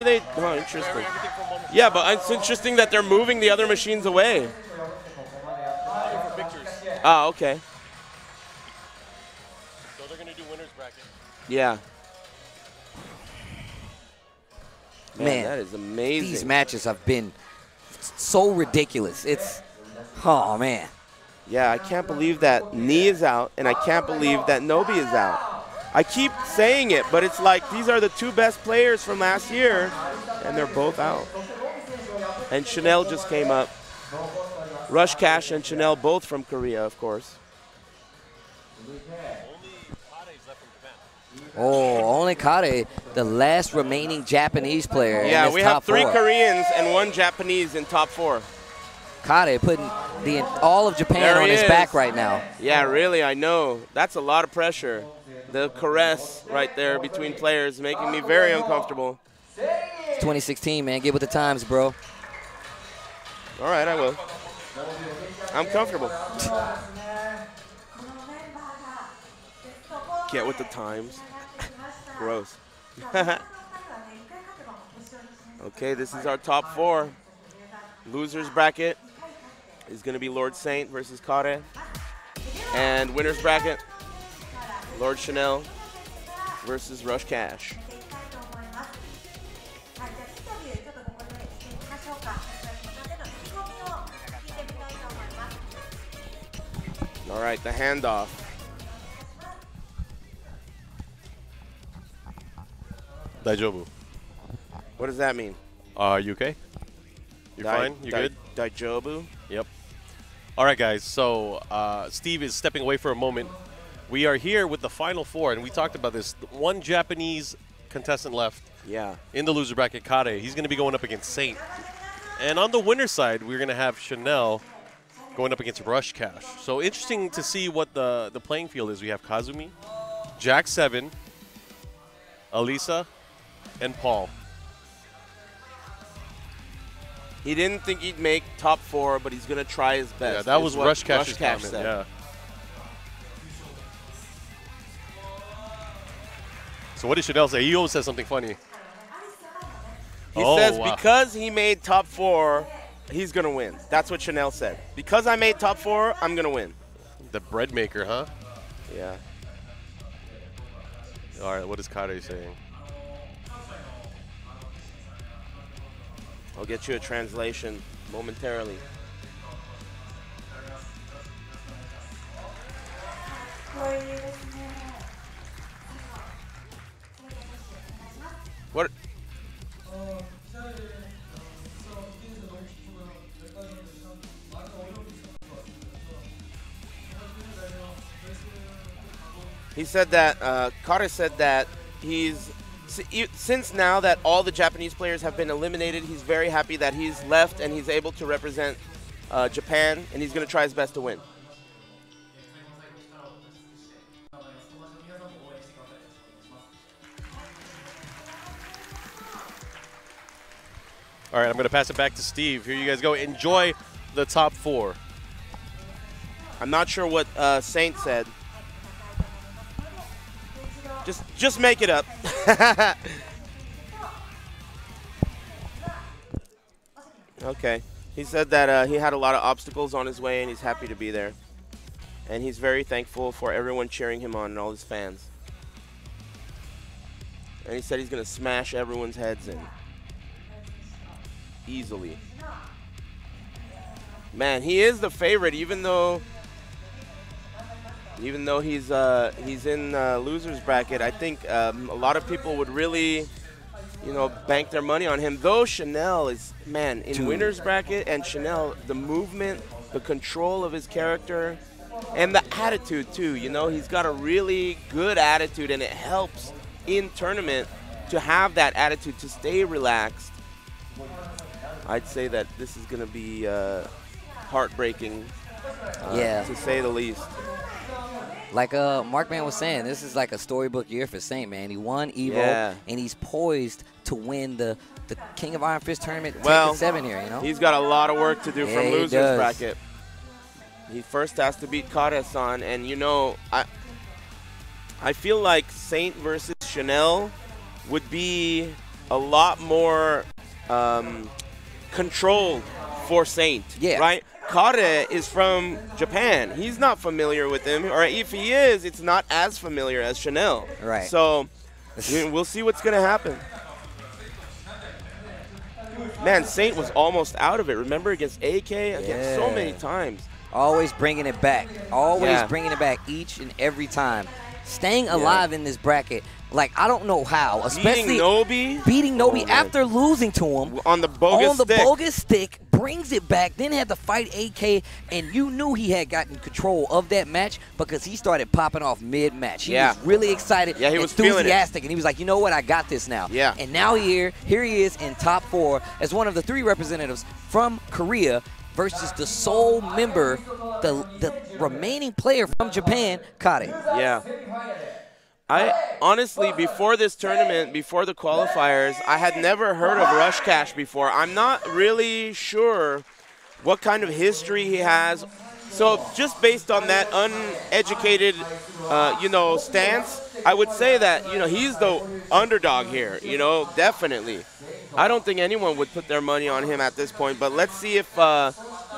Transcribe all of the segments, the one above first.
They, oh, interesting. Yeah, but it's interesting that they're moving the other machines away. Ah, okay. So they're going to do winners bracket. Yeah. Man, Man, that is amazing. These matches have been so ridiculous. It's, oh man. Yeah, I can't believe that Knee is out, and I can't believe that Nobi is out. I keep saying it, but it's like these are the two best players from last year, and they're both out. And Chanel just came up. Rush Cash and Chanel both from Korea, of course. Oh, only Karei, the last remaining Japanese player. in Yeah, we have three four. Koreans and one Japanese in top four. Karei putting the all of Japan There on his is. back right now. Yeah, really, I know. That's a lot of pressure. The caress right there between players making me very uncomfortable. It's 2016, man. Get with the times, bro. All right, I will. I'm comfortable. Get with the times. Gross. okay, this is our top four. Losers bracket is going to be Lord Saint versus Karei. And winners bracket, Lord Chanel versus Rush Cash. All right, the handoff. Daijobu. What does that mean? Uh, you okay? You Dai- fine? You Dai- good? Daijobu? Yep. All right, guys. So uh, Steve is stepping away for a moment. We are here with the final four, and we talked about this. One Japanese contestant left Yeah. in the loser bracket, Karei. He's going to be going up against Saint. And on the winner side, we're going to have Chanel going up against Rush Cash. So interesting to see what the, the playing field is. We have Kazumi, Jack Seven, Alisa, and Paul. He didn't think he'd make top four, but he's going to try his best. Yeah, that was Rush Cash's Cash comment. said. Yeah. So what did Chanel say? He always says something funny. He Oh, says wow. because he made top four, he's going to win. That's what Chanel said. Because I made top four, I'm going to win. The bread maker, huh? Yeah. All right, what is Karei saying? I'll get you a translation momentarily. What? He said that uh, Carter said that he's since now that all the Japanese players have been eliminated, he's very happy that he's left and he's able to represent uh, Japan, and he's going to try his best to win. All right, I'm going to pass it back to Steve. Here you guys go. Enjoy the top four. I'm not sure what uh, Saint said. Just, just make it up. okay. He said that uh, he had a lot of obstacles on his way, and he's happy to be there. And he's very thankful for everyone cheering him on and all his fans. And he said he's gonna smash everyone's heads in easily. Man, he is the favorite, even though even though he's uh, he's in uh, losers bracket. I think um, a lot of people would really, you know, bank their money on him. Though Chanel is man in Dude. winners bracket, and Chanel the movement, the control of his character, and the attitude too. You know, he's got a really good attitude, and it helps in tournament to have that attitude to stay relaxed. I'd say that this is going to be uh, heartbreaking, uh, Yeah. to say the least. Like uh, Markman was saying, this is like a storybook year for Saint, man. He won Evo, Yeah. and he's poised to win the, the King of Iron Fist tournament Well, 7 here, you know? He's got a lot of work to do Yeah, from losers does. bracket. He first has to beat Karei-san, and you know, I I feel like Saint versus Chanel would be a lot more um, controlled for Saint. Yeah. Right? Karei is from Japan. He's not familiar with him, or if he is, it's not as familiar as Chanel. Right. So we- we'll see what's gonna happen. Man, Saint was almost out of it. Remember against AK? Against so many times. Always bringing it back. Always Yeah. bringing it back each and every time. Staying alive in this bracket. Like, I don't know how. Especially Beating Nobi beating Nobi Oh, after losing to him. on the bogus on the stick. bogus stick, brings it back, then had to fight AK, and you knew he had gotten control of that match because he started popping off mid-match. He Yeah. was really excited, Yeah, he was enthusiastic, and he was like, you know what, I got this now. Yeah. And now here, here he is in top four as one of the three representatives from Korea versus the sole member, the the remaining player from Japan, Karei. Yeah. I honestly, before this tournament, before the qualifiers, I had never heard of Rush Cash before. I'm not really sure what kind of history he has. So just based on that uneducated, uh, you know, stance, I would say that you know he's the underdog here. You know, definitely. I don't think anyone would put their money on him at this point. But let's see if uh,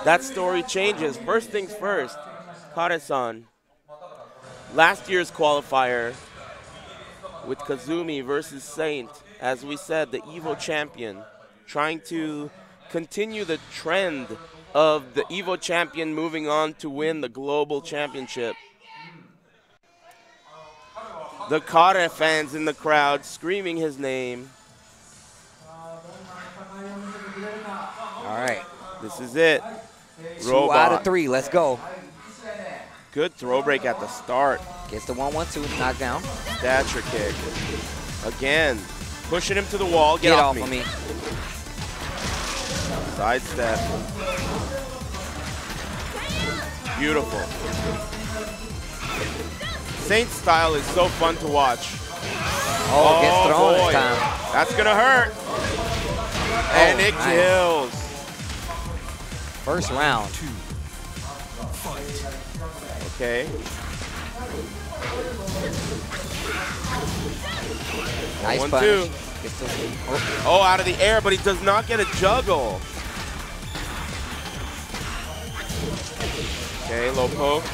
that story changes. First things first, Karei-san last year's qualifier with Kazumi versus Saint, as we said, the Evo champion, trying to continue the trend of the Evo champion moving on to win the global championship. The Karei fans in the crowd screaming his name. All right. This is it. Two Robot. out of three. Let's go. Good throw break at the start. Gets the 1-1-2 knockdown. Stature kick. Again. Pushing him to the wall. Get, Get off, off me. of me. Side step. Beautiful. Saint's style is so fun to watch. Oh, oh gets thrown boy. this time. That's gonna hurt. and Oh, it nice. kills. First round. Okay. Nice One, two. Oh, Oh, out of the air, but he does not get a juggle. Okay, low poke.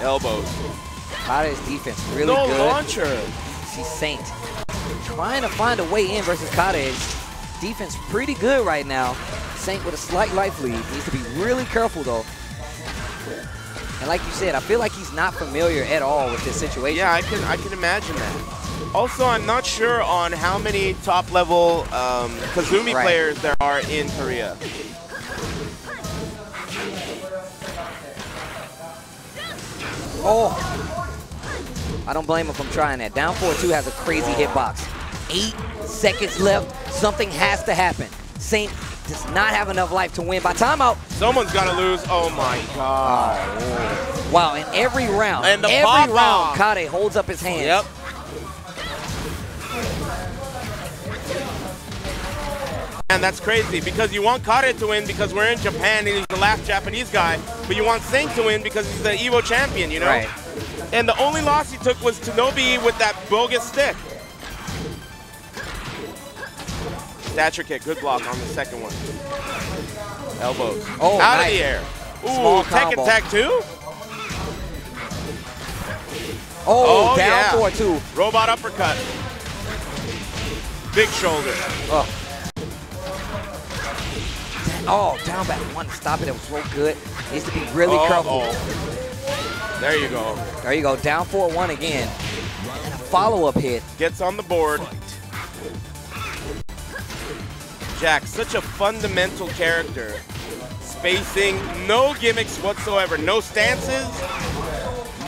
Elbows. Karei's defense really no good. launcher. See Saint trying to find a way in versus Karei's defense pretty good right now. Saint with a slight life lead. Needs to be really careful though. And like you said, I feel like he's not familiar at all with this situation. Yeah, I can I can imagine that. Also, I'm not sure on how many top level um, Kazumi Right. players there are in Korea. Oh. I don't blame him from trying that. Down 4-2 has a crazy hitbox. Eight seconds left. Something has to happen. Saint does not have enough life to win by timeout. Someone's got to lose. Oh my god. Wow, in every round, And the every pop round. Karei holds up his hands. Yep. And that's crazy because you want Karei to win because we're in Japan and he's the last Japanese guy, but you want Saint to win because he's the Evo champion, you know? Right. And the only loss he took was to Nobi with that bogus stick. Stature kick, good block on the second one. Elbows. Oh, Out nice. of the air. Ooh, Small combo. Tag 2? Oh, Oh, down yeah. 4-2. Robot uppercut. Big shoulder. Oh. Oh, down back one to stop it. That was real good. Needs to be really Oh, careful. oh. There you go. There you go. Down 4-1 again. And a follow-up hit. Gets on the board. Such a fundamental character. Spacing, no gimmicks whatsoever. No stances,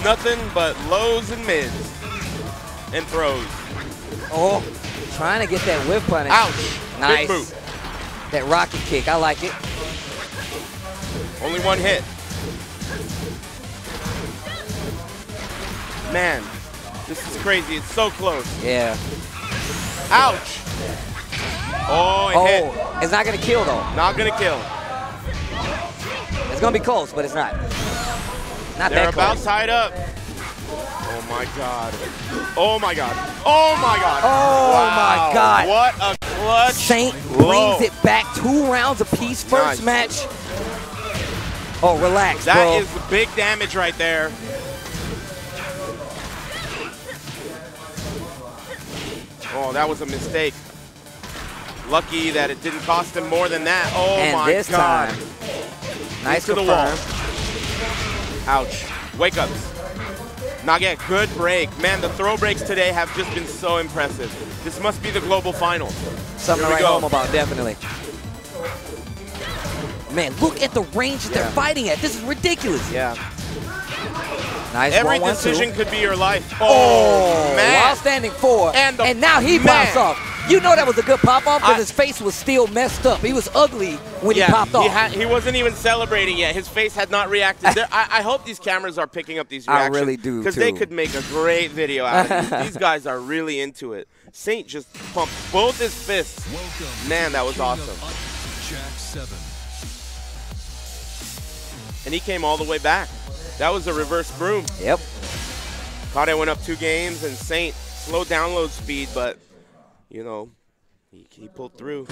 nothing but lows and mids. And throws. Oh, trying to get that whip punish. Ouch. Nice. That rocket kick. I like it. Only one hit. Man, this is crazy. It's so close. Yeah. Ouch. Oh, it. Oh, it's not going to kill, though. Not gonna kill. It's going to be close, but it's not. Not They're that about close. tied up. Oh my god. Oh my god. Oh my god. Oh Wow. my God. What a clutch. Saint blow. brings it back two rounds apiece. First Nice. match. Oh, relax, That bro. is big damage right there. Oh, that was a mistake. Lucky that it didn't cost him more than that. Oh and my this god. time, nice to the wall. Ouch. Wake ups. Nage, good break. Man, the throw breaks today have just been so impressive. This must be the global final. Something to write home about, definitely. Man, look at the range that they're fighting at. This is ridiculous. Yeah. Nice Every one, one, decision two. could be your life. Oh, Oh, man. while standing four. And the- now he man. pops off. You know that was a good pop off because his face was still messed up. He was ugly when yeah, he popped off. He, had, he wasn't even celebrating yet. His face had not reacted. There, I, I hope these cameras are picking up these reactions. I really do, Because they could make a great video out of it. These guys are really into it. Saint just pumped both his fists. Welcome Man, that was King awesome. Jack 7. And he came all the way back. That was a reverse broom. Yep. Karei went up two games, and Saint slowed download speed, but, you know, he, he pulled through.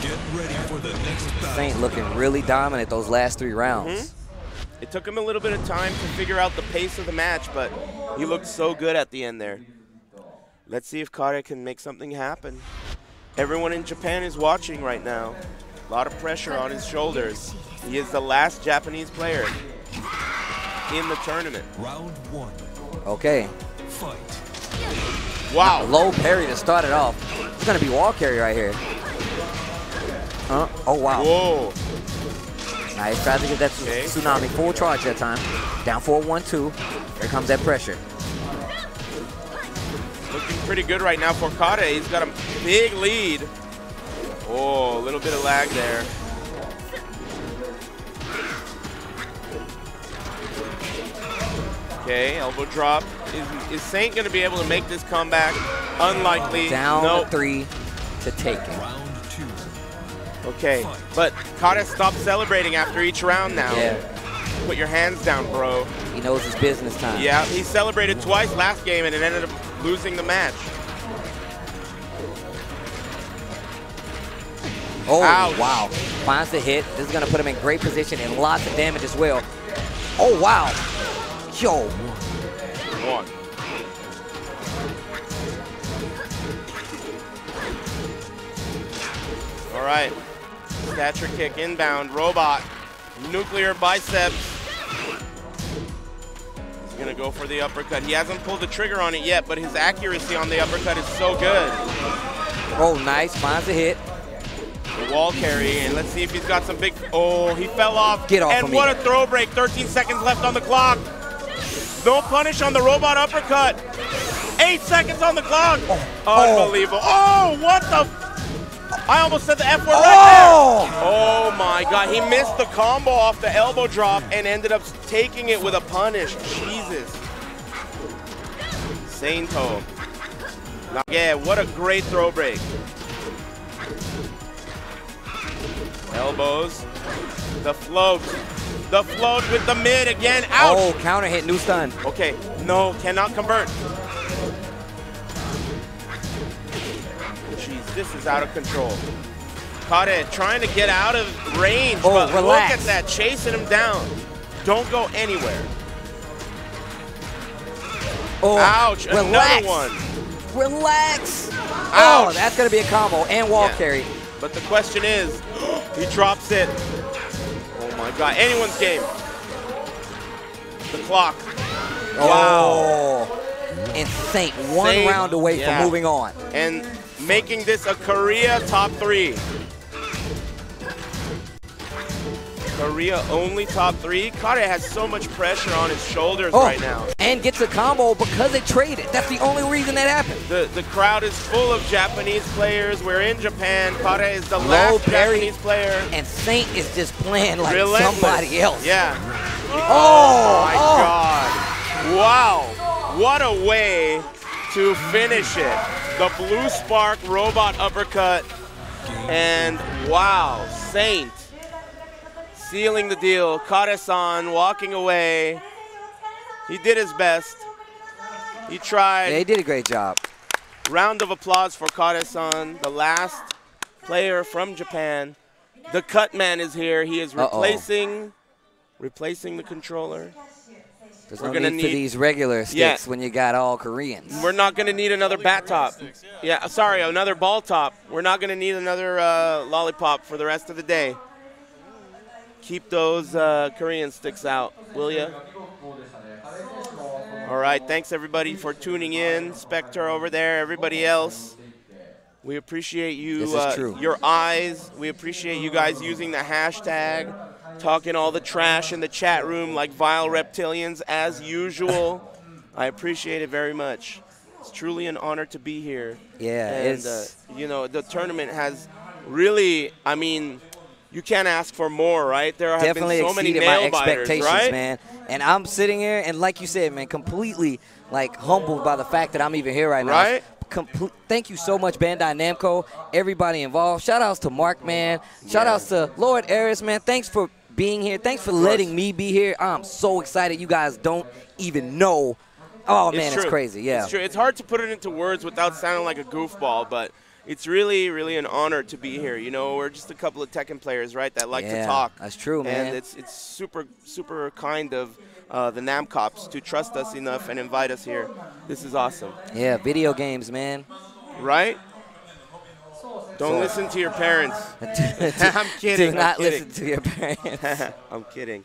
Get ready for the next battle. Saint looking really dominant those last three rounds. Mm-hmm. It took him a little bit of time to figure out the pace of the match, but he looked so good at the end there. Let's see if Karei can make something happen. Everyone in Japan is watching right now. A lot of pressure on his shoulders. He is the last Japanese player in the tournament. Round one. Okay. Fight. Wow. Low parry to start it off. It's going to be wall carry right here. Huh? Oh, wow. Whoa. Nice. Tried to get that Okay. tsunami full charge that time. Down 4-1-2. Here comes that pressure. Looking pretty good right now for Karei. He's got a big lead. Oh, a little bit of lag there. Okay, elbow drop. Is, is Saint going to be able to make this comeback? Unlikely. Down Nope. three to take it. Round two. Okay, but Karei stopped celebrating after each round now. Yeah. Put your hands down, bro. He knows his business time. Yeah, he celebrated twice last game and it ended up losing the match. Oh, Ouch. wow. Finds the hit. This is going to put him in great position and lots of damage as well. Oh, wow. Yo. One. All right. Stature kick inbound. Robot. Nuclear biceps. He's going to go for the uppercut. He hasn't pulled the trigger on it yet, but his accuracy on the uppercut is so good. Oh, nice. Finds a hit. The wall carry, and let's see if he's got some big. Oh, he fell off. Get off And of me. what a throw break. 13 seconds left on the clock. No punish on the robot uppercut. Eight seconds on the clock. Oh. Unbelievable. Oh, what the? I almost said the F word right Oh! there. Oh my God. He missed the combo off the elbow drop and ended up taking it with a punish. Jesus. Sainto. Now, yeah, what a great throw break. Elbows. The float. The float with the mid again. Ouch. Oh, counter hit. New stun. Okay. No, cannot convert. Jeez, this is out of control. Caught it, trying to get out of range, Oh, but relax. look at that, chasing him down. Don't go anywhere. Oh, Ouch, relax. another one. Relax. Oh, that's going to be a combo and wall Yeah. carry. But the question is, he drops it. Oh my God, anyone's game. The clock. Oh. Wow. Oh. And Saint one Saint, round away yeah. from moving on. and making this a Korea top three. Korea only top three. Karei has so much pressure on his shoulders Oh, right now. and gets a combo because they traded. That's the only reason that happened. The the crowd is full of Japanese players. We're in Japan. Karei is the Low last parry. Japanese player. And Saint is just playing like Relentless. somebody else. Yeah. Oh, oh, my oh. God. Wow. What a way to finish it. The Blue Spark robot uppercut. And wow, Saint sealing the deal. Karei-san walking away. He did his best. He tried. Yeah, he did a great job. Round of applause for Karei-san, the last player from Japan. The cut man is here. He is replacing replacing the controller. There's We're no gonna need, need- these regular sticks Yeah. when you got all Koreans. We're not going to need another bat top. Yeah, sorry, another ball top. We're not going to need another uh, lollipop for the rest of the day. Keep those uh, Korean sticks out, will ya? All right, thanks everybody for tuning in. Spectre over there, everybody else. We appreciate you, uh, your eyes. We appreciate you guys using the hashtag, talking all the trash in the chat room like vile reptilians as usual. I appreciate it very much. It's truly an honor to be here. Yeah, and uh, you know the tournament has really. I mean, you can't ask for more, right? There have Definitely been so many exceeded my nail biters, expectations, right? man. And I'm sitting here, and like you said, man, completely like humbled by the fact that I'm even here right now. Right? Comple- thank you so much, Bandai Namco, everybody involved. Shout outs to Mark, man. Shout Yeah. outs to Lord Aris, man. Thanks for being here. Thanks for letting me be here. I'm so excited. You guys don't even know. Oh man, it's true. crazy. Yeah. It's true. It's hard to put it into words without sounding like a goofball, but it's really, really an honor to be here. You know, we're just a couple of Tekken players, right, that like Yeah, to talk. that's true, man. And it's it's super, super kind of uh, the Namcops to trust us enough and invite us here. This is awesome, Yeah, video games, man. right? Don't So- listen to your parents. I'm kidding. Do not kidding. listen to your parents. I'm kidding.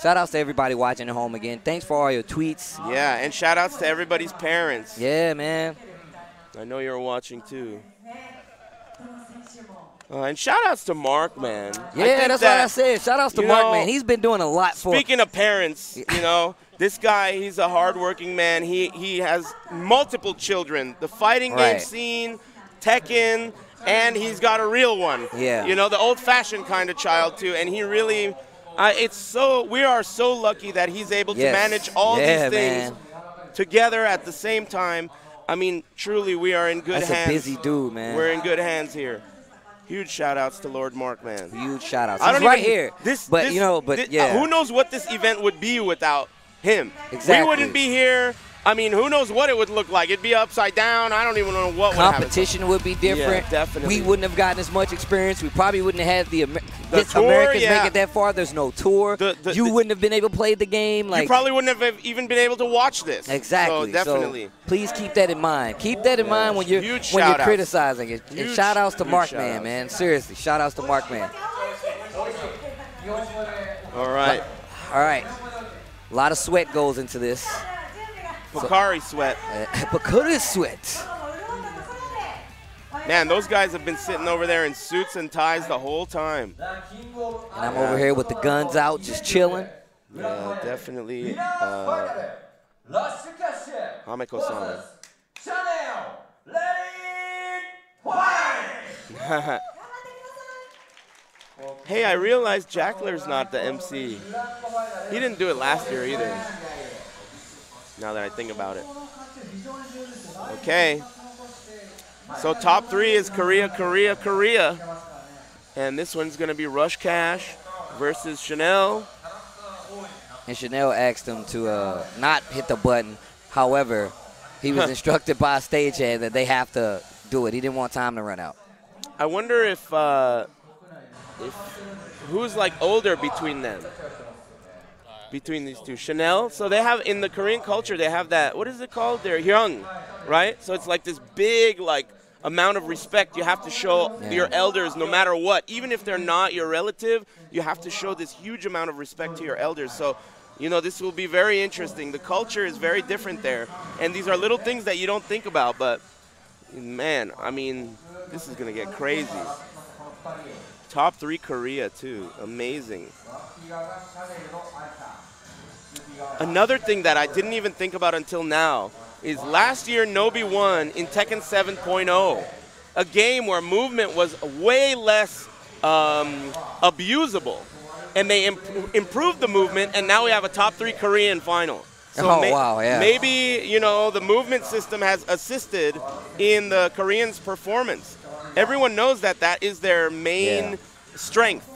Shout outs to everybody watching at home again. Thanks for all your tweets. Yeah, and shout outs to everybody's parents. Yeah, man. I know you're watching too. Uh, and shout outs to Mark, man. Yeah, that's that- what I said. Shout outs to Mark, know, man. He's been doing a lot for. Speaking of parents, you know, this guy, he's a hardworking man. He he has multiple children. The fighting game scene, Tekken, and he's got a real one. Yeah. You know, the old-fashioned kind of child too. And he really, uh, it's so we are so lucky that he's able to manage all Yeah, these things man. together at the same time. I mean, truly, we are in good That's a hands. busy dude, man. We're in good hands here. Huge shout outs to Lord Mark, man. Huge shout outs. I He's right even, here. This, but this- you know, but thi- uh, yeah. who knows what this event would be without him? Exactly. We wouldn't be here. I mean, who knows what it would look like? It'd be upside down. I don't even know what would happen. Competition would be different. definitely. We wouldn't have gotten as much experience. We probably wouldn't have had the, Amer- The tour, Americans yeah. make it that far. There's no tour. The- the- you the- wouldn't have been able to play the game. Like you probably wouldn't have even been able to watch this. Exactly. So definitely. please keep that in mind. Keep that in mind when you're Huge when you're shout-outs. criticizing it. And shout outs to huge Mark shout-outs. Man, man. Seriously, shout outs to Markman. All right. All right. A lot of sweat goes into this. Bakari sweat. Uh, Bakura sweat. Man, those guys have been sitting over there in suits and ties the whole time. And I'm over here with the guns out, just chilling. Yeah, definitely. Uh, Hameko-san. hey, I realized Jackler's not the MC. He didn't do it last year either. Now that I think about it. Okay. So top three is Korea, Korea, Korea. And this one's going to be Rush Cash versus Chanel. And Chanel asked him to uh, not hit the button. However, he was instructed by a stagehand that they have to do it. He didn't want time to run out. I wonder if uh, if who's like older between them. Between these two, Chanel. So they have in the Korean culture, they have that. What is it called? They're young, right? So it's like this big like amount of respect you have to show Yeah. your elders, no matter what. Even if they're not your relative, you have to show this huge amount of respect to your elders. So. You know, this will be very interesting. The culture is very different there. And these are little things that you don't think about, but man, I mean, this is going to get crazy. Top three Korea, too. Amazing. Another thing that I didn't even think about until now is last year Nobi won in Tekken 7.0, a game where movement was way less um, abusable. And they imp- improved the movement, and now we have a top three Korean final. Oh, wow, yeah. Maybe, you know, the movement system has assisted in the Koreans' performance. Everyone knows that that is their main Yeah. strength.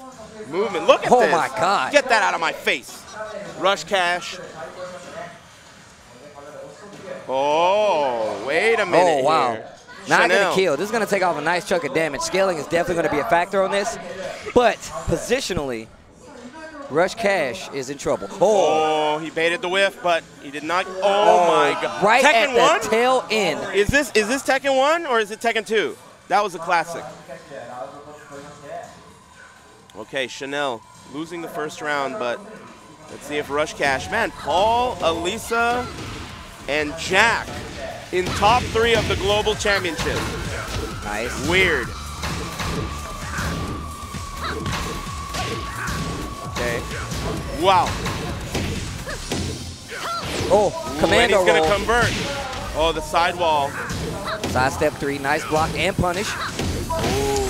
Movement. Look at Oh this. Oh, my God. Get that out of my face. Rush Cash. Oh, wait a oh, minute. Oh, wow. here. Not Chanel. going to kill. This is going to take off a nice chunk of damage. Scaling is definitely going to be a factor on this. But positionally, Rush Cash is in trouble. Oh, Oh, he baited the whiff, but he did not. Oh, oh, my God. Right Tekken at the 1? tail end. Is this is this Tekken 1 or is it Tekken 2? That was a classic. Okay, Chanel losing the first round, but let's see if Rush Cash. Man, Paul, Elisa, and Jack in top three of the global championship. Nice. Weird. Okay. Wow. Oh, Ooh, and commando he's gonna roll. convert. Oh, the sidewall. Side step three. Nice block and punish.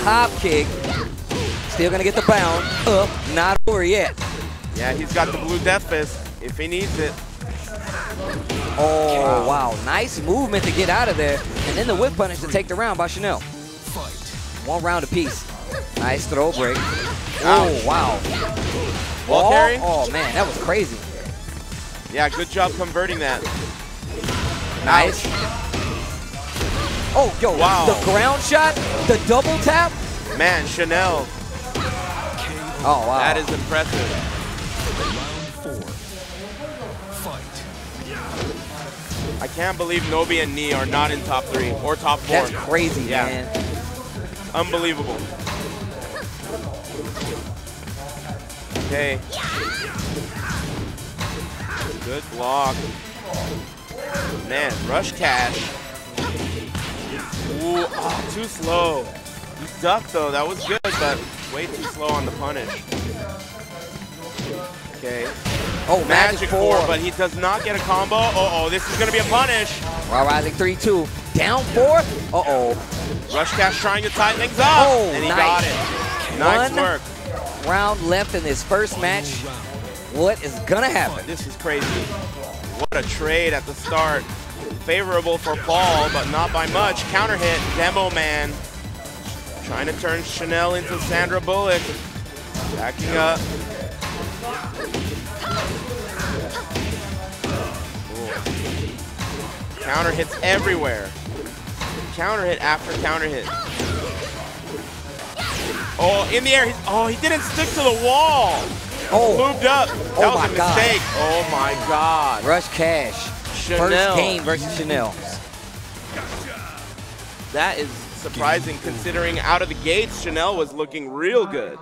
Hop kick. Still going to get the bound. Up. Not over yet. Yeah, he's got the blue death fist if he needs it. Oh, wow. Nice movement to get out of there. And then the whip punish to take the round by Chanel. One round apiece. Nice throw break. Oh, wow. Wall oh, carry? oh, man, that was crazy. Yeah, good job converting that. Nice. Oh, yo, Wow. the ground shot, the double tap. Man, Chanel, Oh, wow. that is impressive. Round four. Fight. I can't believe Nobi and Knee are not in top three or top four. That's crazy, Yeah. man. Unbelievable. Okay. Good block. Man, rush cash. Ooh, oh, too slow. He ducked though, that was good, but way too slow on the punish. Okay. Oh, magic, Magic four. four, but he does not get a combo. Uh-oh, this is gonna be a punish. While rising 3-2. Down four. Uh-oh. Rush cash trying to tie things up. Oh, and he nice. got it. Nice One work. Round left in this first match. What is gonna happen? This is crazy. What a trade at the start. Favorable for Paul, but not by much. Counter hit, Demo Man. Trying to turn Chanel into Sandra Bullock. Backing up. Ooh. Counter hits everywhere. Counter hit after counter hit. Oh, in the air. Oh, he didn't stick to the wall. Oh, Moved up. Oh that Oh was my a God. mistake. Oh my God. Rush Cash. Chanel. First game versus Chanel. That is surprising considering out of the gates, Chanel was looking real good.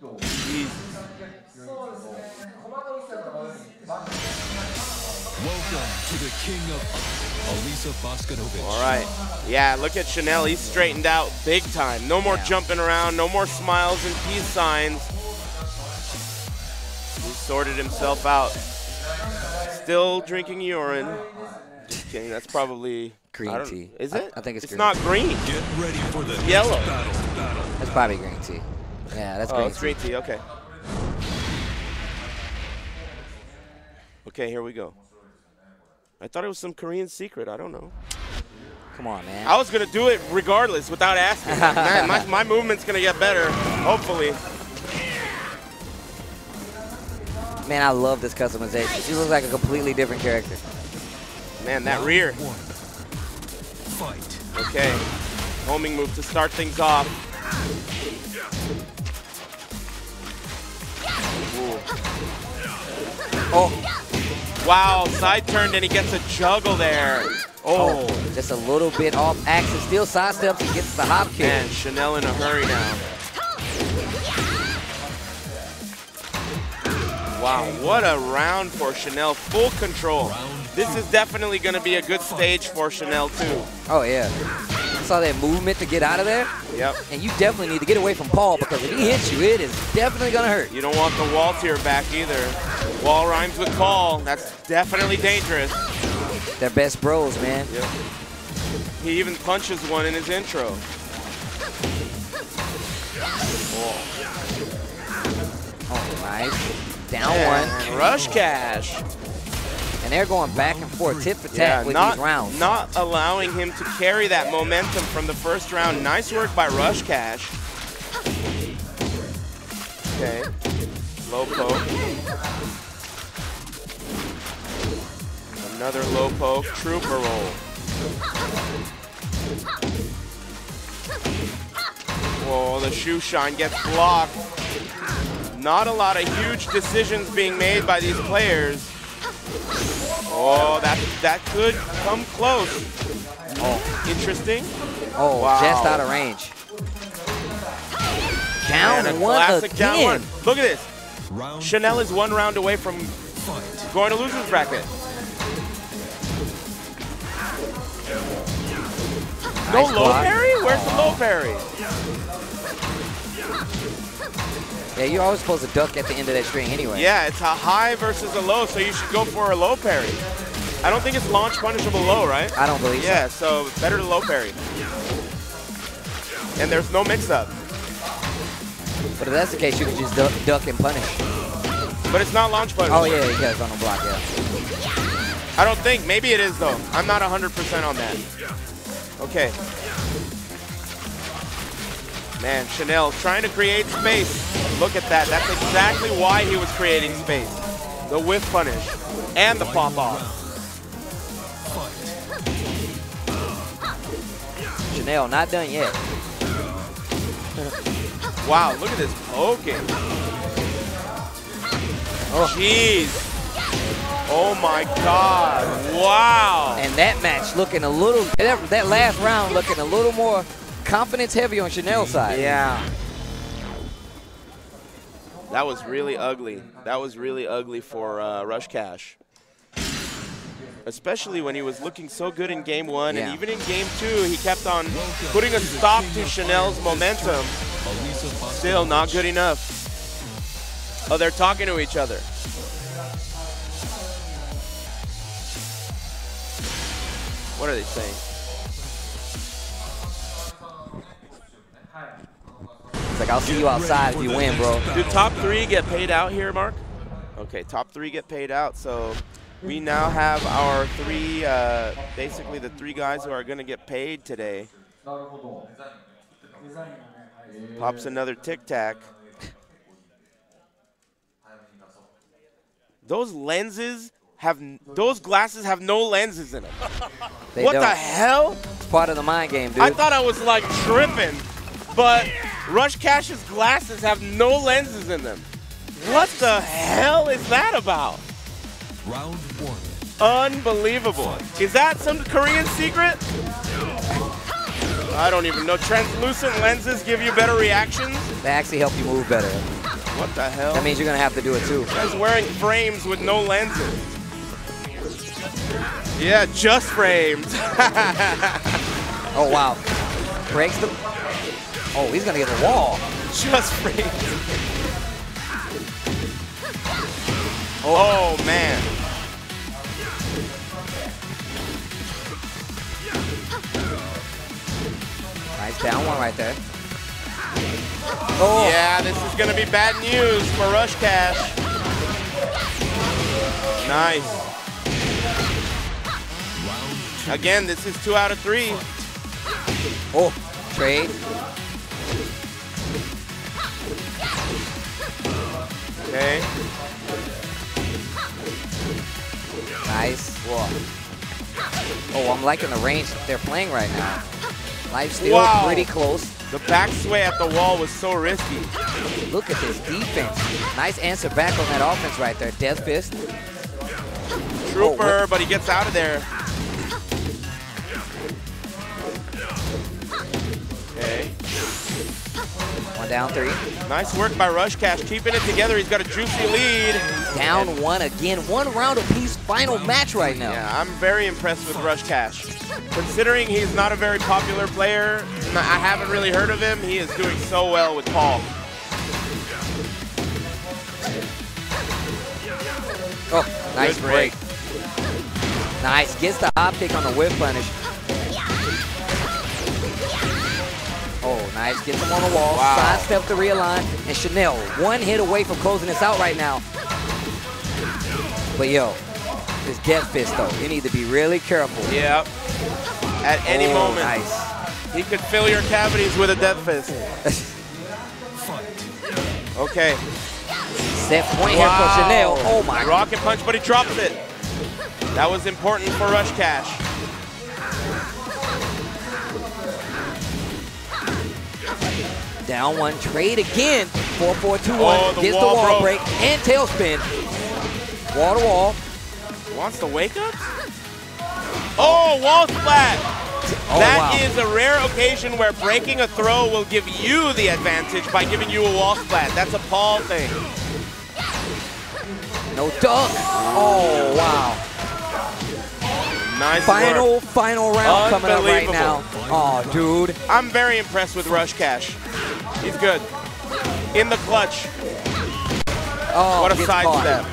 Jeez. Welcome to the king of Alisa Bosconovitch. All right. Yeah, look at Chanel. He's straightened out big time. No more Yeah. jumping around. No more smiles and peace signs. He sorted himself out. Still drinking urine. Just kidding. That's probably Green tea. Is it? I think it's It's green. not green. Get ready for the Yellow. next battle. battle. That's probably green tea. Yeah, that's Oh, green it's tea. green tea. Okay. Okay, here we go. I thought it was some Korean secret. I don't know. Come on, man. I was gonna do it regardless without asking. Man, my, my movement's gonna get better. Hopefully. Man, I love this customization. She looks like a completely different character. Man, that rear. One. Fight. Okay. Homing move to start things off. Ooh. Oh, Wow, side turned and he gets a juggle there. oh, Oh, just a little bit off axis. Still sidesteps and gets the hop kick. man, Chanel in a hurry now. Wow, what a round for Chanel. Full control. This is definitely going to be a good stage for Chanel, too. Oh, yeah. Saw that movement to get out of there. Yep. And you definitely need to get away from Paul because if he hits you, it is definitely going to hurt. You don't want the wall your back either. Wall rhymes with Paul. That's definitely dangerous. They're best bros, man. Yep. He even punches one in his intro. Oh, nice. Down one. Rush cash. And they're going back and forth, tit for Yeah, tat with not, these rounds. not allowing him to carry that momentum from the first round. Nice work by Rush Cash. Okay. Low poke. Another low poke, trooper roll. Whoa, the shoe shine gets blocked. Not a lot of huge decisions being made by these players. Oh, that that could come close. Oh, interesting. Oh, Wow. just out of range. Down And one classic again. down one. Look at this. Round Chanel is one round away from fight. going to losers bracket. No low parry? Where's the low parry? Yeah, you're always supposed to duck at the end of that string anyway. Yeah, it's a high versus a low, so you should go for a low parry. I don't think it's launch punishable low, right? I don't believe so. Yeah, so better to low parry. And there's no mix-up. But if that's the case, you can just duck, duck and punish. But it's not launch punishable. Oh, yeah, he got on the block, yeah. I don't think. Maybe it is, though. I'm not 100% on that. Okay. Man, Chanel trying to create space. Look at that. That's exactly why he was creating space. The whiff punish and the pop off. Chanel, not done yet. Wow, look at this poking. Oh. Jeez. Oh my God. Wow. And that match looking a little, that, that last round looking a little more confidence heavy on Chanel's side. Yeah. That was really ugly. That was really ugly for uh, Rush Cash. Especially when he was looking so good in game one, and even in game two, he kept on putting a stop to Chanel's momentum. Still not good enough. Oh, they're talking to each other. What are they saying? It's like, I'll see you outside if you win, bro. Do top three get paid out here, Mark? Okay, top three get paid out. So we now have our three, uh, basically the three guys who are going to get paid today. Pops another tic tac. Those lenses have, those glasses have no lenses in them. They what don't. the hell? It's part of the mind game, dude. I thought I was like tripping, but Rush Cash's glasses have no lenses in them. What the hell is that about? round one. Unbelievable. Is that some Korean secret? I don't even know. Translucent lenses give you better reactions? they actually help you move better. What the hell? That means you're going to have to do it too. Guy's wearing frames with no lenses. Yeah, just frames. Oh, wow. Breaks the. Oh, he's going to get the wall. just frames. Oh, oh man. Nice down one right there. Oh, Yeah, this is gonna be bad news for Rush Cash. Nice. Again, this is two out of three. oh, trade. Okay. Nice. Oh, I'm liking the range they're playing right now. Life steal Wow. pretty close. The back sway at the wall was so risky. Look at this defense. Nice answer back on that offense right there. Death fist. Trooper, oh, but he gets out of there. Okay. One down three. Nice work by Rush Cash, keeping it together. He's got a juicy lead. Down one again. One round apiece. Final match right now. Yeah, I'm very impressed with Rush Cash. Considering he's not a very popular player, I haven't really heard of him. He is doing so well with Paul. Oh, nice Good break. Nice. Gets the hop kick on the whip punish. Oh, nice. Gets him on the wall. Wow. Sidestep to realign. And Chanel, one hit away from closing this out right now. But yo, this death fist though, you need to be really careful. Yep. At any Oh, moment, Nice. he could fill your cavities with a death fist. Okay. Set point here for Chanel. Oh my Rocket punch, but he drops it. That was important for Rush Cash. Down one, trade again. 4 4 2 1. Oh, the Gets wall the wall broke. break and tailspin. Wall to wall. Wants to wake up? Oh, wall splat. Oh, That is wow. a rare occasion where breaking a throw will give you the advantage by giving you a wall splat. That's a Paul thing. No dunk. Oh, wow. Nice Final, work. final round coming up right now. Oh, dude. I'm very impressed with Rush Cash. He's good. In the clutch. Oh, What a sidestep.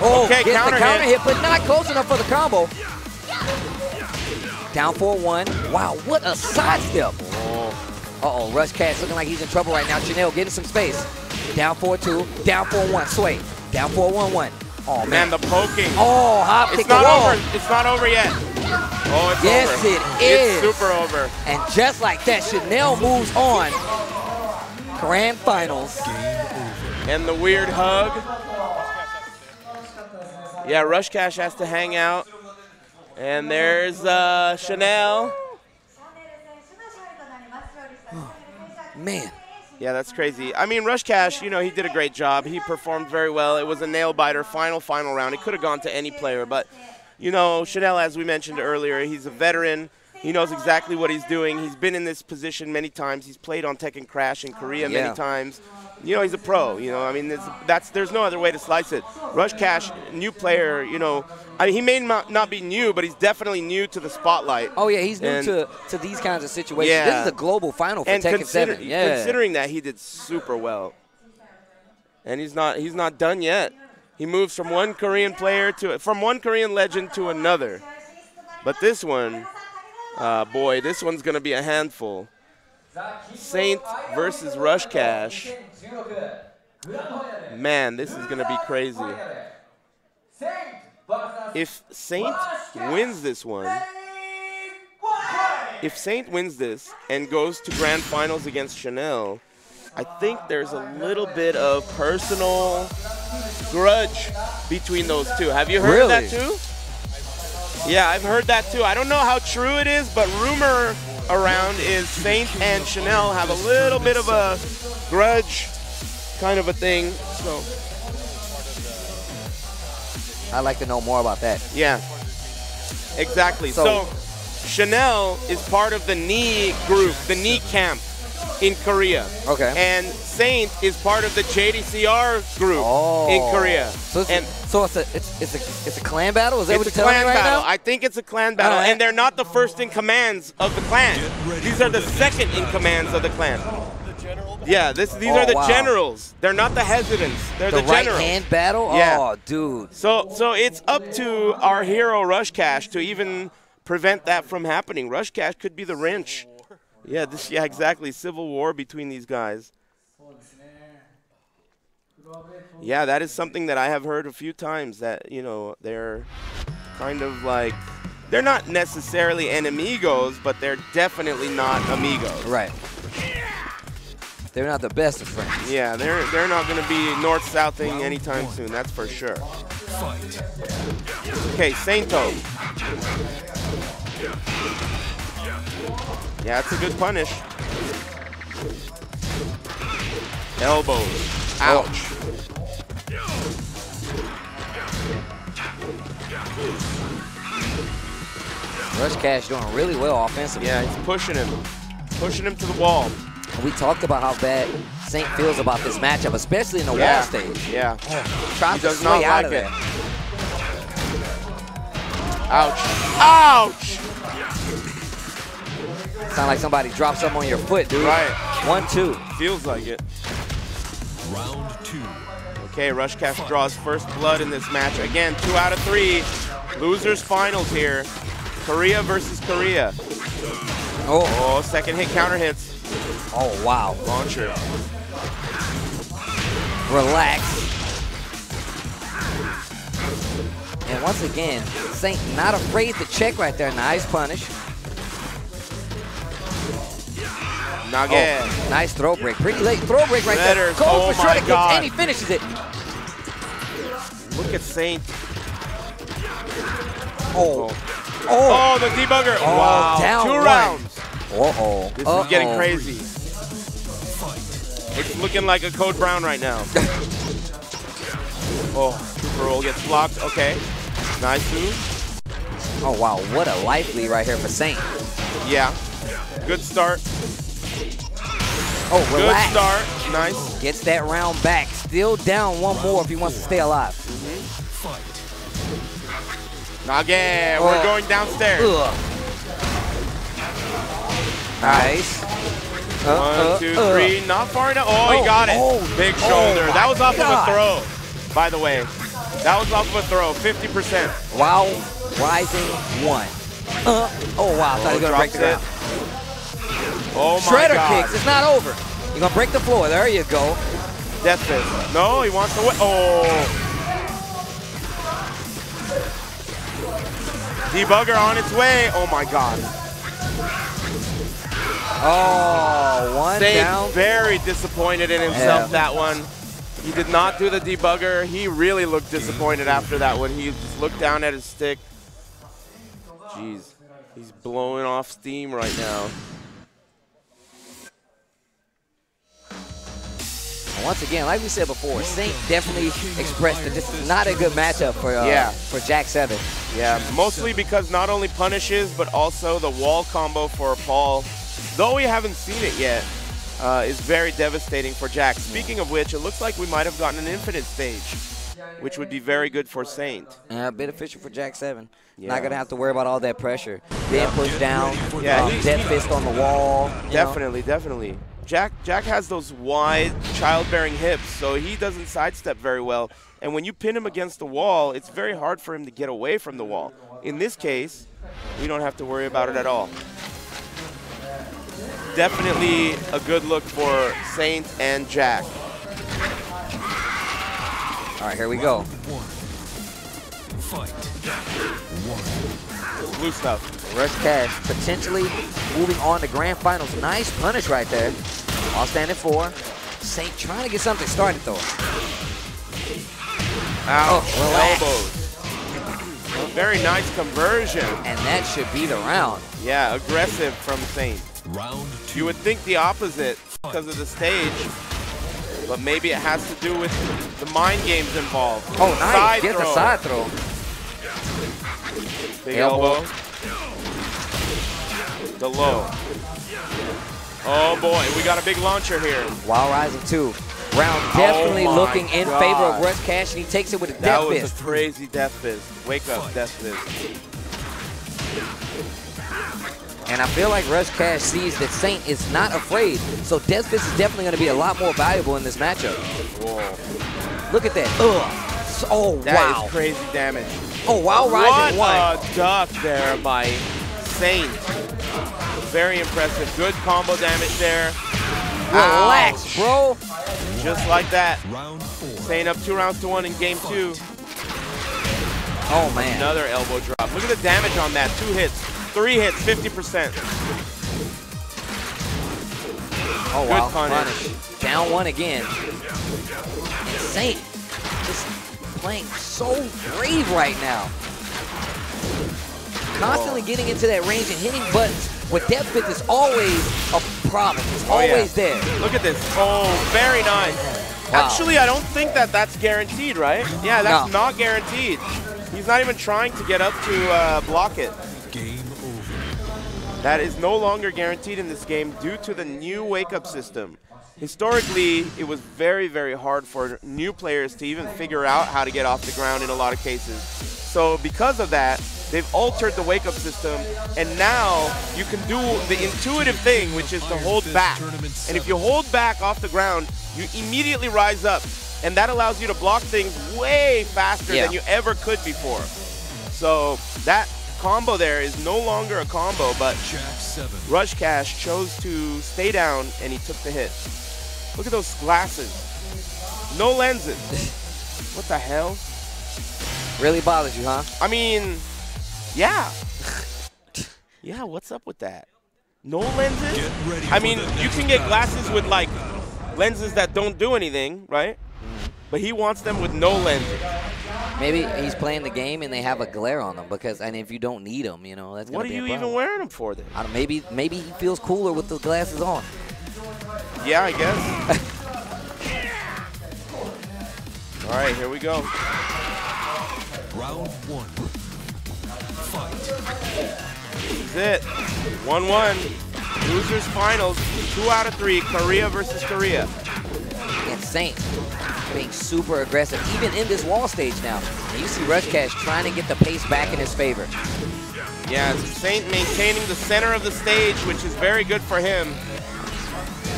Oh, Okay, gets counter the counter hit. hit. but not close enough for the combo. Down 4-1. Wow, what a sidestep. Oh. Uh-oh, Rush Cash looking like he's in trouble right now. Chanel getting some space. Down 4-2, down 4-1, Sway. Down 4-1-1. Oh, man. Man, the poking. Oh, hop It's not over. It's not over yet. Oh, it's Yes, over. it It's is. super over. And just like that, Chanel moves on. Grand Finals. And the weird hug. Yeah, Rush Cash has to hang out. And there's uh, Chanel. Man. Yeah, that's crazy. I mean, Rush Cash, you know, he did a great job. He performed very well. It was a nail biter, final, final round. It could have gone to any player, but, you know, Chanel, as we mentioned earlier, he's a veteran. He knows exactly what he's doing. He's been in this position many times. He's played on Tekken Crash in Korea Yeah. many times. You know, he's a pro. You know, I mean, that's there's no other way to slice it. Rush Cash, new player. You know, I mean, he may not, not be new, but he's definitely new to the spotlight. Oh, yeah, he's new And- to, to these kinds of situations. Yeah. This is a global final for and Tekken consider, 7. Yeah. considering that he did super well, and he's not he's not done yet. He moves from one Korean player to from one Korean legend to another. But this one, uh, boy, this one's gonna be a handful. Saint versus Rush Cash. Man, this is gonna be crazy. If Saint wins this one, if Saint wins this and goes to grand finals against Chanel, I think there's a little bit of personal grudge between those two. Have you heard of that too? Yeah, I've heard that too. I don't know how true it is, but rumor around is Saint and Chanel have a little bit of a grudge kind of a thing. So, I'd like to know more about that. yeah. Exactly. So- so Chanel is part of the knee group, the knee camp in Korea. Okay. And Saint is part of the JDCR group Oh. in Korea. So it's, and so it's a it's it's a it's a clan battle. Is that it's what a you're telling clan me right battle. now? I think it's a clan battle, Alright. and they're not the first in commands of the clan. These are the the second in commands of the clan. Yeah, this these oh, are Oh, the wow. generals. They're not the hesitants. They're the the, right generals. hand battle. Yeah. Oh, dude. So so it's up to our hero Rush Cash to even prevent that from happening. Rush Cash could be the wrench. Yeah, this yeah exactly. Civil war between these guys. Yeah, that is something that I have heard a few times that, you know, they're kind of like they're not necessarily enemigos, but they're definitely not amigos. Right. They're not the best of friends. Yeah, they're they're not going to be north southing anytime soon. That's for sure. Fight. Okay, Sainto. Yeah, that's a good punish. Elbow. Ouch. Rush Cash doing really well offensively. Yeah, he's pushing him. Pushing him to the wall. We talked about how bad Saint feels about this matchup, especially in the Yeah. wall stage. Yeah. Tries He to does not out like of it. there. Ouch. Ouch! Sound like somebody dropped something on your foot, dude. Right. One, two. Feels like it. Round two. Okay, Rush Cash draws first blood in this match. Again, two out of three. Losers finals here. Korea versus Korea. Oh, Oh, second hit counter hits. Oh wow. Launcher. Relax. And once again, Saint not afraid to check right there. Nice punish. Nage. Oh, nice throw break. Pretty late throw break right Letters. there. Goes Oh for shredder kicks, and he finishes it. Look at Saint. Oh. oh. Oh. Oh, the debugger. Oh, wow. down Two one. rounds. Uh-oh. This Uh-oh. is getting crazy. It's looking like a Code Brown right now. oh, super roll gets blocked. Okay. Nice move. Oh, wow. What a life lead right here for Saint. Yeah. Good start. Oh, Good start. Nice. Gets that round back. Still down one more if he wants to stay alive. Mm-hmm. Nage. Oh. We're going downstairs. Ugh. Nice. One, two, uh. three. Not far enough. Oh, Oh, he got it. oh, Big oh shoulder. my that was off God. of a throw, by the way. That was off of a throw. 50%. Wow. Rising one. Uh, oh, wow. I thought he was going to break the ground. Oh, my Shredder God. kicks. It's not over. You're going to break the floor. There you go. Death fist. No, he wants to win. Oh. Debugger on its way. Oh, my God. Oh, one Saint down. very disappointed in himself Yeah. that one. He did not do the debugger. He really looked disappointed after that one. He just looked down at his stick. Jeez, he's blowing off steam right now. Once again, like we said before, Saint definitely expressed that this is not a good matchup for uh, Yeah. for Jack Seven. Yeah, mostly because not only punishes, but also the wall combo for Paul, though we haven't seen it yet, uh, is very devastating for Jack. Speaking of which, it looks like we might have gotten an infinite stage, which would be very good for Saint. Yeah, beneficial for Jack Seven. Yeah. Not gonna have to worry about all that pressure. Being pushed down. Yeah, um, he- fist on the wall. you know. Definitely, definitely. Jack Jack has those wide childbearing hips, so he doesn't sidestep very well. And when you pin him against the wall, it's very hard for him to get away from the wall. In this case, we don't have to worry about it at all. Definitely a good look for Saint and Jack. All right, here we go. Fight. Blue stuff. Rush Cash potentially moving on to grand finals. Nice punish right there. All standing four. Saint trying to get something started though. Ouch. Oh. Elbows. Very nice conversion. And that should be the round. Yeah, aggressive from Saint. Round two. You would think the opposite because of the stage, but maybe it has to do with the mind games involved. Oh, nice. Side Get the side throw. Big Elbow. elbow. The low. Oh boy, we got a big launcher here. While rising two. Round oh definitely Oh looking in favor of God. Rush Cash, and he takes it with a That death was a crazy death fist. Wake up, death fist. And I feel like Rush Cash sees that Saint is not afraid, so death fist is definitely going to be a lot more valuable in this matchup. Whoa. Look at that. Ugh. So- Oh, That is wow. crazy damage. Oh, while what rising one. a duck there by Saint. Very impressive. Good combo damage there. Relax, Ouch. bro. Just like that. Round four. Saint up two rounds to one in game two. Oh, man. Another elbow drop. Look at the damage on that. Two hits. Three hits, 50%. Oh, Good wow. punish. Down one again. Saint just playing so brave right now. Constantly getting into that range and hitting buttons with death fist is always a problem. It's Oh, yeah. always there. Look at this. Oh, very nice. Wow. Actually, I don't think that that's guaranteed, right? Yeah, that's No. not guaranteed. He's not even trying to get up to uh, block it. That is no longer guaranteed in this game due to the new wake-up system. Historically, it was very, very hard for new players to even figure out how to get off the ground in a lot of cases. So because of that, they've altered the wake-up system, and now you can do the intuitive thing, which is to hold back. And if you hold back off the ground, you immediately rise up, and that allows you to block things way faster Yeah. than you ever could before. So that combo there is no longer a combo, but Jack. Rush Cash chose to stay down and he took the hit. Look at those glasses. No lenses. what the hell? Really bothers you, huh? I mean, yeah. yeah, what's up with that? No lenses? I mean, you can get glasses with like lenses that don't do anything, right? But he wants them with no lenses. Maybe he's playing the game and they have a glare on them because, and if you don't need them, you know, that's What gonna are be a you even wearing them for then? I don't, maybe maybe he feels cooler with the glasses on. Yeah, I guess. All right, here we go. Round one. Fight. This is it. 1-1. Losers finals. Two out of three. Korea versus Korea. And Saint being super aggressive, even in this wall stage now. And you see Rush Cash trying to get the pace back in his favor. Yeah, Saint maintaining the center of the stage, which is very good for him.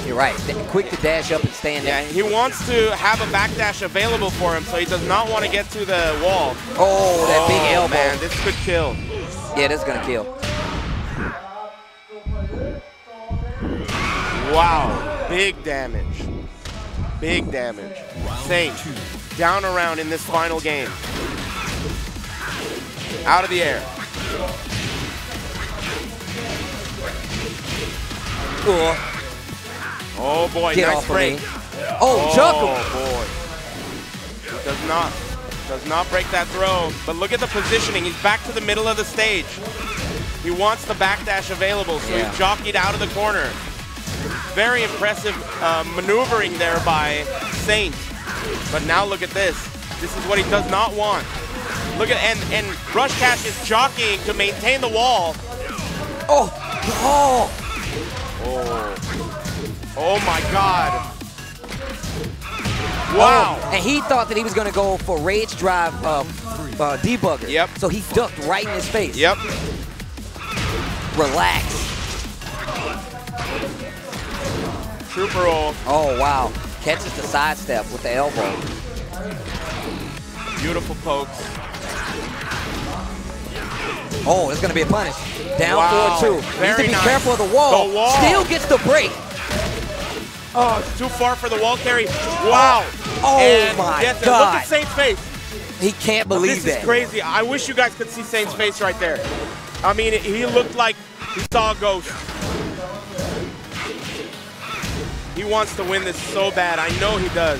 You're right. Quick to dash up and stay in Yeah, there. he wants to have a backdash available for him, so he does not want to get to the wall. Oh, that big Oh, elbow. man, this could kill. Yeah, this is gonna kill. Wow, big damage. Big damage. Saint down around in this final game. Out of the air. Cool. Oh boy, Get nice off break. of me. Oh, chuck him. boy. He does not does not break that throw. But look at the positioning. He's back to the middle of the stage. He wants the backdash available, so Yeah. he jockeyed out of the corner. Very impressive uh, maneuvering there by Saint. But now look at this. This is what he does not want. Look at and and Rush Cash is jockeying to maintain the wall. Oh, oh. Oh. Oh my God. Wow. Oh, and he thought that he was going to go for Rage Drive uh, uh, debugger. Yep. So he ducked right in his face. Yep. Relax. Trooper roll. Oh, wow. Catches the sidestep with the elbow. Beautiful pokes. Oh, it's going to be a punish. Down Wow. 4-2. Needs to be nice. careful of the wall. The wall. Still gets the break. Oh, it's too far for the wall carry. Wow. Oh, And oh my yes, and God. Look at Saint's face. He can't believe this that. is crazy. I wish you guys could see Saint's face right there. I mean, he looked like he saw a ghost. He wants to win this so bad. I know he does.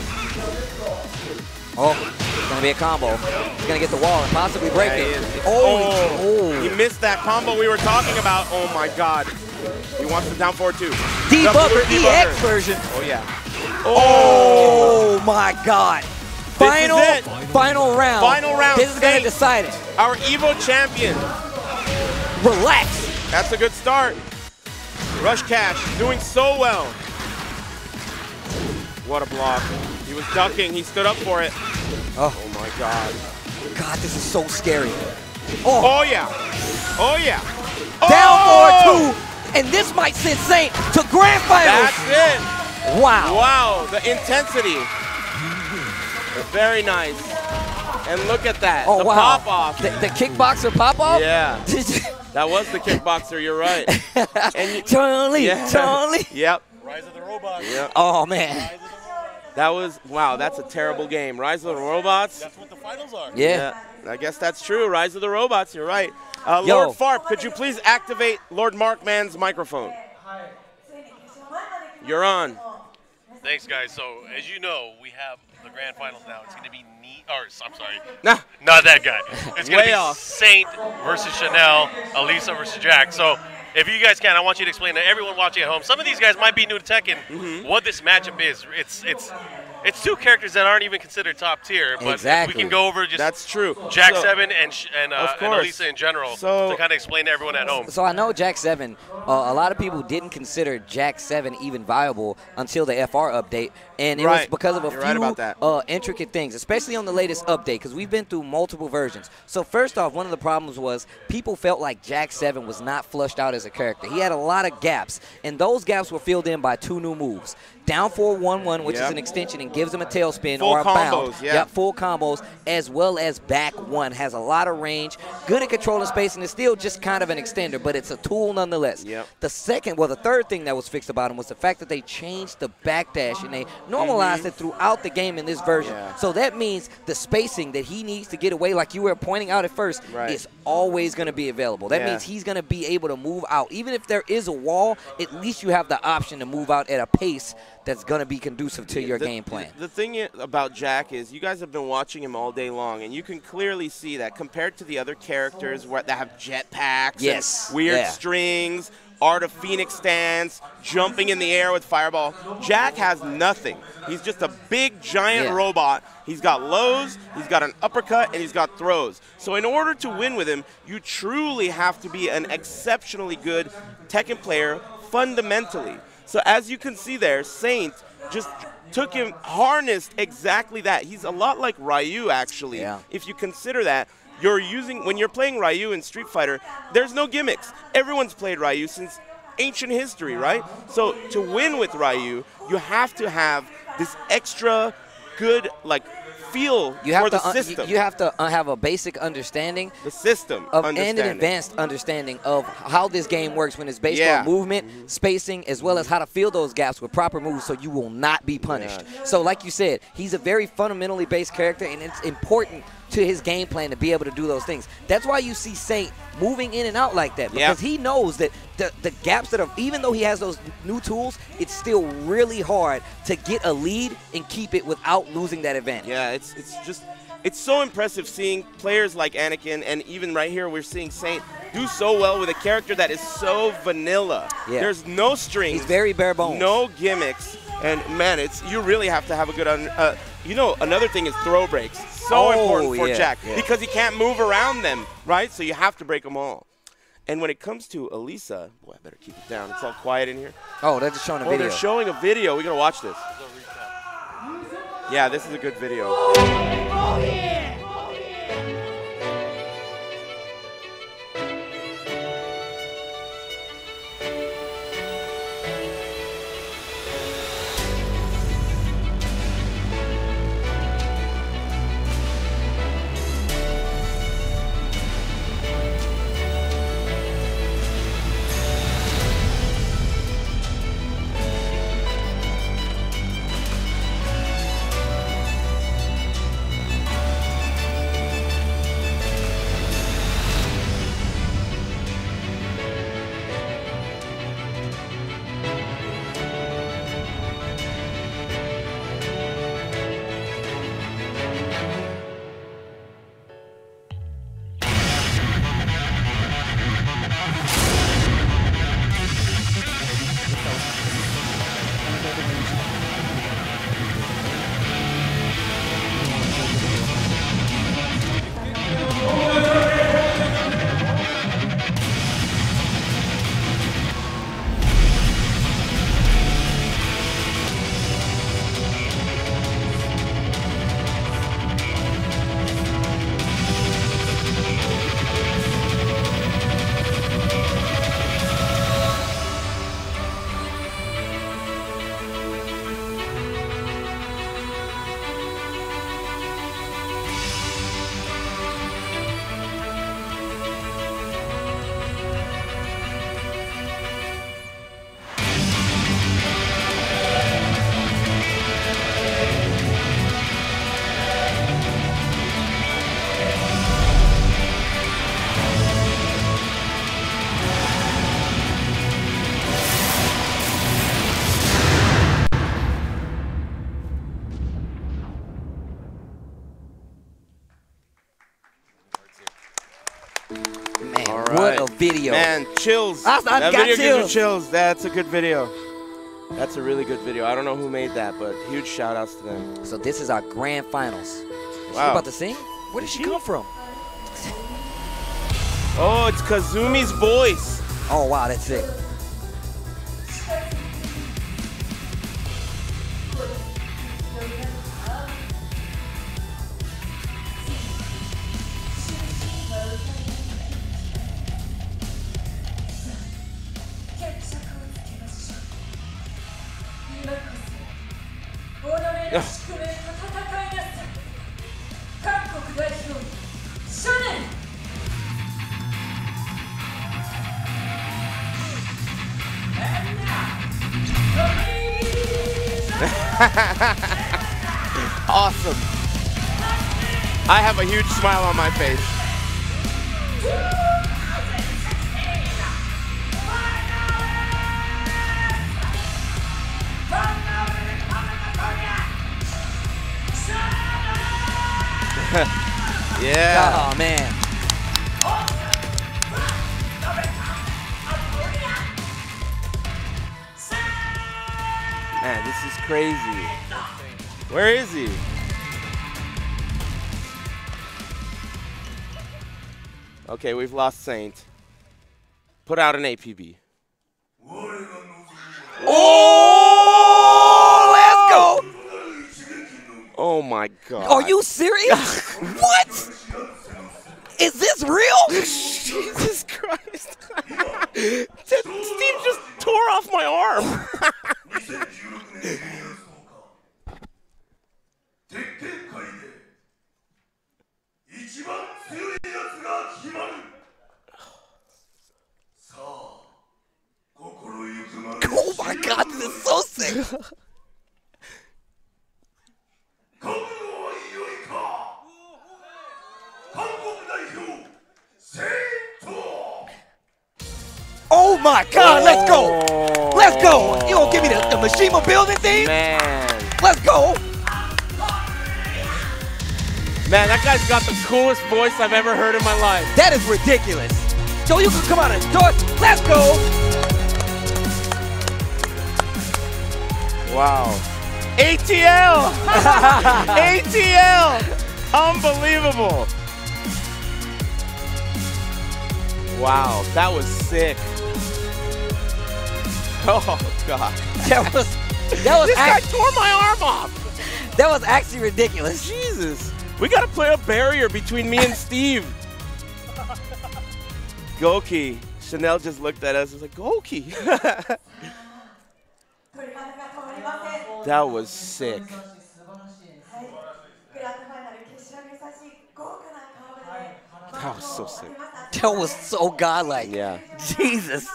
Oh, it's going to be a combo. He's going to get the wall and possibly break Yeah, it. Oh, Oh, he oh. missed that combo we were talking about. Oh my God. He wants the down four too. Debugger. EX version. Oh yeah. Oh, oh. my God. Final, final round. Final round, This is going to decide it. Our Evo champion. Relax. That's a good start. Rush Cash doing so well. What a block. He was ducking. He stood up for it. Oh, Oh my God. God, this is so scary. Oh, Oh yeah. Oh yeah. down Oh! 4-2. And this might send Saint to grand finals. That's it. Wow. Wow. The intensity. Very nice. And look at that. Oh, the wow. pop off. The, the kickboxer pop off? Yeah. That was the kickboxer. You're right. And you, Charlie, yeah. Charlie. Yep. Rise of the Robots. Yep. Oh, man. That was wow. That's a terrible game. Rise of the Robots. That's what the finals are. Yeah. I guess that's true. Rise of the Robots. You're right. Uh, Yo. Lord Farp, could you please activate Lord Markman's microphone? You're on. Thanks, guys. So, as you know, we have the grand finals now. It's going to be neat. Or, I'm sorry, Nah. not that guy. It's going to be off. Saint versus Chanel, Alisa versus Jack. So, if you guys can, I want you to explain to everyone watching at home. Some of these guys might be new to Tekken. Mm-hmm. What this matchup is? It's it's it's two characters that aren't even considered top tier. But Exactly. we can go over just That's true. Jack So- Seven and sh- and, uh, Of and. Alisa in general So- to kind of explain to everyone at home. So I know Jack 7, uh, a lot of people didn't consider Jack 7 even viable until the FR update. And it was because of a You're few right about that. Uh, intricate things, especially on the latest update, because we've been through multiple versions. So first off, one of the problems was people felt like Jack 7 was not flushed out as a character. He had a lot of gaps, and those gaps were filled in by two new moves. Down for a 1-1, which is an extension and gives him a tailspin Full or a bound. combos, yeah. Yep, full combos, as well as back one. Has a lot of range, good at controlling space, and it's still just kind of an extender, but it's a tool nonetheless. Yep. The second, well, the third thing that was fixed about him was the fact that they changed the backdash and they normalized mm-hmm. it throughout the game in this version. Yeah. So that means the spacing that he needs to get away, like you were pointing out at first, Right. is always going to be available. That Yeah. means he's going to be able to move out. Even if there is a wall, at least you have the option to move out at a pace that's going to be conducive to your the, game plan. The thing about Jack is you guys have been watching him all day long, and you can clearly see that compared to the other characters where, that have jetpacks, Yes, weird yeah. strings, Art of Phoenix stance, jumping in the air with Fireball. Jack has nothing. He's just a big, giant Yeah. robot. He's got lows, he's got an uppercut, and he's got throws. So in order to win with him, you truly have to be an exceptionally good Tekken player fundamentally. So as you can see there, Saint just took him, harnessed exactly that. He's a lot like Ryu, actually. Yeah. If you consider that, you're using, when you're playing Ryu in Street Fighter, there's no gimmicks. Everyone's played Ryu since ancient history, right? So to win with Ryu, you have to have this extra good, like, feel You have for the to un- you- system. you have to uh, have a basic understanding the system of, and an advanced understanding of how this game works when it's based Yeah. on movement, spacing, as well as how to fill those gaps with proper moves so you will not be punished. So, like you said, he's a very fundamentally based character, and it's important to his game plan to be able to do those things. That's why you see Saint moving in and out like that Yeah. because he knows that the, the gaps that are, even though he has those new tools, it's still really hard to get a lead and keep it without losing that advantage. Yeah, it's it's just it's so impressive seeing players like Anakin and even right here we're seeing Saint do so well with a character that is so vanilla. Yeah. There's no strings. He's very bare bones. No gimmicks. And man, it's you really have to have a good un, uh, you know, another thing is throw breaks. So Oh, important for yeah, Jack yeah. because he can't move around them, right? So you have to break them all. And when it comes to Alisa, boy, I better keep it down. It's all quiet in here. Oh, they're just showing a Oh, video. they're showing a video. We gotta watch this. Yeah, this is a good video. Man, video. Man, chills. I- I that got video gives you chills. chills. That's a good video. That's a really good video. I don't know who made that, but huge shout outs to them. So this is our grand finals. Is she Wow. about to sing? Where did she come from? Oh, it's Kazumi's voice. Oh, wow, that's it. Smile on my face. Lost Saint. Put out an APB. Oh, let's go. Oh my god. Are you serious? what? Is this real? Jesus Christ. Steve just tore off my arm. Oh my god, let's go. Let's go. You gonna give me the, the Mishima building thing? Man. Let's go. Man, that guy's got the coolest voice I've ever heard in my life. That is ridiculous. So you can come out and door. Let's go. Wow. ATL! ATL! Unbelievable. Wow, that was sick. Oh god. That was that was This guy tore my arm off. that was actually ridiculous. Jesus. We gotta play a barrier between me and Steve. Goki. Chanel just looked at us and was like, Goki. That was sick. That was so sick. That was so godlike. Yeah. Jesus.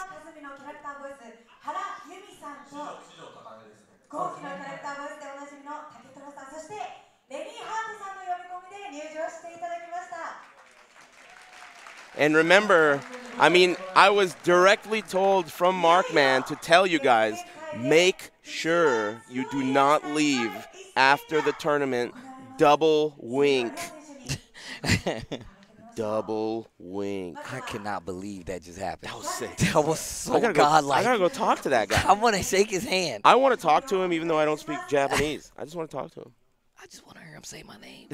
And remember, I mean, I was directly told from Markman to tell you guys make sure you do not leave after the tournament. Double wink. Double wink. I cannot believe that just happened. That was sick. That was so I gotta, go, I godlike. gotta go talk to that guy. I want to shake his hand. I want to talk to him even though I don't speak Japanese. I just want to talk to him. I just want to hear him say my name.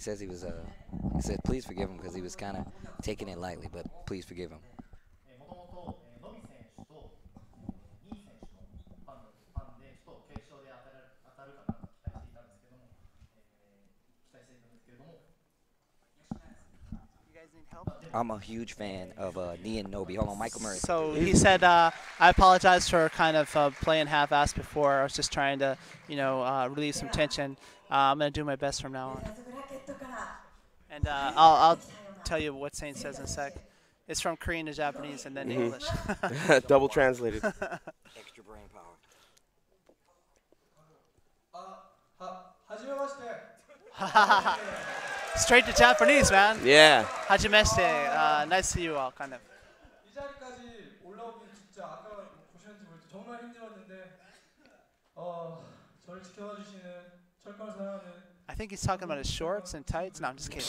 He says he was uh he said please forgive him because he was kind of taking it lightly, but please forgive him. I'm a huge fan of uh, Nia Nobi. Hold on, Michael Murray. So he said, uh, I apologize for kind of uh, playing half-assed before. I was just trying to, you know, uh, relieve some tension. Uh, I'm going to do my best from now on. And uh, I'll, I'll, tell you what Saint says in a sec. It's from Korean to Japanese and then mm -hmm. English. Double translated. Extra brain power. Uh, Straight to Japanese, man. Yeah. Hajimeshite. Uh, nice to see you all, kind of. I think he's talking about his shorts and tights. No, I'm just kidding.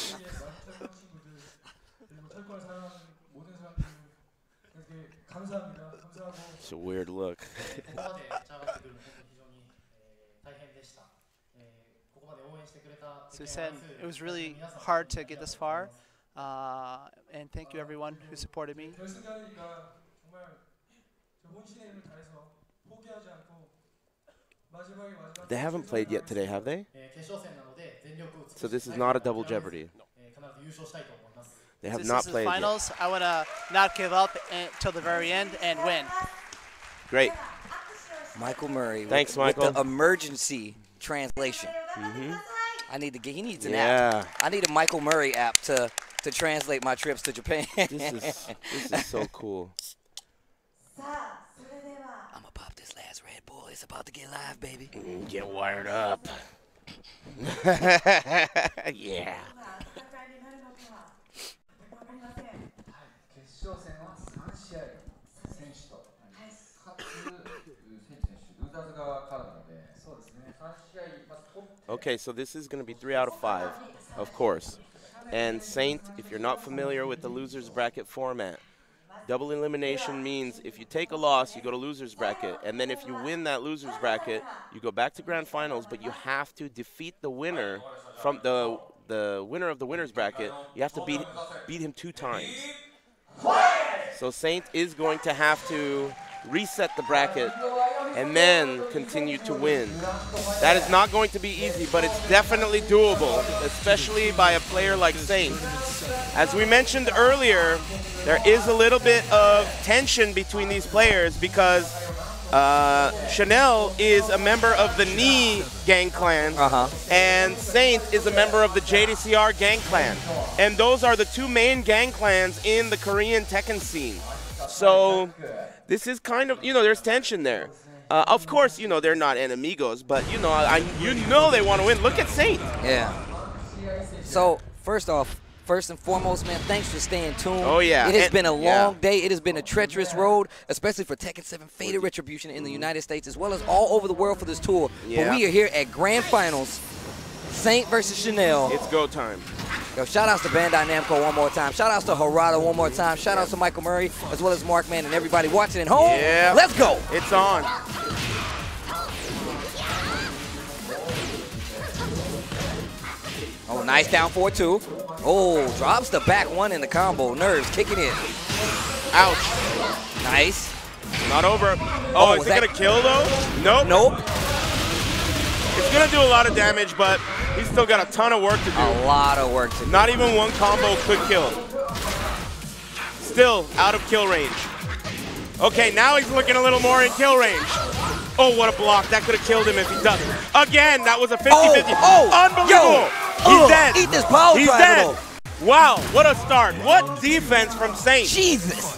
it's a weird look. So he said it was really hard to get this far. Uh, and thank you everyone who supported me. They haven't played yet today, have they? So this is not a double jeopardy. They have not played finals. Yet. I want to not give up until the very end and win. Great. Michael Murray. Thanks, with, Michael. With the emergency translation. Mm-hmm. I need to get. He needs an yeah. app. I need a Michael Murray app to to translate my trips to Japan. this is this is so cool. I'ma pop this last Red Bull. It's about to get live, baby. Mm, get wired up. yeah. Okay, so this is going to be three out of five, of course. And Saint, if you're not familiar with the losers bracket format, double elimination means if you take a loss, you go to losers bracket, and then if you win that losers bracket, you go back to grand finals. But you have to defeat the winner from the the winner of the winners bracket. You have to beat beat him two times. So Saint is going to have to reset the bracket and then continue to win. That is not going to be easy, but it's definitely doable, especially by a player like Saint. As we mentioned earlier, there is a little bit of tension between these players because uh, Chanel is a member of the knee gang clan, Uh-huh. and Saint is a member of the JDCR gang clan. And those are the two main gang clans in the Korean Tekken scene. So this is kind of, you know, there's tension there. Uh, of course, you know, they're not enemigos, but, you know, I, you know they want to win. Look at Saint. Yeah. So first off, first and foremost, man, thanks for staying tuned. Oh, yeah. It has And- been a long yeah. day. It has been a treacherous road, especially for Tekken 7 Fated Retribution in the United States as well as all over the world for this tour. Yeah. But we are here at Grand Finals, Saint versus Chanel. It's go time. Yo, shout outs to Bandai Namco one more time. Shout outs to Harada one more time. Shout outs to Michael Murray as well as Markman and everybody watching at home. Yeah. Let's go. It's on. Oh, nice down 4 2. Oh, drops the back one in the combo. Nerves kicking in. Ouch. Nice. Not over. Oh, Oh, is it that- going to kill, though? Nope. Nope. It's going to do a lot of damage, but he's still got a ton of work to do. A lot of work to do. Not even one combo could kill. Still out of kill range. Okay, now he's looking a little more in kill range. Oh, what a block. That could have killed him if he doesn't. Again, that was a 50-50. Oh, oh, Unbelievable. yo. He's Ugh, dead. eat this power He's dead. Wow, what a start. What defense from Saint. Jesus.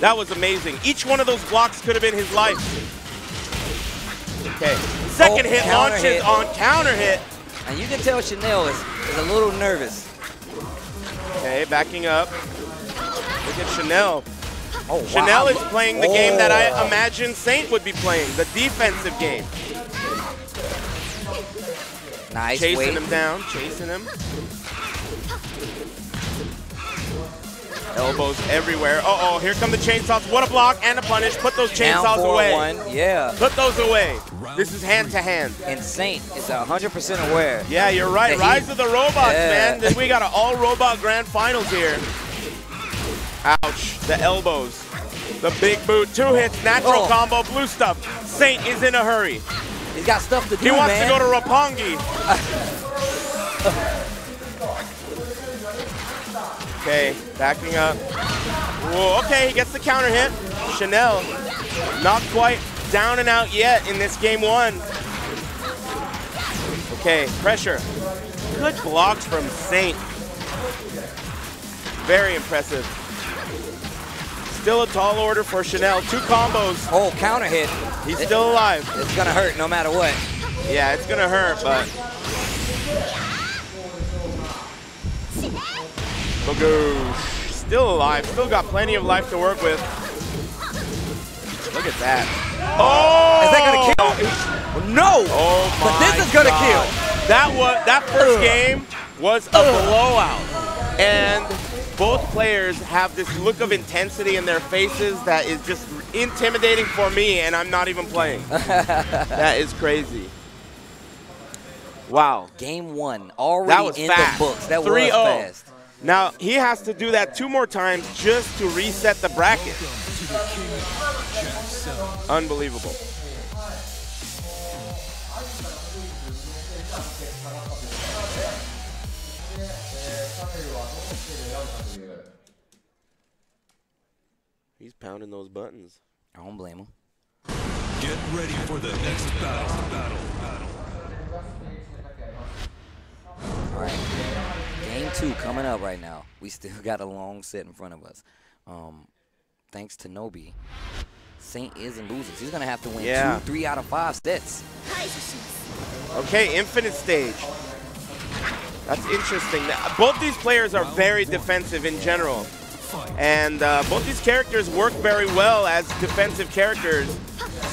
That was amazing. Each one of those blocks could have been his life. Okay. Second Oh, hit launches hit. on counter hit. And you can tell Chanel is, is a little nervous. Okay, backing up. Look at Chanel. Oh, wow. Chanel is playing the game that I Oh. imagine Saint would be playing, the defensive game. Nice chasing him down, chasing him. Elbows everywhere. Uh-oh, here come the chainsaws. What a block and a punish. Put those chainsaws away. 1. Yeah. Put those away. This is hand to hand. And Saint is 100% aware. Yeah, you're right. Rise of the robots, Yeah. man. We got an all robot grand finals here. Ouch. The elbows. The big boot. Two hits. Natural Oh. combo. Blue stuff. Saint is in a hurry. He's got stuff to do, He wants man. to go to Roppongi. okay, backing up. Whoa, okay, he gets the counter hit. Chanel, not quite down and out yet in this game one. Okay, pressure. Good blocks from Saint. Very impressive. Still a tall order for Chanel. Two combos. Oh, counter hit. He's still alive. It's going to hurt no matter what. Yeah, it's gonna hurt, but. Bogoosh. Still alive. Still got plenty of life to work with. Look at that. Oh! Is that going to kill? No. Oh But this is gonna God. kill. That was that first Ugh. game was a blowout, and both players have this look of intensity in their faces that is just intimidating for me, and I'm not even playing. that is crazy. Wow. Game one already in fast. the books. That 3-0. was oh. fast. Now he has to do that two more times just to reset the bracket. Unbelievable. He's pounding those buttons. I don't blame him. Get ready for the next battle. Battle. Battle. All right. Game two coming up right now. We still got a long set in front of us. Um, thanks to Nobi, Saint isn't losers. He's gonna have to win Yeah. two, three out of five sets. Okay, infinite stage. That's interesting. Both these players are very defensive in general. And uh, both these characters work very well as defensive characters.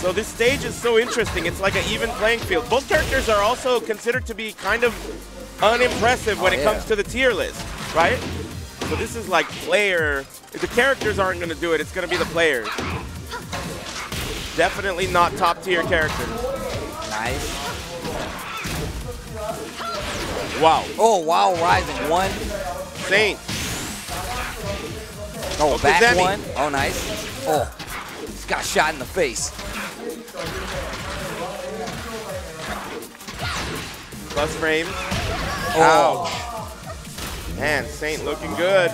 So this stage is so interesting. It's like an even playing field. Both characters are also considered to be kind of unimpressive when Oh, it yeah. comes to the tier list, right? So this is like player. If The characters aren't going to do it. It's going to be the players. Definitely not top tier characters. Nice. Wow. Oh, wow, rising one. Saint. Oh, oh back Okazemi. one. Oh, nice. Oh, just got shot in the face. Plus frame. Oh. Ouch. Man, Saint looking good.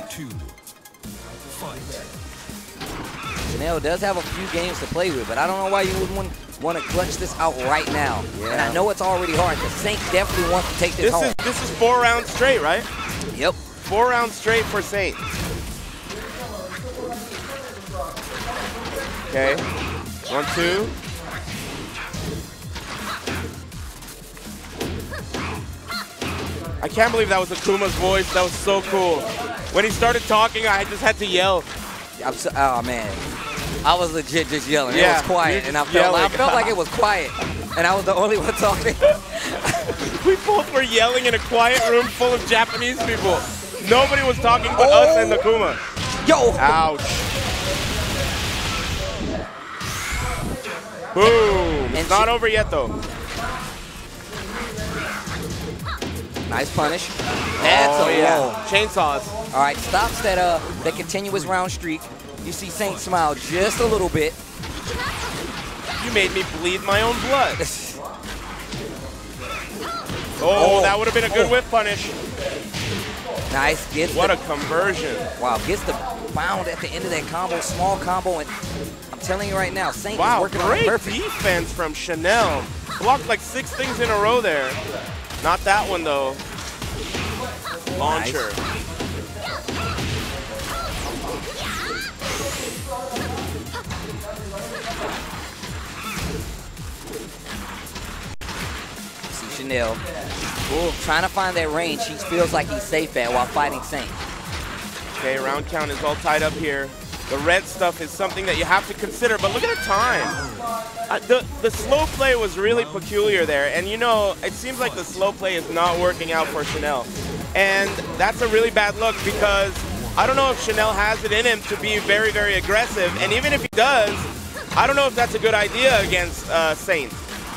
Chanel does have a few games to play with, but I don't know why you wouldn't want, want to clutch this out right now. And I know it's already hard because Saint definitely wants to take this, This home. is this is four rounds straight, right? Yep. Four rounds straight for Saint. Okay. One, two. I can't believe that was Akuma's voice. That was so cool. When he started talking, I just had to yell. I'm so, oh man, I was legit just yelling. it was quiet, and I felt I felt like it was quiet, and I was the only one talking. We both were yelling in a quiet room full of Japanese people. Nobody was talking but us and oh. Akuma. Yo! Ouch. Boom. And It's not over yet though. Nice punish. That's oh, a yeah. low. Chainsaws. All right, stops that uh that continuous round streak. You see Saint smile just a little bit. You made me bleed my own blood. Oh, Oh. that would have been a good Oh. whip punish. nice, gets What the, a conversion. wow, gets the bound at the end of that combo, small combo, and I'm telling you right now, Saint is Wow, working on it great perfect. defense from Chanel. Blocked like six things in a row there. Not that one though. Launcher. See Chanel Ooh, trying to find that range he feels like he's safe at while fighting Saint. Okay, round count is all tied up here. The red stuff is something that you have to consider, but look at the time. Uh, the, the slow play was really peculiar there, and you know, it seems like the slow play is not working out for Chanel. And that's a really bad look because I don't know if Chanel has it in him to be very, very aggressive, and even if he does, I don't know if that's a good idea against uh, Saint.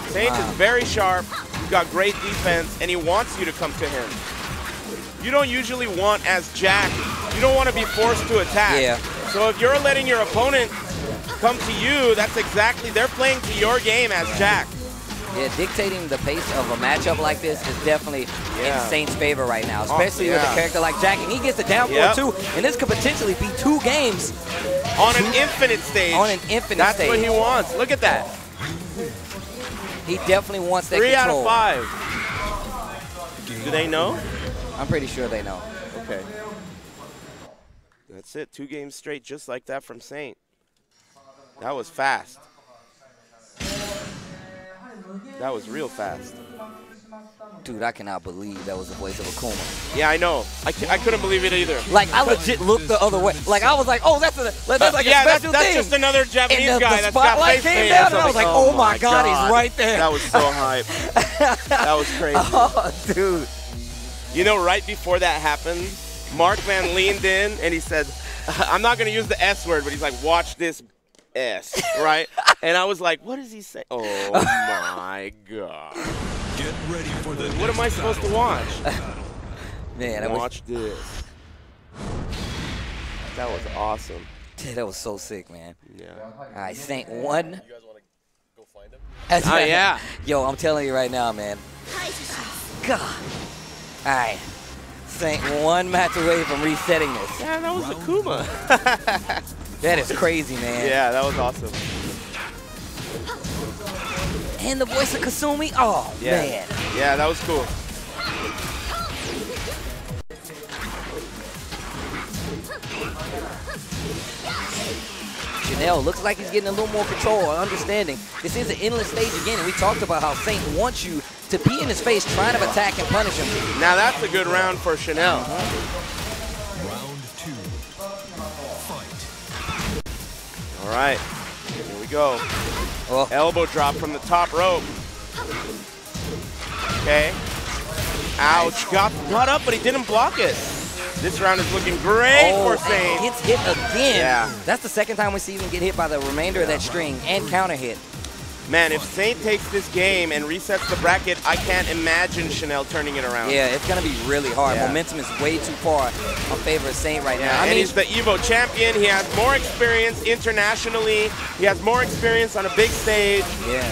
Saint Wow. is very sharp, he's got great defense, and he wants you to come to him. You don't usually want, as Jack, you don't want to be forced to attack. Yeah. So if you're letting your opponent come to you, that's exactly, they're playing to your game as Jack. Yeah, dictating the pace of a matchup like this is definitely Yeah. in Saint's favor right now, especially with yeah. a character like Jack. And he gets the down Yep. too, and this could potentially be two games On an infinite stage. on an infinite That's stage. what he wants. Look at that. He definitely wants that Three out control. of five. Do they know? I'm pretty sure they know. Okay. That's it. Two games straight just like that from Saint. That was fast. That was real fast. Dude, I cannot believe that was the voice of Akuma. Yeah, I know. I couldn't believe it either. Like I legit looked the other way. Like I was like, oh, that's a that's like yeah, a that's, special that's thing. just another Japanese and the, guy the that's got spotlight came down, and I was like, oh, oh, my god, he's right there. That was so hype. that was crazy. oh, dude. You know, right before that happened, Markman leaned in and he said, I'm not going to use the S word, but he's like, watch this S, right? and I was like, what does he say? Oh my God. Get ready for the What am I next supposed to watch? Man, I wish, Watch this. That was awesome. Yeah, that was so sick, man. Yeah. All right, Saint one. You guys want to go find him? Oh, yeah. Yo, I'm telling you right now, man. God. All right. Saint one match away from resetting this. Yeah, that was Akuma. That is crazy, man. yeah, that was awesome. And the voice of Kazumi. Oh Yeah. man. Yeah, that was cool. Chanel looks like he's getting a little more control or understanding. This is an endless stage again, and we talked about how Saint wants you to be in his face, trying to attack and punish him. Now that's a good round for Chanel. Round two. Fight. All right, here we go. Oh. Elbow drop from the top rope. Okay. Ouch, got got up, but he didn't block it. This round is looking great Oh, for Saint. gets hit again. Yeah. That's the second time we see him get hit by the remainder of that string and counter hit. Man, if Saint takes this game and resets the bracket, I can't imagine Chanel turning it around. Yeah, it's gonna be really hard. Yeah. Momentum is way too far in favor of Saint right Yeah, now. I and mean, he's the Evo champion. He has more experience internationally. He has more experience on a big stage. yeah.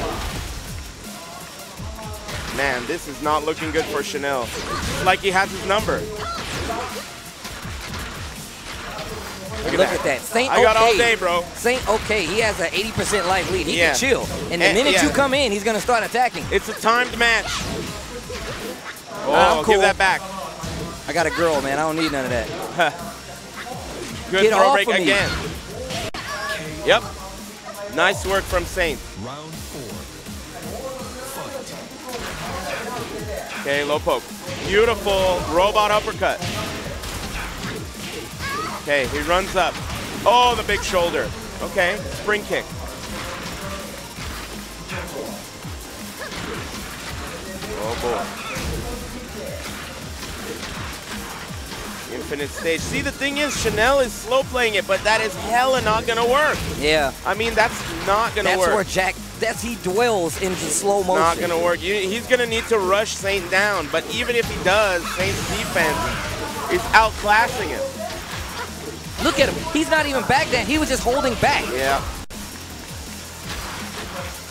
Man, this is not looking good for Chanel. It's like he has his number. Look Look at at that. Saint I okay. got all day, bro. Saint okay. He has an 80% life lead. He Yeah. can chill. And the And- minute yeah. you come in, he's gonna start attacking. It's a timed match. Oh, I'm cool. give that back. I got a girl, man. I don't need none of that. Good Get throw off break of me. again. Yep. Nice work from Saint. Round four. Okay, low poke. Beautiful robot uppercut. Okay, he runs up. Oh, the big shoulder. Okay, spring kick. Oh boy. Infinite stage. See, the thing is, Chanel is slow playing it, but that is hella not gonna work. Yeah. I mean, that's not gonna That's work. That's where Jack, that's he dwells into slow motion. Not gonna work. You, he's gonna need to rush Saint down. But even if he does, Saint's defense is outclassing him. Look at him. He's not even back then. He was just holding back. Yeah.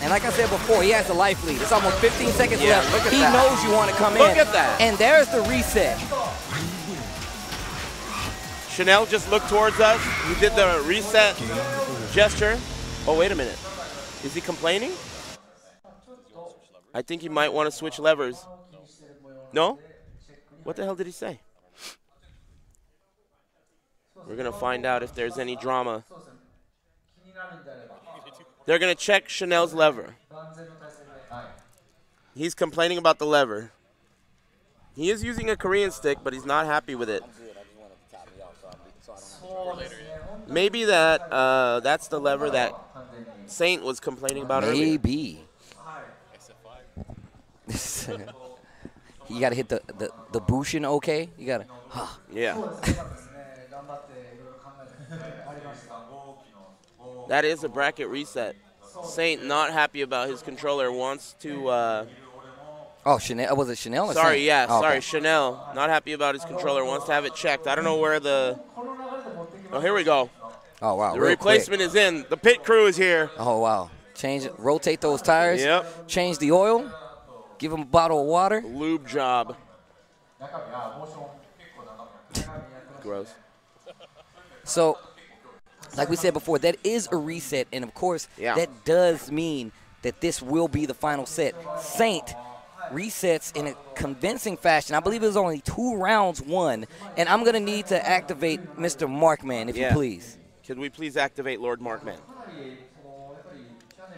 And like I said before, he has the life lead. It's almost 15 seconds Yeah, left. look at he that. knows you want to come Look in. Look at that. And there's the reset. Chanel just looked towards us. He did the reset gesture. Oh, wait a minute. Is he complaining? I think he might want to switch levers. No? What the hell did he say? We're going to find out if there's any drama. They're going to check Chanel's lever. He's complaining about the lever. He is using a Korean stick, but he's not happy with it. Maybe that uh, that's the lever that Saint was complaining about earlier. Maybe. you got to hit the, the, the Bushin okay. You got to. Yeah. that is a bracket reset. Saint not happy about his controller wants to. Uh, Oh, Chanel. Was it Chanel or sorry, Saint? yeah, Oh, sorry. okay. Chanel not happy about his controller wants to have it checked. I don't know where the. Oh, here we go. Oh, wow. The replacement is in. The pit crew is here. Oh, wow. Change. Rotate those tires. Yep. Change the oil. Give him a bottle of water. Lube job. Gross. So, like we said before, that is a reset, and of course, Yeah. that does mean that this will be the final set. Saint resets in a convincing fashion. I believe it was only two rounds won, and I'm gonna need to activate Mr. Markman, if Yeah. you please. Can we please activate Lord Markman?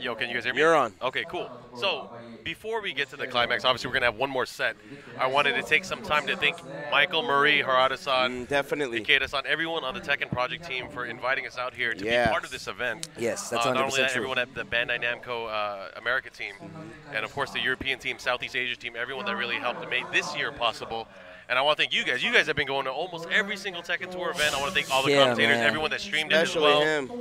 Yo, can you guys hear me? You're on. Okay, cool. So before we get to the climax, obviously we're gonna have one more set. I wanted to take some time to thank Michael Murray, Harada-san, Mm, definitely. Ikeda-san, everyone on the Tekken Project team for inviting us out here to Yes. be part of this event. Yes, that's uh, 100% not only that, true. everyone at the Bandai Namco uh, America team, and of course the European team, Southeast Asia team, everyone that really helped to make this year possible. And I want to thank you guys. You guys have been going to almost every single Tekken Tour event. I want to thank all the Yeah, commentators, man. everyone that streamed it as well. him.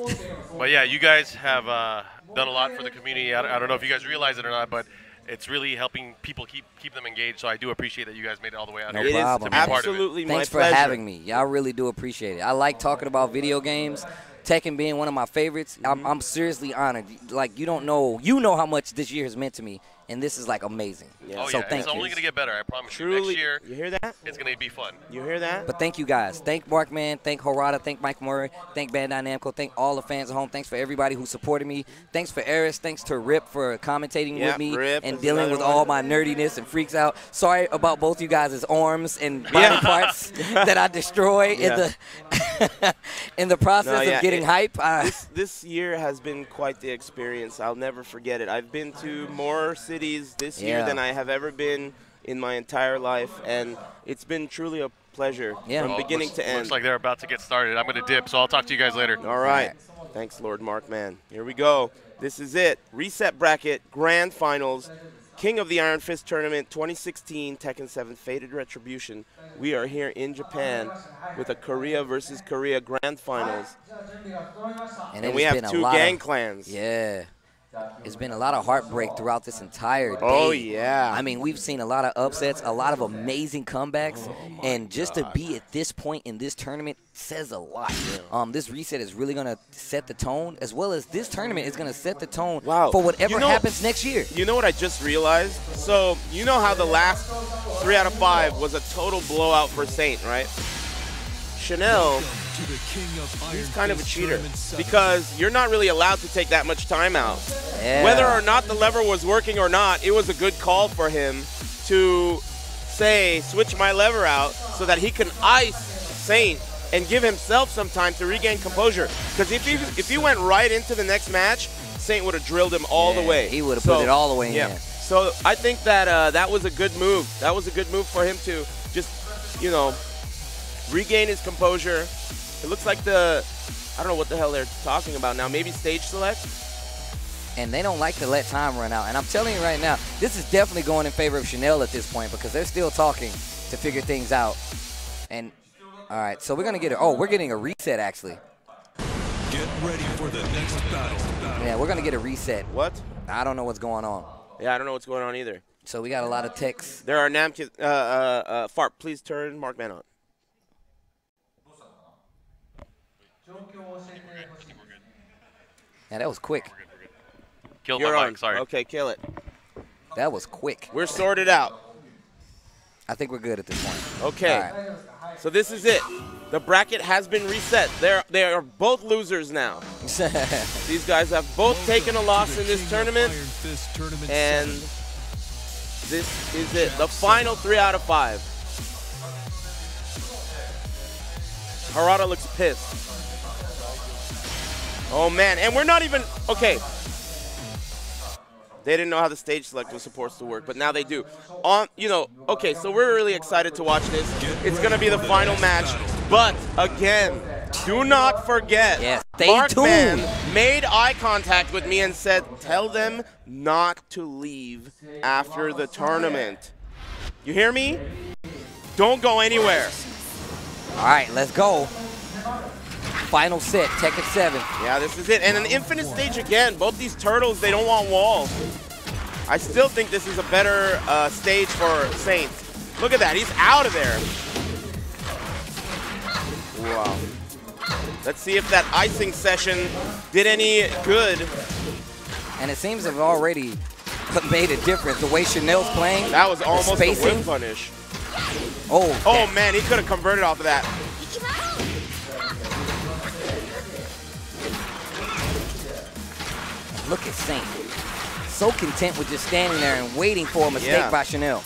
But yeah, you guys have uh, done a lot for the community. I, I don't know if you guys realize it or not, but it's really helping people keep keep them engaged. So I do appreciate that you guys made it all the way out No here It is problem, to be man. part of it. absolutely my Thanks for pleasure. having me. Yeah, I really do appreciate it. I like talking about video games. Tekken being one of my favorites, I'm, I'm seriously honored. Like you don't know, you know how much this year has meant to me, and this is like amazing. Yeah. Oh so yeah, thank it's you. only gonna get better. I promise you. Truly, Next year, you hear that? it's gonna be fun. You hear that? But thank you guys. Thank Markman. Thank Harada. Thank Mike Murray. Thank Bandai Namco. Thank all the fans at home. Thanks for everybody who supported me. Thanks for Aris. Thanks to Rip for commentating Yep, with me Rip and dealing with one. all my nerdiness and freaks out. Sorry about both you guys' arms and body Yeah. parts that I destroy in the in the process No, yeah, of getting it- hype. I, this this year has been quite the experience. I'll never forget it. I've been to more cities this year than I have ever been in my entire life, and it's been truly a pleasure Yeah. from Oh, beginning looks, to end. Looks like they're about to get started. I'm gonna dip, so I'll talk to you guys later. All right. Thanks, Lord Markman. Here we go. This is it. Reset bracket, grand finals, King of the Iron Fist Tournament 2016 Tekken 7 Fated Retribution. We are here in Japan with a Korea versus Korea grand finals. and And we have two gang of, clans. Yeah. It's been a lot of heartbreak throughout this entire day. Oh, yeah. I mean, we've seen a lot of upsets, a lot of amazing comebacks, and just to be at this point in this tournament says a lot. Um, this reset is really going to set the tone, as well as this tournament is going to set the tone Wow. for whatever You know- happens next year. You know what I just realized? So, you know how the last three out of five was a total blowout for Saint, right? Chanel, To the king of Iron he's kind of a cheater because you're not really allowed to take that much time out. Yeah. Whether or not the lever was working or not, it was a good call for him to say, switch my lever out so that he can ice Saint and give himself some time to regain composure. Because if he, if he went right into the next match, Saint would have drilled him all the way. he would've So, put it all the way in yeah. there. So I think that uh, that was a good move. That was a good move for him to just, you know, regain his composure. It looks like the, I don't know what the hell they're talking about now. Maybe stage select? and they don't like to let time run out. And I'm telling you right now, this is definitely going in favor of Chanel at this point because they're still talking to figure things out. And all right, so we're gonna get it. Oh, we're getting a reset actually. Get ready for the next battle. Yeah, we're gonna get a reset. What? I don't know what's going on. Yeah, I don't know what's going on either. So we got a lot of texts. There are Namkins. Uh, uh, uh, Fart, please turn Markman on. Yeah, that was quick. Killed You're my on. mic. Sorry. Okay, kill it. That was quick. We're sorted out. I think we're good at this point. Okay. All right. So this is it. The bracket has been reset. They're they are both losers now. These guys have both taken a loss in this tournament, Tournament and seven. this is it. The final three out of five. Harada looks pissed. Oh man, and we're not even okay. They didn't know how the stage select was supposed to work, but now they do. On, you know, okay, so we're really excited to watch this. It's gonna be the final match, but again, do not forget. Yeah, stay Mark tuned. Man made eye contact with me and said, "Tell them not to leave after the tournament." You hear me? Don't go anywhere. All right, let's go. Final set, Tekken 7. Yeah, this is it. And an infinite stage again. Both these turtles, they don't want walls. I still think this is a better uh, stage for Saints. Look at that. He's out of there. Wow. Let's see if that icing session did any good. And it seems to have already made a difference. The way Chanel's playing. That was almost a whip punish. Oh, Oh, man, he could have converted off of that. Look at Saint. So content with just standing there and waiting for a mistake Yeah. by Chanel.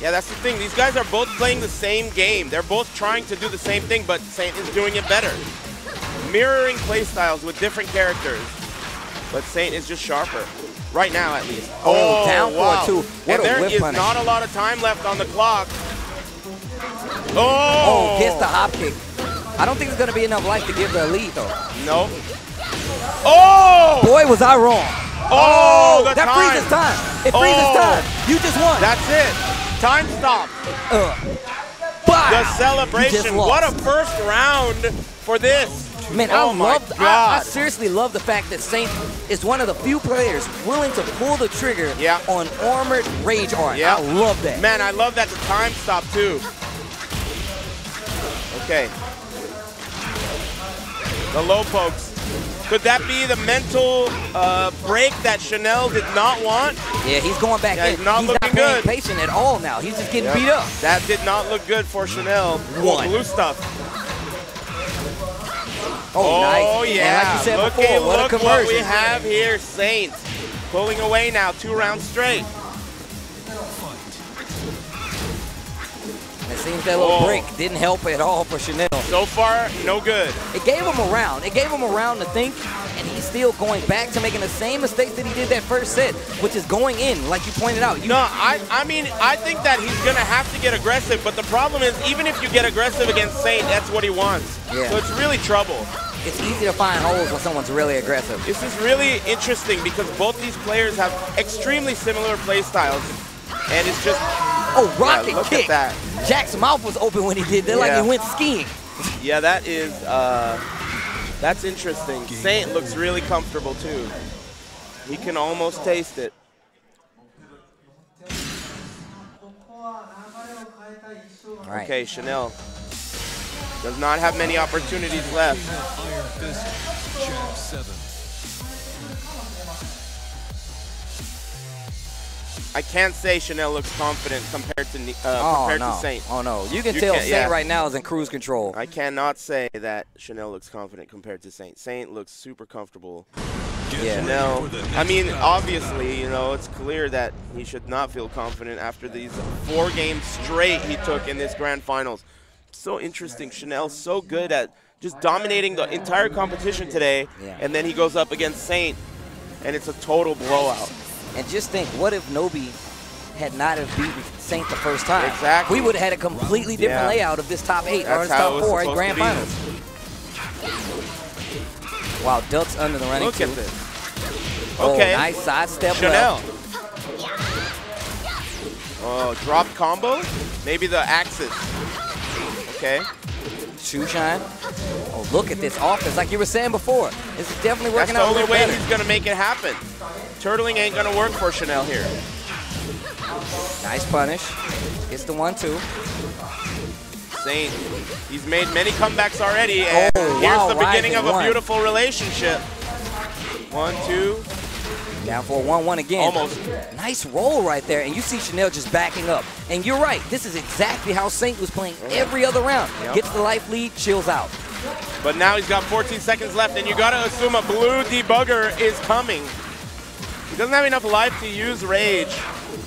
Yeah, that's the thing. These guys are both playing the same game. They're both trying to do the same thing, but Saint is doing it better. Mirroring playstyles with different characters. But Saint is just sharper. Right now, at least. Oh, oh down for wow. two. What and there is punish. not a lot of time left on the clock. Oh! Oh, gets the hop kick. I don't think there's going to be enough life to give the lead, though. Nope. Oh! Boy, was I wrong. Oh, the that time. freezes time. It freezes Oh. time. You just won. That's it. Time stop. Uh, wow. The celebration. What a first round for this. Man, oh I love. I, I seriously love the fact that Saint is one of the few players willing to pull the trigger Yeah. on armored rage art. Yeah. I love that. Man, I love that the time stop too. Okay. The low pokes. Could that be the mental uh, break that Chanel did not want? Yeah, he's going back Yeah, in. he's not looking paying good. patient at all now. He's just getting Yep. beat up. That did not look good for Chanel. One. blue stuff. Oh, nice. Oh And yeah. like you said look before, at- what a look conversion. what we have here. Saints pulling away now, two rounds straight. It seems that little Oh. break didn't help at all for Chanel. So far, no good. It gave him a round. It gave him a round to think, and he's still going back to making the same mistakes that he did that first set, which is going in, like you pointed out. You, No, I, I mean, I think that he's gonna have to get aggressive, but the problem is, even if you get aggressive against Saint, that's what he wants. Yeah. So it's really trouble. It's easy to find holes when someone's really aggressive. This is really interesting because both these players have extremely similar play styles, and it's just Oh, rocket yeah, look kick. at that. Jack's mouth was open when he did that, like Yeah. he went skiing. Yeah, that is uh, that's interesting. Saint looks really comfortable too. He can almost taste it. All right. Okay, Chanel does not have many opportunities left. I can't say Chanel looks confident compared to uh, Oh compared no! to Saint. Oh no! You can You tell can't- Saint yeah. right now is in cruise control. I cannot say that Chanel looks confident compared to Saint. Saint looks super comfortable. Get Yeah. ready Chanel, I mean, obviously, you know, it's clear that he should not feel confident after these four games straight he took in this grand finals. So interesting. Chanel's so good at just dominating the entire competition today, Yeah. and then he goes up against Saint, and it's a total blowout. And just think, what if Nobi had not have beaten Saint the first time? Exactly. We would have had a completely different Yeah. layout of this top eight or this top four at grand finals. Wow, Duck's under the running Look too. at this. Oh, Okay. nice side step Chanel. left. Oh, drop combo? Maybe the axis. Okay. Shoe shine. Oh, look at this offense. Like you were saying before, this is definitely That's working the out a only way better. he's going to make it happen. Turtling ain't to work for Chanel here. Nice punish. Gets the one two. Saint, he's made many comebacks already, oh, and Oh, here's wow, the beginning of a one. beautiful relationship. One, two, Down for a 1-1 again. almost. Nice roll right there, and you see Chanel just backing up. And you're right, this is exactly how Saint was playing every other round. Yep. Gets the life lead, chills out. But now he's got 14 seconds left, and you got to assume a blue debugger is coming. He doesn't have enough life to use Rage.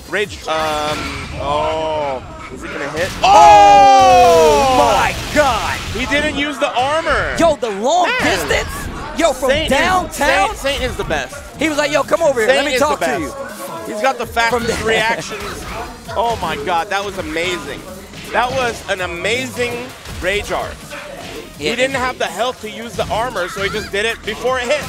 Rage, um, oh, is it going to hit? Oh my God! He didn't use the armor. Yo, the long Man. distance? Yo, from Saint is- downtown? Saint, Saint is the best. He was like, yo, come over here. Saint Let me is talk the to you. He's got the fastest there. reactions. Oh my God, that was amazing. That was an amazing rage art. Yeah, he didn't have the health to use the armor, so he just did it before it hit.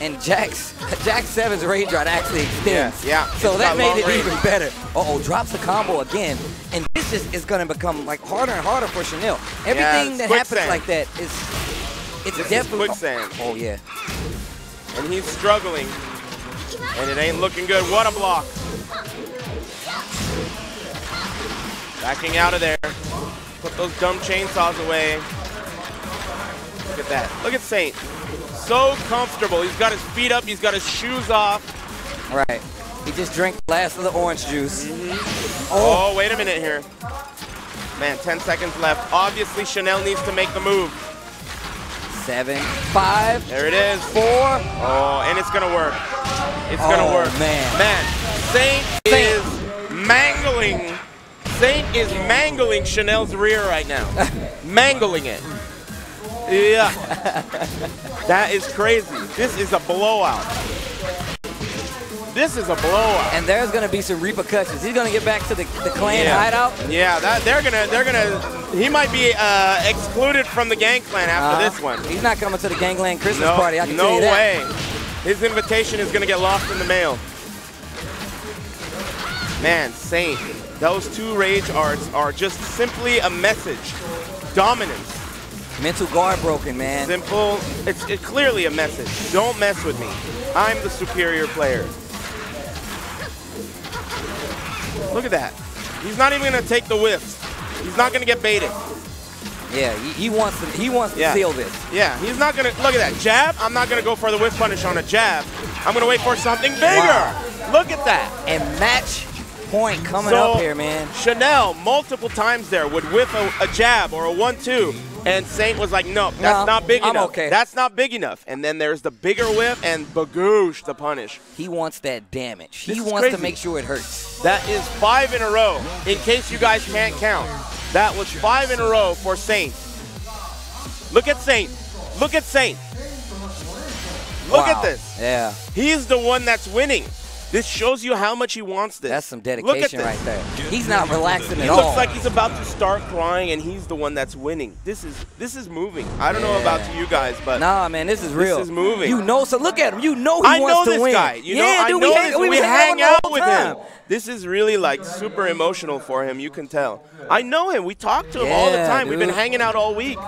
And Jack's Jack Seven's rage art actually extends. Yeah, yeah. So that made it range. even better. Uh-oh, drops the combo again. And this just is going to become like harder and harder for Chanel. Everything it's that happens quicksand. like that is it's This is definitely quicksand. Oh yeah. And he's struggling. And it ain't looking good. What a block. Backing out of there. Put those dumb chainsaws away. Look at that. Look at Saint. So comfortable. He's got his feet up. He's got his shoes off. Right. He just drank the last of the orange juice. Mm-hmm. Oh. oh, wait a minute here. Man, 10 seconds left. Obviously, Chanel needs to make the move. Seven, five, There it is. four. Oh, and it's going to work. It's going Oh, to work. man. Man, Saint, Saint. is mangling. Saint is mangling Chanel's rear right now. mangling it. Yeah. that is crazy. This is a blowout. This is a blowout. And there's going to be some repercussions. He's going to get back to the, the clan yeah. hideout. Yeah, that they're gonna they're gonna he might be uh, excluded from the gang clan after Uh, this one. He's not coming to the Gangland Christmas No, party. I can no tell you that. way. His invitation is gonna get lost in the mail. Man, Saint, those two rage arts are just simply a message. Dominance. Mental guard broken, man. Simple. It's, it's clearly a message. Don't mess with me. I'm the superior player. Look at that. He's not even gonna take the whiffs. He's not gonna get baited. Yeah, he, he wants to he wants to Yeah. seal this. Yeah, he's not gonna look at that jab. I'm not gonna go for the whiff punish on a jab. I'm going to wait for something bigger. Wow. Look at that. And match point coming So, up here, man. Chanel, multiple times there, would whiff a, a jab or a one-two, and Saint was like, no, that's No, not big I'm enough. okay. That's not big enough. And then there's the bigger whiff and Bagoosh the punish. He wants that damage. This he wants to make sure it hurts. That is five in a row. In case you guys can't count, that was five in a row for Saint. Look at Saint. Look at Saint. Look Wow. at this. Yeah, He's the one that's winning. This shows you how much he wants this. that's some Look at dedication this. right there. He's not relaxing He at all. looks like he's about to start crying, and he's the one that's winning. This is this is moving. I don't know about to you guys, but Nah, man, this is real. This is moving. You know, so look at him. You know he I wants know to this win. guy. You know, yeah, I dude, know we this. hang, we was hanging hang out with time. him. This is really like super emotional for him. You can tell. I know him. We talk to him all the Yeah, time. We've been hanging out all week.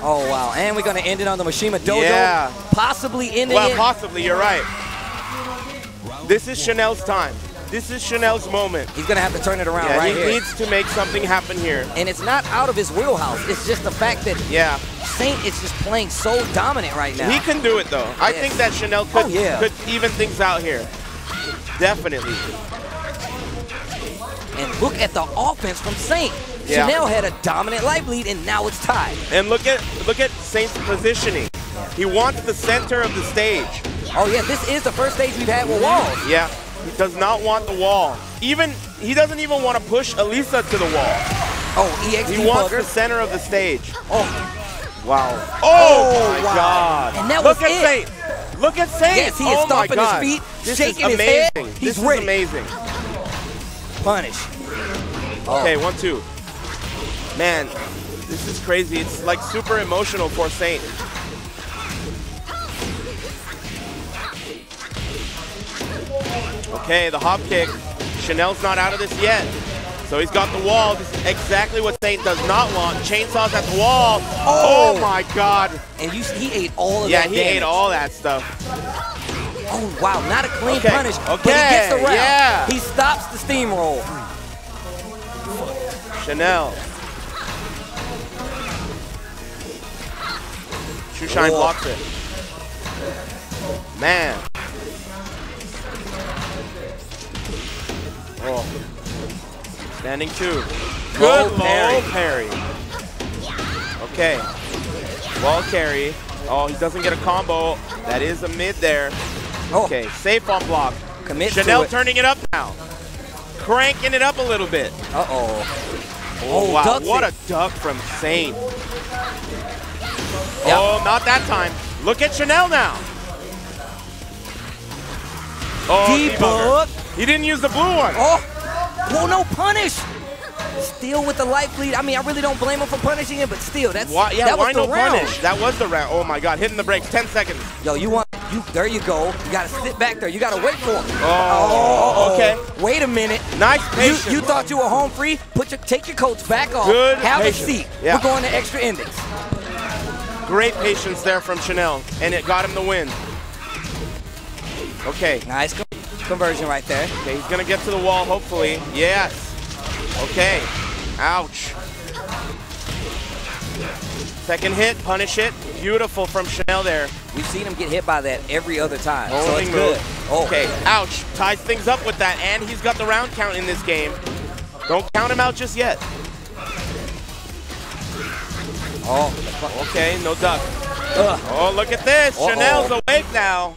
Oh wow, and we're gonna end it on the Mishima Dojo. Yeah. Possibly ending Well, it. Well, possibly. You're right. This is Chanel's time. This is Chanel's moment. He's gonna have to turn it around Yeah, right he here. needs to make something happen here. and it's not out of his wheelhouse. It's just the fact that Yeah. Saint is just playing so dominant right now. He can do it though. I Yes. think that Chanel could, Oh, yeah. could even things out here. Definitely. and look at the offense from Saint. Yeah. Chanel had a dominant life lead, and now it's tied. And look at look at Saint's positioning. He wants the center of the stage. Oh yeah, this is the first stage we've had with walls. Yeah. He does not want the wall. Even he doesn't even want to push Alisa to the wall. Oh, EXP He wants bugger. the center of the stage. Oh, Wow. Oh, Oh, my wow. God. And that Look was at it. Saint. Look at Saint. Yes, he is oh my stomping his God. feet, this shaking is his head. amazing. He's this ready. is amazing. punish. Oh. Okay, one, two. Man, this is crazy. It's like super emotional for Saint. Okay, the hop kick. Chanel's not out of this yet. So he's got the wall. This is exactly what Saint does not want. Chainsaws at the wall. Oh, Oh. my God. And you, he ate all of Yeah, that Yeah, he damage. ate all that stuff. Oh wow, not a clean Okay, punish, but he gets the round. yeah. He stops the steamroll. Chanel. Shoeshine blocks it. Man. Oh. Standing two. Good Low parry. parry. Okay. Wall carry. Oh, he doesn't get a combo. That is a mid there. Oh, Okay, safe on block. commit Chanel it. turning it up now. Cranking it up a little bit. Uh-oh. Oh, Oh, wow, what it. a duck from Saint. Yep. Oh, not that time. Look at Chanel now. Oh, hook. He didn't use the blue one. Oh, whoa, no punish. Still with the life lead. I mean, I really don't blame him for punishing it, but still, that's Why, yeah, that why was the no round. punish? That was the round. Oh my God, hitting the brakes, 10 seconds. Yo, you want you? There you go. You gotta sit back there. You gotta wait for him. Oh, oh okay. Wait a minute. Nice You, patience. you thought you were home free? Put your take your coats back off. Good Have patience. a seat. Yeah. We're going to extra innings. Great patience there from Chanel, and it got him the win. Okay, Nice conversion right there. okay, he's gonna get to the wall, hopefully. Yes. Okay. Ouch. Second hit, punish it. Beautiful from Chanel there. We've seen him get hit by that every other time. so it's good. move. Oh, Okay, ouch. Ties things up with that, and he's got the round count in this game. Don't count him out just yet. Oh, Okay, no duck. ugh. Oh, look at this. Uh-oh. Chanel's awake now.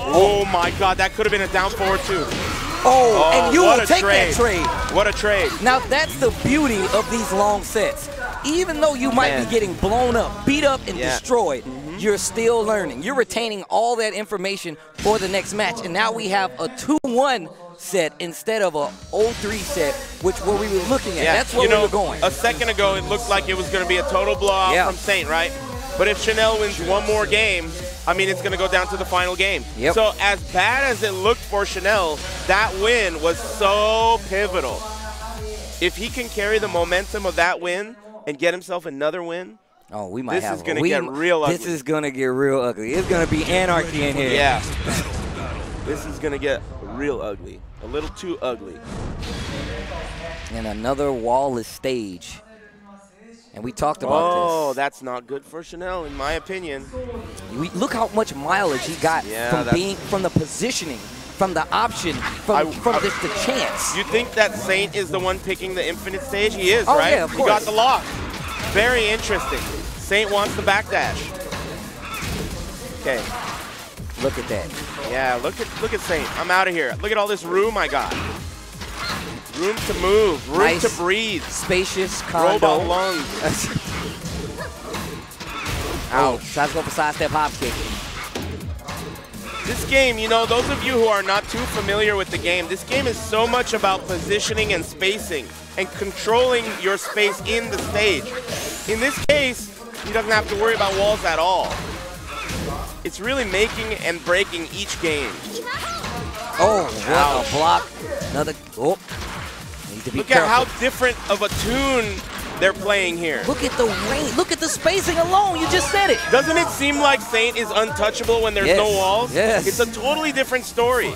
Oh my God, that could have been a down forward too. oh, Oh, and oh, you what will take trade. that trade. What a trade. Now that's the beauty of these long sets. Even though you might Man. be getting blown up, beat up, and Yeah. destroyed, mm-hmm. you're still learning. You're retaining all that information for the next match. And now we have a 2-1 set instead of a 0-3 set, which where we were looking at. Yeah, That's where you know, we were going. A second ago, it looked like it was going to be a total blowout Yeah. from Saint, right? But if Chanel wins one more game, I mean, it's going to go down to the final game. Yep. So as bad as it looked for Chanel, that win was so pivotal. If he can carry the momentum of that win and get himself another win, oh, we might this have is gonna get real ugly. This is gonna get real ugly. It's gonna be anarchy in here. yeah, this is going to get real ugly. A little too ugly. And another wallless stage. And we talked about Oh, this. Oh, that's not good for Chanel, in my opinion. We, look how much mileage he got Yeah, from being from the positioning, from the option, from, I- from I- just the chance. You think that Saint is the one picking the infinite stage? He is, Oh, right? yeah, of course. he got the lock. Very interesting. Saint wants the backdash. Okay. Look at that. Yeah, look at look at Saint. I'm out of here. Look at all this room I got. Room to move, room Nice. to breathe. Spacious condo. Robot lungs. oh, tries to go for sidestep hop kick. This game, you know, those of you who are not too familiar with the game, this game is so much about positioning and spacing and controlling your space in the stage. In this case, he doesn't have to worry about walls at all. It's really making and breaking each game. Oh, what Ouch. a block. Another. Oh. To be Look careful. at how different of a tune they're playing here. Look at the range. Look at the spacing alone. You just said it. Doesn't it seem like Saint is untouchable when there's no walls? yes. It's a totally different story.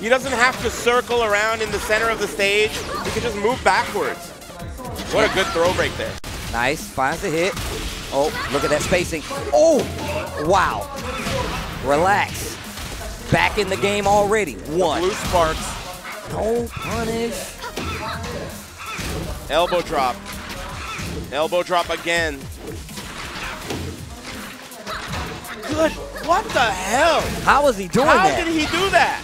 He doesn't have to circle around in the center of the stage. He can just move backwards. What a good throw break there. Nice. Finds the hit. Oh, look at that spacing. Oh, wow. Relax. Back in the game already. One. Blue sparks. No punish. Elbow drop. Elbow drop again. Good. What the hell? How is he doing How that? How did he do that?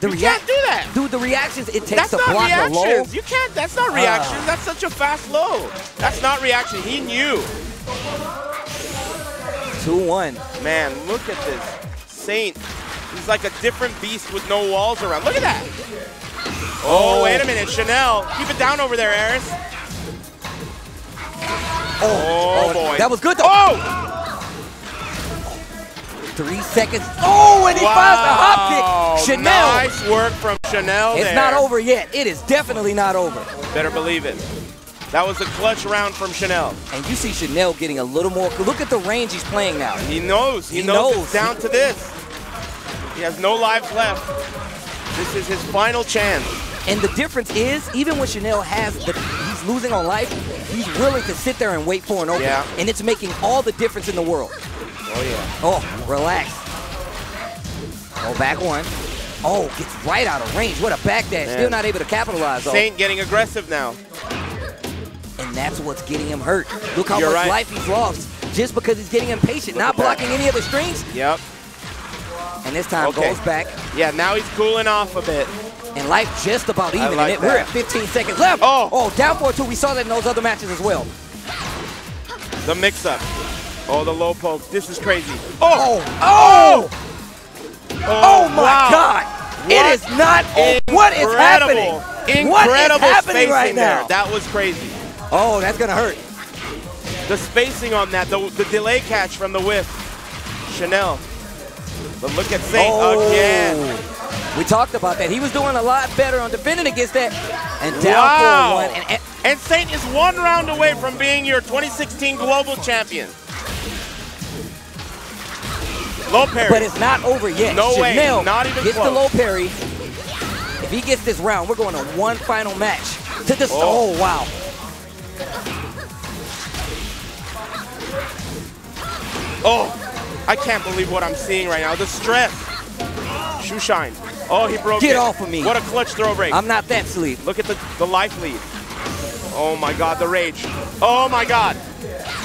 the you can't do that. Dude, the reactions it takes That's to block a low. You can't. That's not reactions. Ah. That's such a fast low. That's not reaction. He knew. 2-1. Man, look at this. Saint. He's like a different beast with no walls around. Look at that. Oh, oh, wait a minute. Chanel. Keep it down over there, Aris. Oh. Oh, oh, boy. That was good though. Oh! Three seconds. Oh, and he finds the hop kick. Chanel. Nice work from Chanel It's there. not over yet. It is definitely not over. Better believe it. That was a clutch round from Chanel. And you see Chanel getting a little more. Look at the range he's playing now. He knows. He, He knows, knows. down to this. He has no lives left. This is his final chance. And the difference is, even when Chanel has the, he's losing on life, he's willing to sit there and wait for an open. Yeah. And it's making all the difference in the world. Oh, yeah. Oh, relax. Oh, back one. Oh, gets right out of range. What a backdash. Man. Still not able to capitalize though. Saint getting aggressive now. And that's what's getting him hurt. Look how You're much right. life he's lost just because he's getting impatient, not at that. blocking any of the strings. Yep. And this time Okay. goes back. Yeah, now he's cooling off a bit. And life just about even. like and it, we're at 15 seconds left. Oh. oh, down for two. We saw that in those other matches as well. The mix-up. Oh, the low poke. This is crazy. Oh! Oh! Oh! Oh, oh my wow. God! It What is not. Oh, what is happening? Incredible. What is happening spacing right now? there. That was crazy. Oh, that's gonna hurt. The spacing on that, the, the delay catch from the whiff. Chanel. But look at Saint Oh. again. We talked about that. He was doing a lot better on defending against that. And down Wow. one. And, and And Saint is one round away from being your 2016 global champion. Low parry. But it's not over yet. No way, Chanel not even gets the low parry. If he gets this round, we're going to one final match. To this. Oh. Oh, wow. Oh, I can't believe what I'm seeing right now. The stress. Shoe shine. Oh, he broke it. Get it. off of me. What a clutch throw break. I'm not that sleep. Look at the, the life lead. Oh my God, the rage. Oh my God.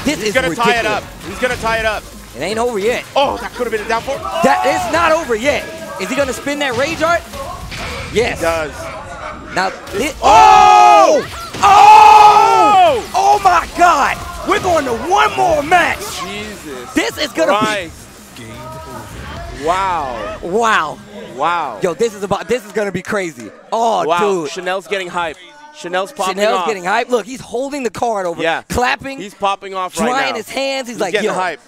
This He's is gonna ridiculous. tie it up. He's gonna tie it up. It ain't over yet. Oh, that could have been a down four. That it's not over yet. Is he gonna spin that rage art? Yes. He does. Now, thi- oh! Oh! Oh Oh my God! We're going to one more match. Jesus. This is gonna Christ. Wow. be wow. Wow. Yo, this is about this is gonna be crazy. Oh, wow. dude. Chanel's getting hype. Chanel's popping Chanel's off. getting hyped. Look, he's holding the card over, Yeah. clapping, He's popping off right drying now. his hands. He's, He's like, getting yo. hype.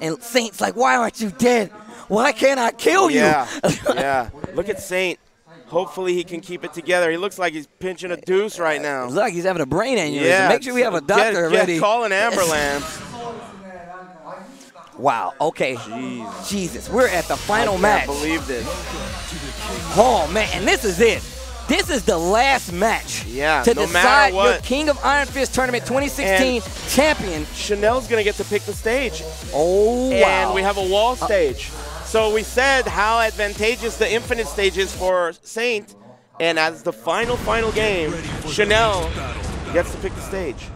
And Saint's like, why aren't you dead? Why can't I kill you? Yeah. yeah. Look at Saint. Hopefully he can keep it together. He looks like he's pinching a deuce right now. Looks like he's having a brain aneurysm. Yeah. Make sure we have a doctor get- ready. Call an ambulance. Wow. Okay. Jesus, we're at the final I match. can't believe this. Oh man, and this is it. This is the last match Yeah, to no decide your. King of Iron Fist Tournament 2016 champion. Chanel's gonna get to pick the stage. Oh, wow. And we have a wall uh, stage. So we said how advantageous the infinite stage is for Saint. And as the final, final game, Chanel gets to pick the stage.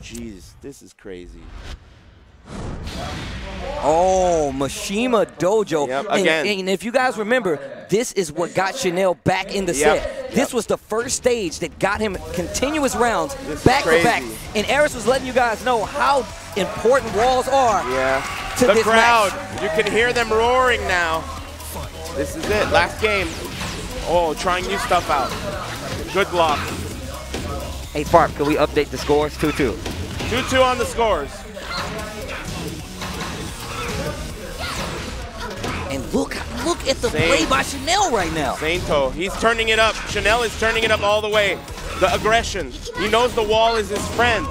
Jeez, this is crazy. Oh, Mishima Dojo. Yep, And- again. And, if you guys remember, this is what got Chanel back in the Yep, set. This was the first stage that got him continuous rounds This back to back. And Aris was letting you guys know how important walls are. Yeah. To the this crowd, you can hear them roaring now. This is it, last game. Oh, trying new stuff out. Good block. Hey, Farp, can we update the scores? 2-2. 2-2 on the scores. And look, look at the Same. play by Chanel right now. Sainto, he's turning it up. Chanel is turning it up all the way. The aggression. He knows the wall is his friend.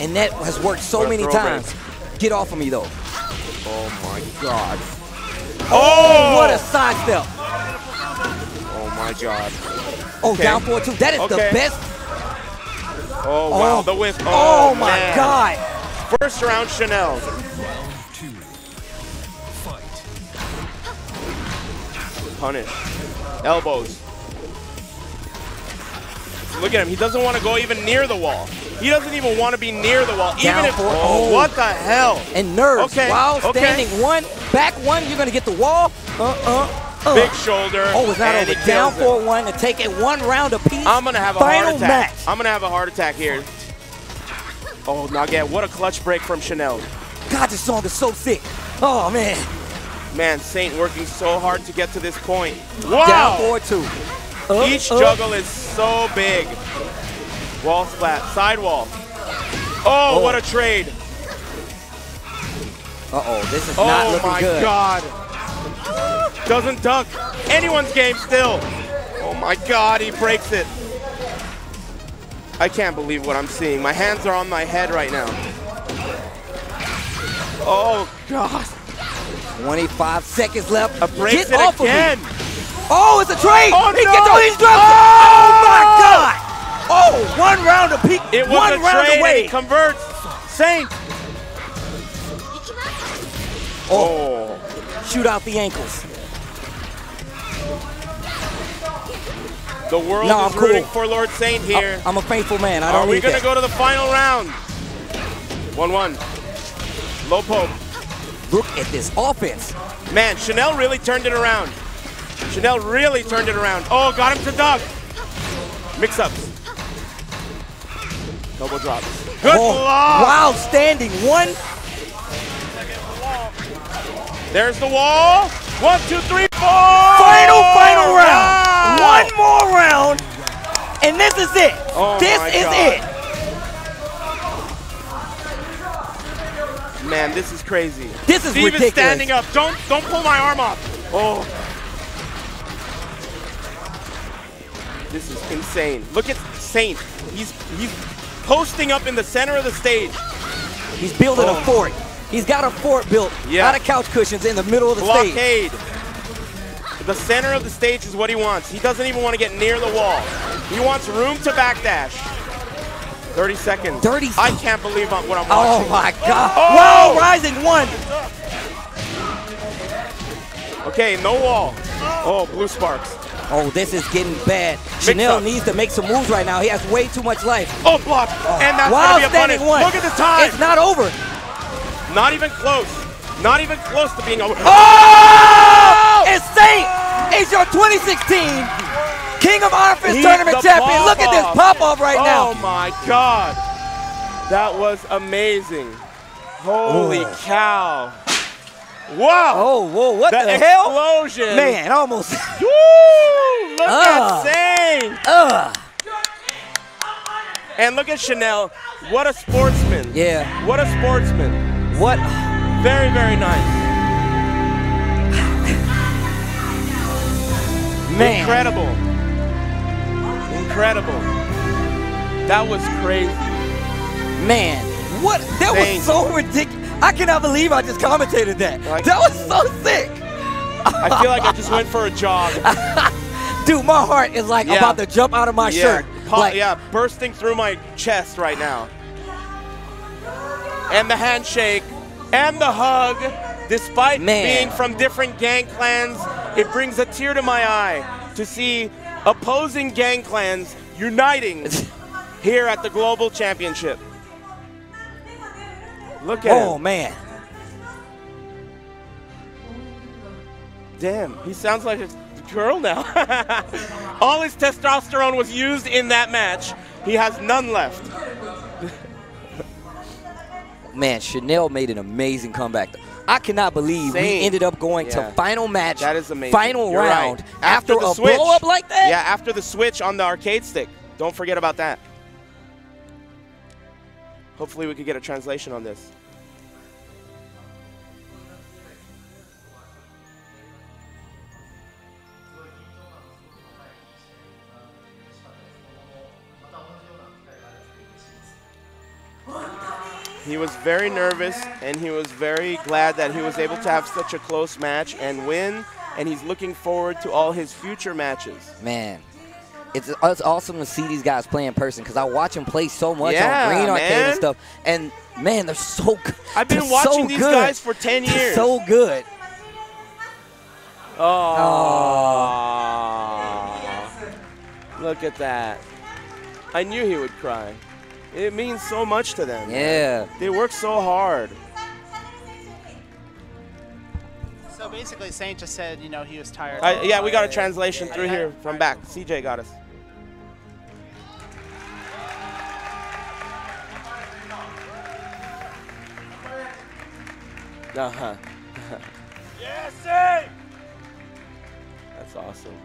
And that has worked so What many times. Get off of me, though. Oh my god. Oh, oh! what a sidestep. Oh my god. Oh, Okay. down 4-2. That is the best. Oh wow, Oh. the whiff. Oh, oh my man. God. First round Chanel. Punish. Elbows. Look at him. He doesn't want to go even near the wall. He doesn't even want to be near the wall. Down even if. for- Oh, oh. what the hell? And nerves. Okay, While okay. standing one, back one, you're going to get the wall. Uh-uh. Uh. Big shoulder. Oh, it's not over. Down it. 4-1 to take it one round apiece. I'm gonna have a Final heart attack. match. I'm gonna have a heart attack here. Oh, Nugget, what a clutch break from Chanel. God, this song is so sick. Oh, man. Man, Saint working so hard to get to this point. Down 4-2. Uh, Each uh. juggle is so big. Wall splat, sidewall. Oh, Oh. what a trade. Uh-oh, this is not looking good. Oh my god. Doesn't duck. Anyone's game still. Oh my god, he breaks it. I can't believe what I'm seeing. My hands are on my head right now. Oh god. 25 seconds left. A breaks Get off again. of me. Oh, it's a trade. Oh, he no. gets all these drops. Oh! Oh, my oh! God. Oh, one round apiece. It was one a round trade away. converts. Saint. Oh. oh. Shoot out the ankles. The world No, is I'm cool. rooting for Lord Saint here. I'm a faithful man. I don't Are we need gonna go to the final round? 1-1. Low poke. Look at this offense. Man, Chanel really turned it around. Chanel really turned it around. Oh, got him to duck. Mix-ups. Double drops. Good oh, block. Wild standing one. There's the wall. One, two, three, four. Final, final round. Wow. One more round. And this is it. Oh this is God. it. Man, this is crazy. This is Steve ridiculous. is standing up. Don't don't pull my arm off. Oh. This is insane. Look at Saint. He's he's posting up in the center of the stage. He's building Oh. a fort. He's got a fort built Yeah. out of couch cushions in the middle of the stage. Blockade. The center of the stage is what he wants. He doesn't even want to get near the wall. He wants room to backdash. 30 seconds. 30 seconds. I can't believe I'm- what I'm oh watching. Oh my God. Oh! Wow, rising one. Okay, no wall. Oh, blue sparks. Oh, this is getting bad. Chanel up. needs to make some moves right now. He has way too much life. Oh, block. Oh. And that's going to be a punish. one. Look at the time. It's not over. Not even close. Not even close to being over. Oh! oh! It's Saint is your 2016 King of Iron He's Tournament champion. Look at this pop-off. pop-off right oh now. Oh my God. That was amazing. Holy Oh. cow. Wow. Oh, whoa, what the, hell? explosion. Man, almost. Woo! Look Ah. at Saint. Ugh. And look at Chanel. What a sportsman. Yeah. What a sportsman. What? Very, very nice. Man. Incredible. Incredible. That was crazy. Man, what? That was so ridiculous. I cannot believe I just commentated that. Like- that was so sick. I feel like I just went for a jog. Dude, my heart is like Yeah. about to jump out of my yeah, shirt. pa- like, yeah, bursting through my chest right now. And the handshake and the hug, despite Man. being from different gang clans, it brings a tear to my eye to see opposing gang clans uniting here at the Global Championship. Look at oh him. man. Damn, he sounds like a girl now. All his testosterone was used in that match. He has none left. Man, Chanel made an amazing comeback. I cannot believe we ended up going Yeah. to final match, That is amazing. final You're right. round after, the a switch. blow up like that. Yeah, after the switch on the arcade stick. Don't forget about that. Hopefully we could get a translation on this. He was very nervous and he was very glad that he was able to have such a close match and win. And he's looking forward to all his future matches. Man, it's, it's awesome to see these guys play in person because I watch them play so much Yeah, on Green Arcade man. and stuff. And man, they're so good. I've been They're watching so these good. guys for 10 They're years. so good. Oh. Look at that. I knew he would cry. It means so much to them. Yeah. They work so hard. So basically, Saint just said, you know, he was tired. I, yeah, we got a translation through here from back. CJ got us. Uh huh. yes, sir. That's awesome.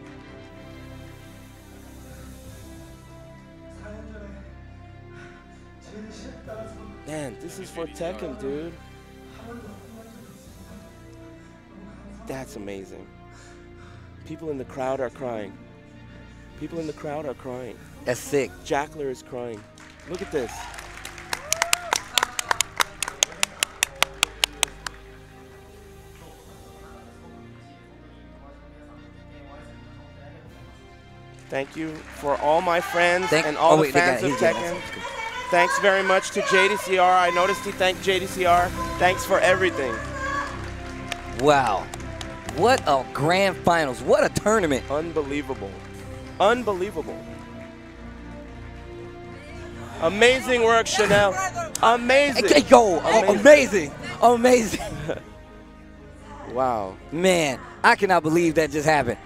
Man, this is for Tekken, dude. That's amazing. People in the crowd are crying. People in the crowd are crying. That's sick. Jackler is crying. Look at this. Thank you for all my friends Thank- and oh, all oh, the wait, fans of. Tekken. Thanks very much to JDCR. I noticed he thanked JDCR. Thanks for everything. Wow. What a grand finals. What a tournament. Unbelievable. Unbelievable. Amazing work, Chanel. Amazing. Go. Oh, amazing. Amazing. Wow. Man, I cannot believe that just happened.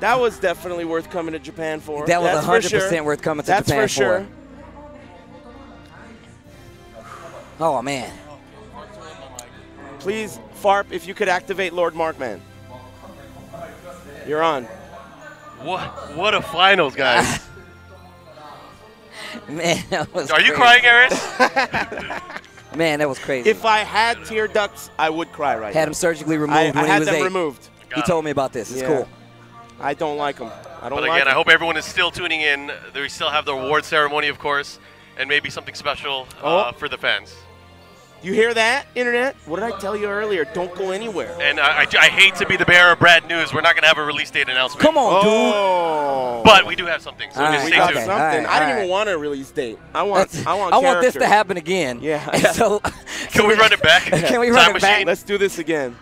That was definitely worth coming to Japan for. That was That's 100% sure. worth coming to That's Japan for sure. for. Oh, man. Please, Farp, if you could activate Lord Markman. You're on. What what a finals, guys. Man, that was Are you crying, Aris? Man, that was crazy. If I had tear ducts, I would cry right had now. him surgically removed I, when I he had was them eight. removed. He told me about this. It's Yeah. cool. I don't like them. I don't But like again, I 'em. hope everyone is still tuning in. We still have the award ceremony, of course, and maybe something special uh, Oh. for the fans. You hear that, Internet? What did I tell you earlier? Don't go anywhere. And I, I, I hate to be the bearer of bad news. We're not going to have a release date announcement. Come on, dude. Oh. But we do have something, so All just right, stay got tuned. something. All right, I didn't all even want a release date. I want. That's- I want. I want this to happen again. Yeah. And so, Can we run it back? Can we Time run it machine? back? Let's do this again.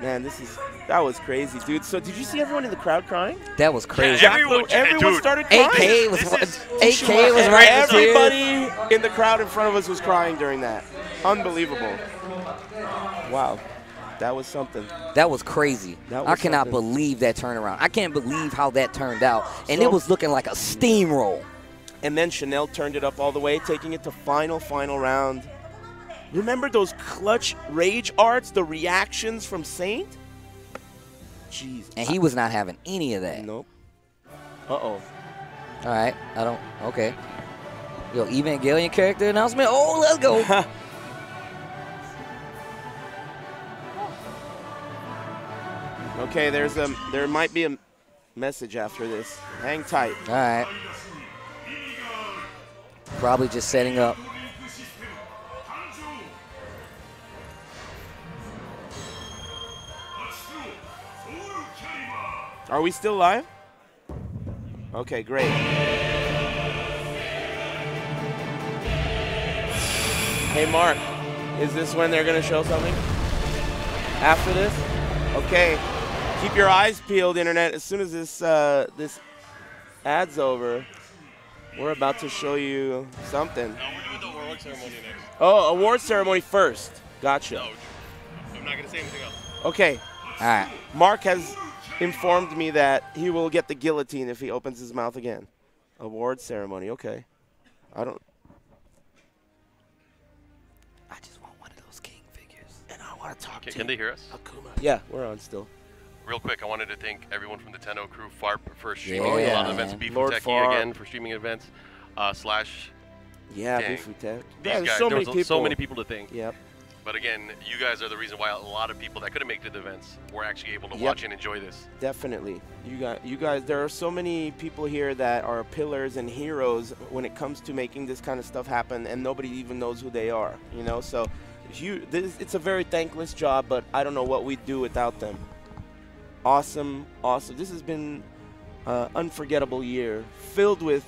Man, this is that was crazy, dude. So did you see everyone in the crowd crying? that was crazy. Yeah, everyone- Jackler- everyone dude. started crying. 8K was This is- 8K was right in tears. Everybody in the crowd in front of us was crying during that. Unbelievable. Wow, that was something. That was crazy. That I cannot something. believe that turnaround. I can't believe how that turned out. And So- it was looking like a steamroll. And then Chanel turned it up all the way, taking it to final, final round. Remember those clutch rage arts, the reactions from Saint? Jeez. And he was not having any of that. Nope. Uh oh. All right. I don't. Okay. Yo, Evangelion character announcement. Oh, let's go. Okay, there's a there might be a message after this. Hang tight. All right. Probably just setting up. Are we still live? Okay, great. Hey, Mark, is this when they're going to show something? After this? Okay. Keep your eyes peeled, Internet. As soon as this, uh, this ad's over, we're about to show you something. No, we're doing the award ceremony next. Oh, award ceremony first. Gotcha. I'm not gonna say anything else. Okay. All right. Mark has informed me that he will get the guillotine if he opens his mouth again. Award ceremony. Okay. I don't. I just want one of those king figures. And I want to talk Can, to can they hear us? Akuma. Yeah, we're on still. Real quick, I wanted to thank everyone from the Tenno crew, FARP, for streaming Oh, a lot of events. man. Beef Lord Techie Farp. again for streaming events. Uh, slash Yeah, Dang. Beefy Tech. these yeah, there's guys. so there many was people. so many people to thank. Yep. But again, you guys are the reason why a lot of people that couldn't make it to the events were actually able to Yep. watch and enjoy this. Definitely. You got you guys there are so many people here that are pillars and heroes when it comes to making this kind of stuff happen and nobody even knows who they are, you know? So you this it's a very thankless job, but I don't know what we'd do without them. Awesome, awesome. This has been uh, unforgettable year filled with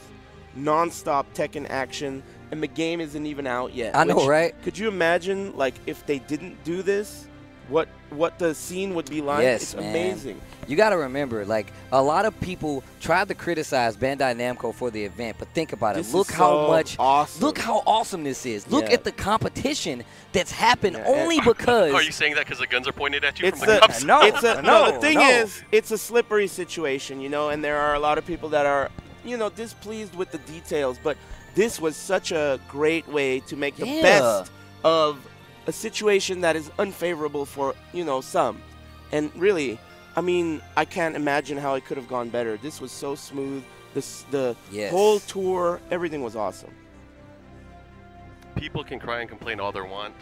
non-stop Tekken action and the game isn't even out yet. I know, right? Could you imagine like if they didn't do this? What what the scene would be like? Yes, it's man. amazing. You got to remember, like a lot of people tried to criticize Bandai Namco for the event, but think about it. This look how so much, awesome. look how awesome this is. Look Yeah. at the competition that's happened Yeah, and- only because. Are you saying that because the guns are pointed at you It's from the a, cups? No, it's a, no, no, The thing no. is, it's a slippery situation, you know, and there are a lot of people that are, you know, displeased with the details. But this was such a great way to make the Yeah. best of a situation that is unfavorable for, you know, some. And really, I mean, I can't imagine how it could have gone better. This was so smooth. This, the Yes. whole tour, everything was awesome. People can cry and complain all they want.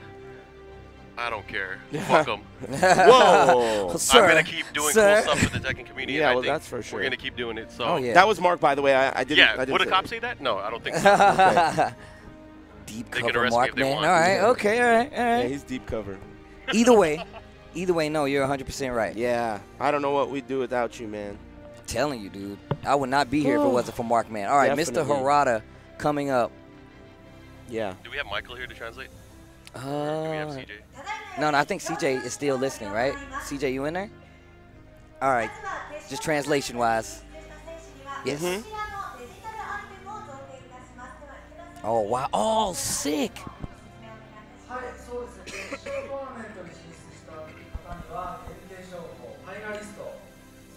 I don't care. Fuck them. Whoa. Sir, I'm gonna keep doing sir. cool stuff for the Tekken community. Yeah, and I well, think that's for sure. We're gonna keep doing it. So Oh, yeah. That was Mark, by the way. I, I didn't. yeah. I didn't Would a say cop that. say that? No, I don't think so. Deep They cover mark, if man. All right, okay, All right. All right. Yeah, he's deep cover. either way, either way, no, you're 100% right. Yeah, I don't know what we'd do without you, man. telling you, dude. I would not be here if it wasn't for Markman. All right, Mr. Definitely. Harada coming up. Yeah. Do we have Michael here to translate? Uh, no, no, I think CJ is still listening, right? CJ, you in there? All right. Just translation wise. Yes. Mm -hmm. Oh, wow. All oh, sick.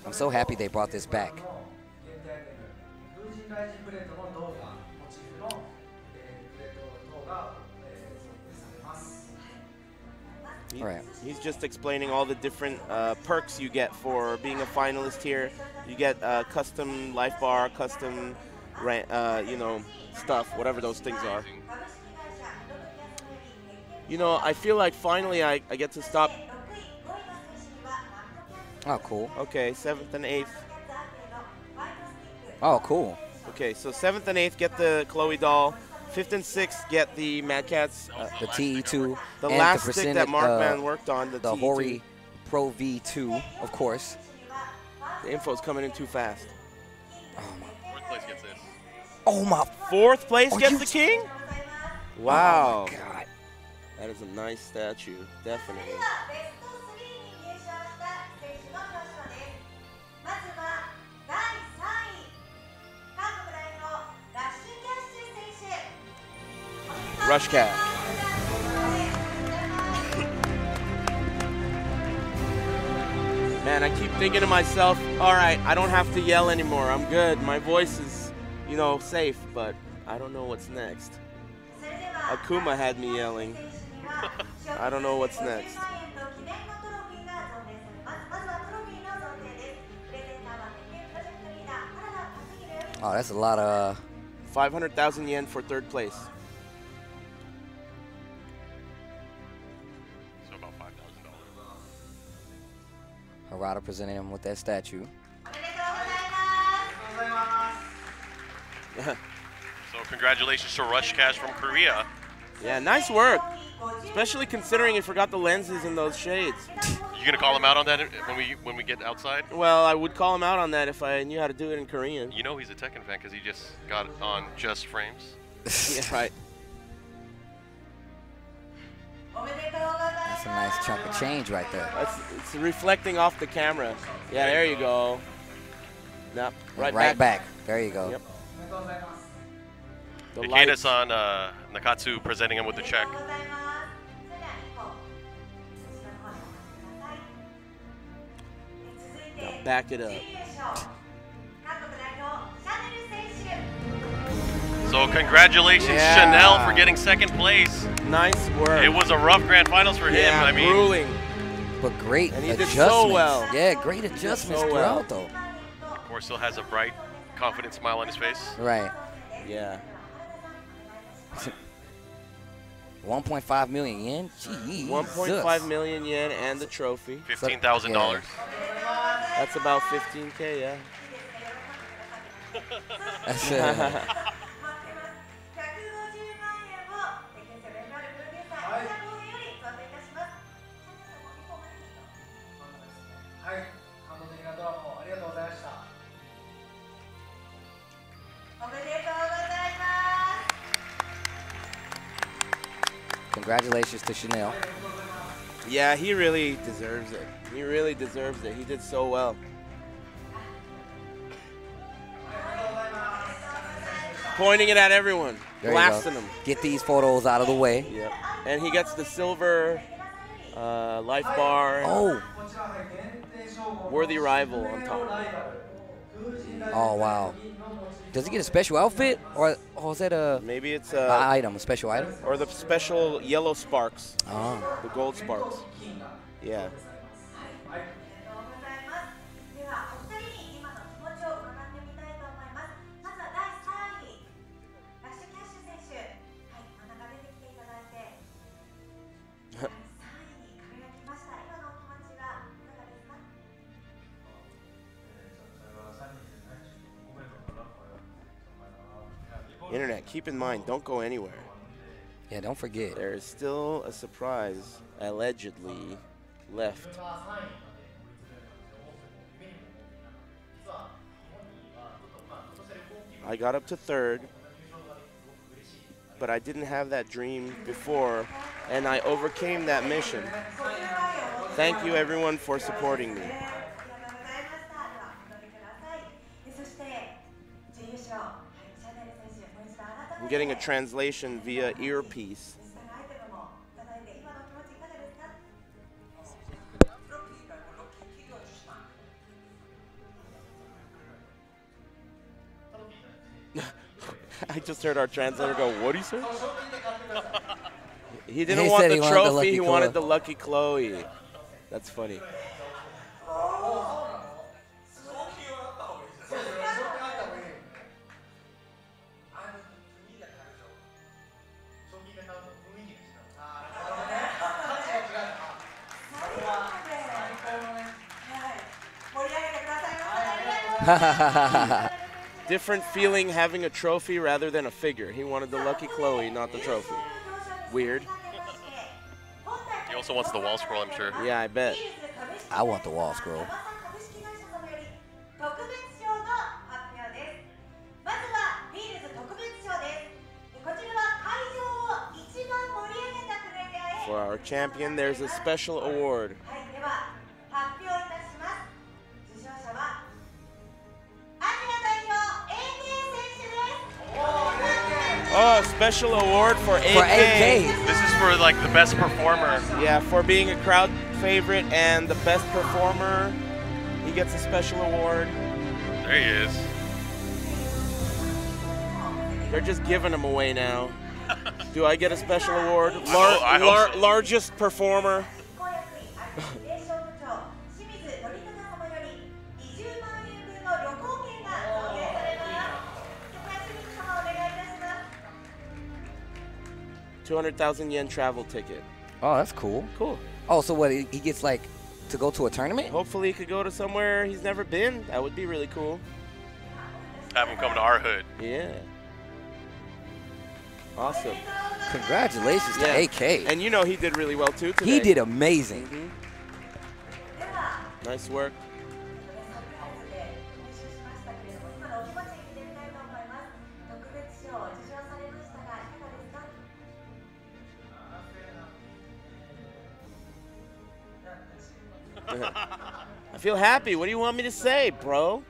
I'm so happy they brought this back. He- Right. He's just explaining all the different uh, perks you get for being a finalist here. You get uh, custom life bar, custom, uh, you know, stuff, whatever those things are. You know, I feel like finally I, I get to stop. Oh, cool. Okay, seventh and eighth. Oh, cool. Okay, so seventh and eighth get the Chloe doll. Fifth and sixth get the Mad Catz. Uh, The TE2 the and last the stick that percentage, Mark uh, Man worked on, the, the TE2. Hori Pro V2, of course. The info's coming in too fast. Oh, my. Fourth place gets this. Oh my Fourth place Are gets the king? Wow. Oh God. That is a nice statue, definitely. Rush Cash. Man, I keep thinking to myself, all right, I don't have to yell anymore. I'm good. My voice is, you know, safe, but I don't know what's next. Akuma had me yelling. I don't know what's next. Oh, that's a lot of. Uh, 500,000 yen for third place. Harada presented him with that statue. So congratulations to Rush Cash from Korea. Yeah, nice work. Especially considering he forgot the lenses in those shades. You gonna call him out on that when we when we get outside? Well, I would call him out on that if I knew how to do it in Korean. You know he's a Tekken fan because he just got on Just Frames. yeah, right. That's a nice chunk of change right there. That's, it's reflecting off the camera. Yeah, there you go. Yep. right, right back. back. There you go. Yep. The Ikeda-san, uh, Nakatsu presenting him with the check. Now back it up. So congratulations, Yeah. Chanel, for getting second place. Nice work. It was a rough grand finals for him. I mean, grueling. But great And he did adjustments. so well. Yeah, great adjustments so well. throughout, though. of course, still has a bright, confident smile on his face. Right. Yeah. 1.5 million yen? Jeez. 1.5 million yen and the trophy. Fifteen thousand dollars. That's about 15k, yeah. That's, uh, congratulations to Chanel. Yeah, he really deserves it. He really deserves it. He did so well. Pointing it at everyone, There blasting them. Get these photos out of the way. Yep. And he gets the silver uh, life bar. Oh. Worthy rival on top. Oh, wow. Does he get a special outfit? Or, or is that a, Maybe it's a uh, item, a special item? or the special yellow sparks, Oh. the gold sparks. Yeah. Keep in mind, don't go anywhere. Yeah, don't forget. There is still a surprise allegedly left. I got up to third, but I didn't have that dream before, and I overcame that mission. Thank you, everyone, for supporting me. getting a translation via earpiece. I just heard our translator go, what do you say? he didn't he want the he trophy, wanted the he wanted the lucky Chloe. That's funny. Different feeling having a trophy rather than a figure. He wanted the Lucky Chloe, not the trophy. Weird. He also wants the wall scroll, I'm sure. Yeah, I bet. I want the wall scroll. For our champion, there's a special award. Oh, a special award for AK. For AK. This is for like the best performer. Yeah, for being a crowd favorite and the best performer. He gets a special award. There he is. They're just giving them away now. Do I get a special award? hope- Lar- oh, I hope lar- so. largest performer. 200,000 yen travel ticket. Oh, that's cool. Cool. Oh, so what? He he gets like to go to a tournament? Hopefully, he could go to somewhere he's never been. That would be really cool. Have him come to our hood. Yeah. Awesome. Congratulations Yeah. to AK. And you know he did really well too today. he did amazing. Mhm. Nice work. I feel happy. What do you want me to say, bro?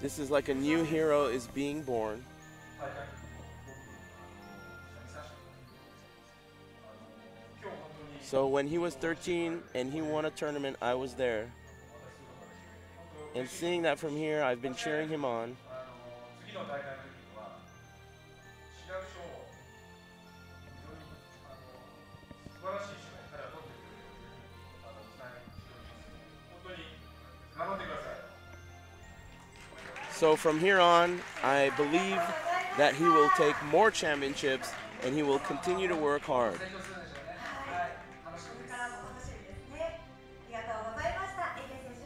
This is like a new hero is being born. So when he was 13 and he won a tournament, I was there. And seeing that from here, I've been cheering him on. So from here on, I believe that he will take more championships and he will continue to work hard.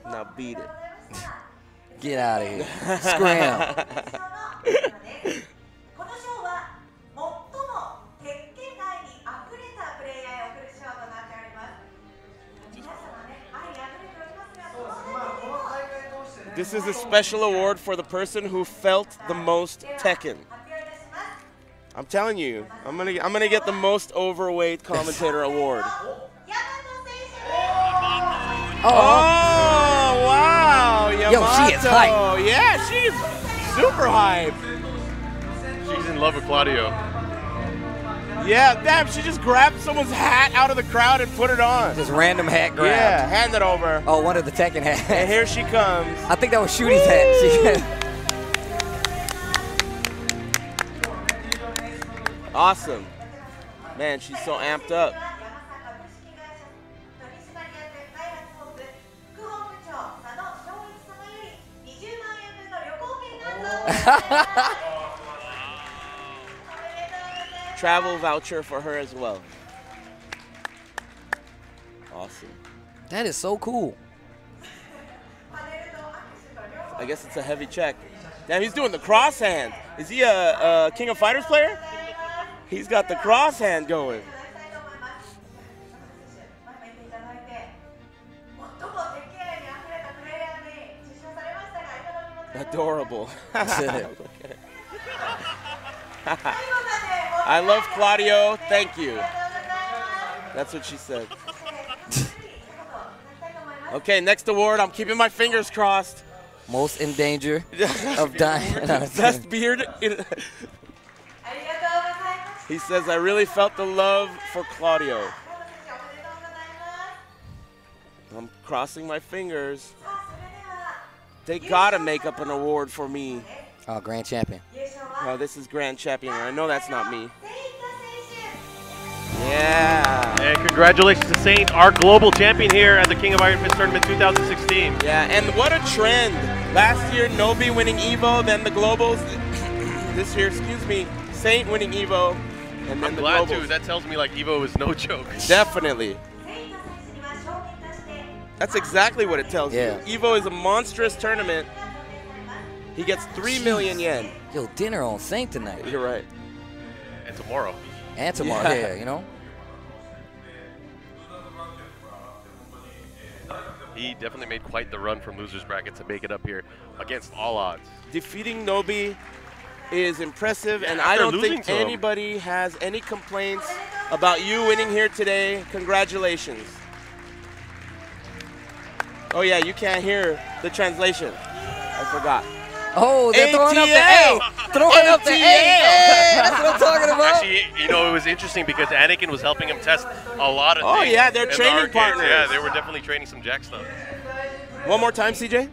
Now beat it. Get out of here. Scram. This is a special award for the person who felt the most Tekken. I'm telling you, I'm gonna I'm gonna get the most overweight commentator award. Oh. oh. Yamato! Yo, she is hype. Yeah, she's super hype. She's in love with Claudio. Yeah, damn, she just grabbed someone's hat out of the crowd and put it on. just random hat grab. Yeah, hand it over. Oh, one of the Tekken And hats. here she comes. I think that was Shooty's hat. Awesome. Man, she's so amped up. Travel voucher for her as well. Awesome. That is so cool. I guess it's a heavy check. Damn, he's doing the cross hand. Is he a, a King of Fighters player? He's got the cross hand going. Adorable. I love Claudio. Thank you. That's what she said. okay, next award. I'm keeping my fingers crossed. Most in danger of dying. Best beard. he says, I really felt the love for Claudio. I'm crossing my fingers. They got to make up an award for me. Oh, grand champion. No, this is grand champion. I know that's not me. Yeah. And congratulations to Saint, our global champion here at the King of Iron Fist Tournament 2016. Yeah, and what a trend. Last year, Nobi winning Evo, then the Globals. this year, excuse me, Saint winning Evo, and then I'm the glad too. That tells me like Evo is no joke. Definitely. That's exactly what it tells Yeah. you. Evo is a monstrous tournament. He gets 3 million yen. Yo, dinner on Saint tonight. You're right. And tomorrow. And tomorrow, Yeah. yeah, you know? He definitely made quite the run from losers bracket to make it up here against all odds. Defeating Nobi is impressive, and I don't think to him. anybody has any complaints about you winning here today. Congratulations. Oh yeah, you can't hear the translation. I forgot. Oh, they're ATL. throwing up the A. Throwing up the A. Hey, that's what I'm talking about. Actually, you know, it was interesting because Anakin was helping him test a lot of oh, things. Oh, yeah, they're training the partners. Yeah, they were definitely training some jack stuff. One more time, CJ.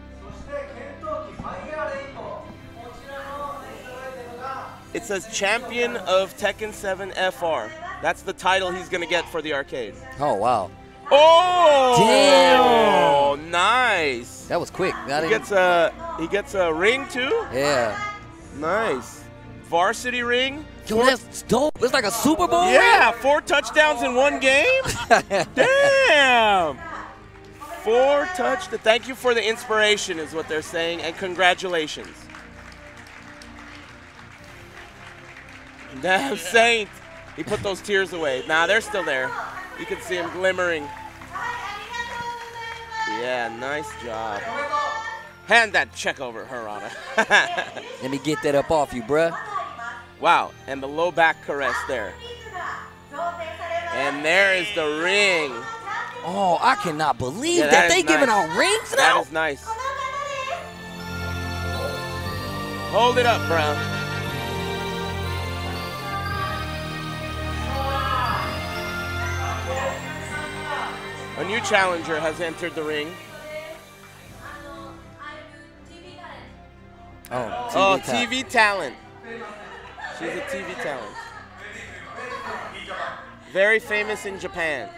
It says champion of Tekken 7 FR. That's the title he's going to get for the arcade. Oh, wow. Oh! Damn! Nice. That was quick. Not He gets a he gets a ring too. yeah. Nice. Varsity ring. Yo, that's dope. It's like a Super Bowl. Yeah, four touchdowns in one game. Damn. Four touch. Thank you for the inspiration, is what they're saying, and congratulations. Damn, Saint. He put those tears away. Nah, they're still there. You can see him glimmering. Yeah, nice job. Hand that check over, Harada. Let me get that up off you, bruh. wow, and the low back caress there. And there is the ring. Oh, I cannot believe Yeah, that, that they is giving out rings That now. is nice. Hold it up, Brown. A new challenger has entered the ring. Oh, TV, oh, ta TV talent. She's a TV talent. Very famous in Japan.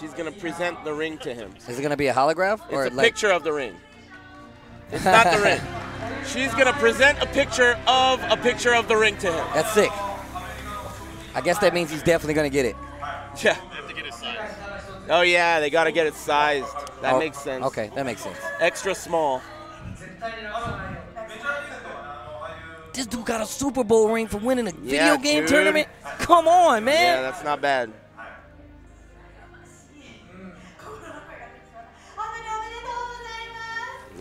She's going to present the ring to him. Is it going to be a holograph? It's or a like picture of the ring. It's not the ring. She's gonna present a picture of a picture of the ring to him. That's sick. I guess that means he's definitely gonna get it. Yeah. Oh yeah, they gotta get it sized. That Oh, makes sense. Okay, that makes sense. Extra small. This dude got a Super Bowl ring for winning a video game dude. tournament. Come on, man. Yeah, man. that's not bad.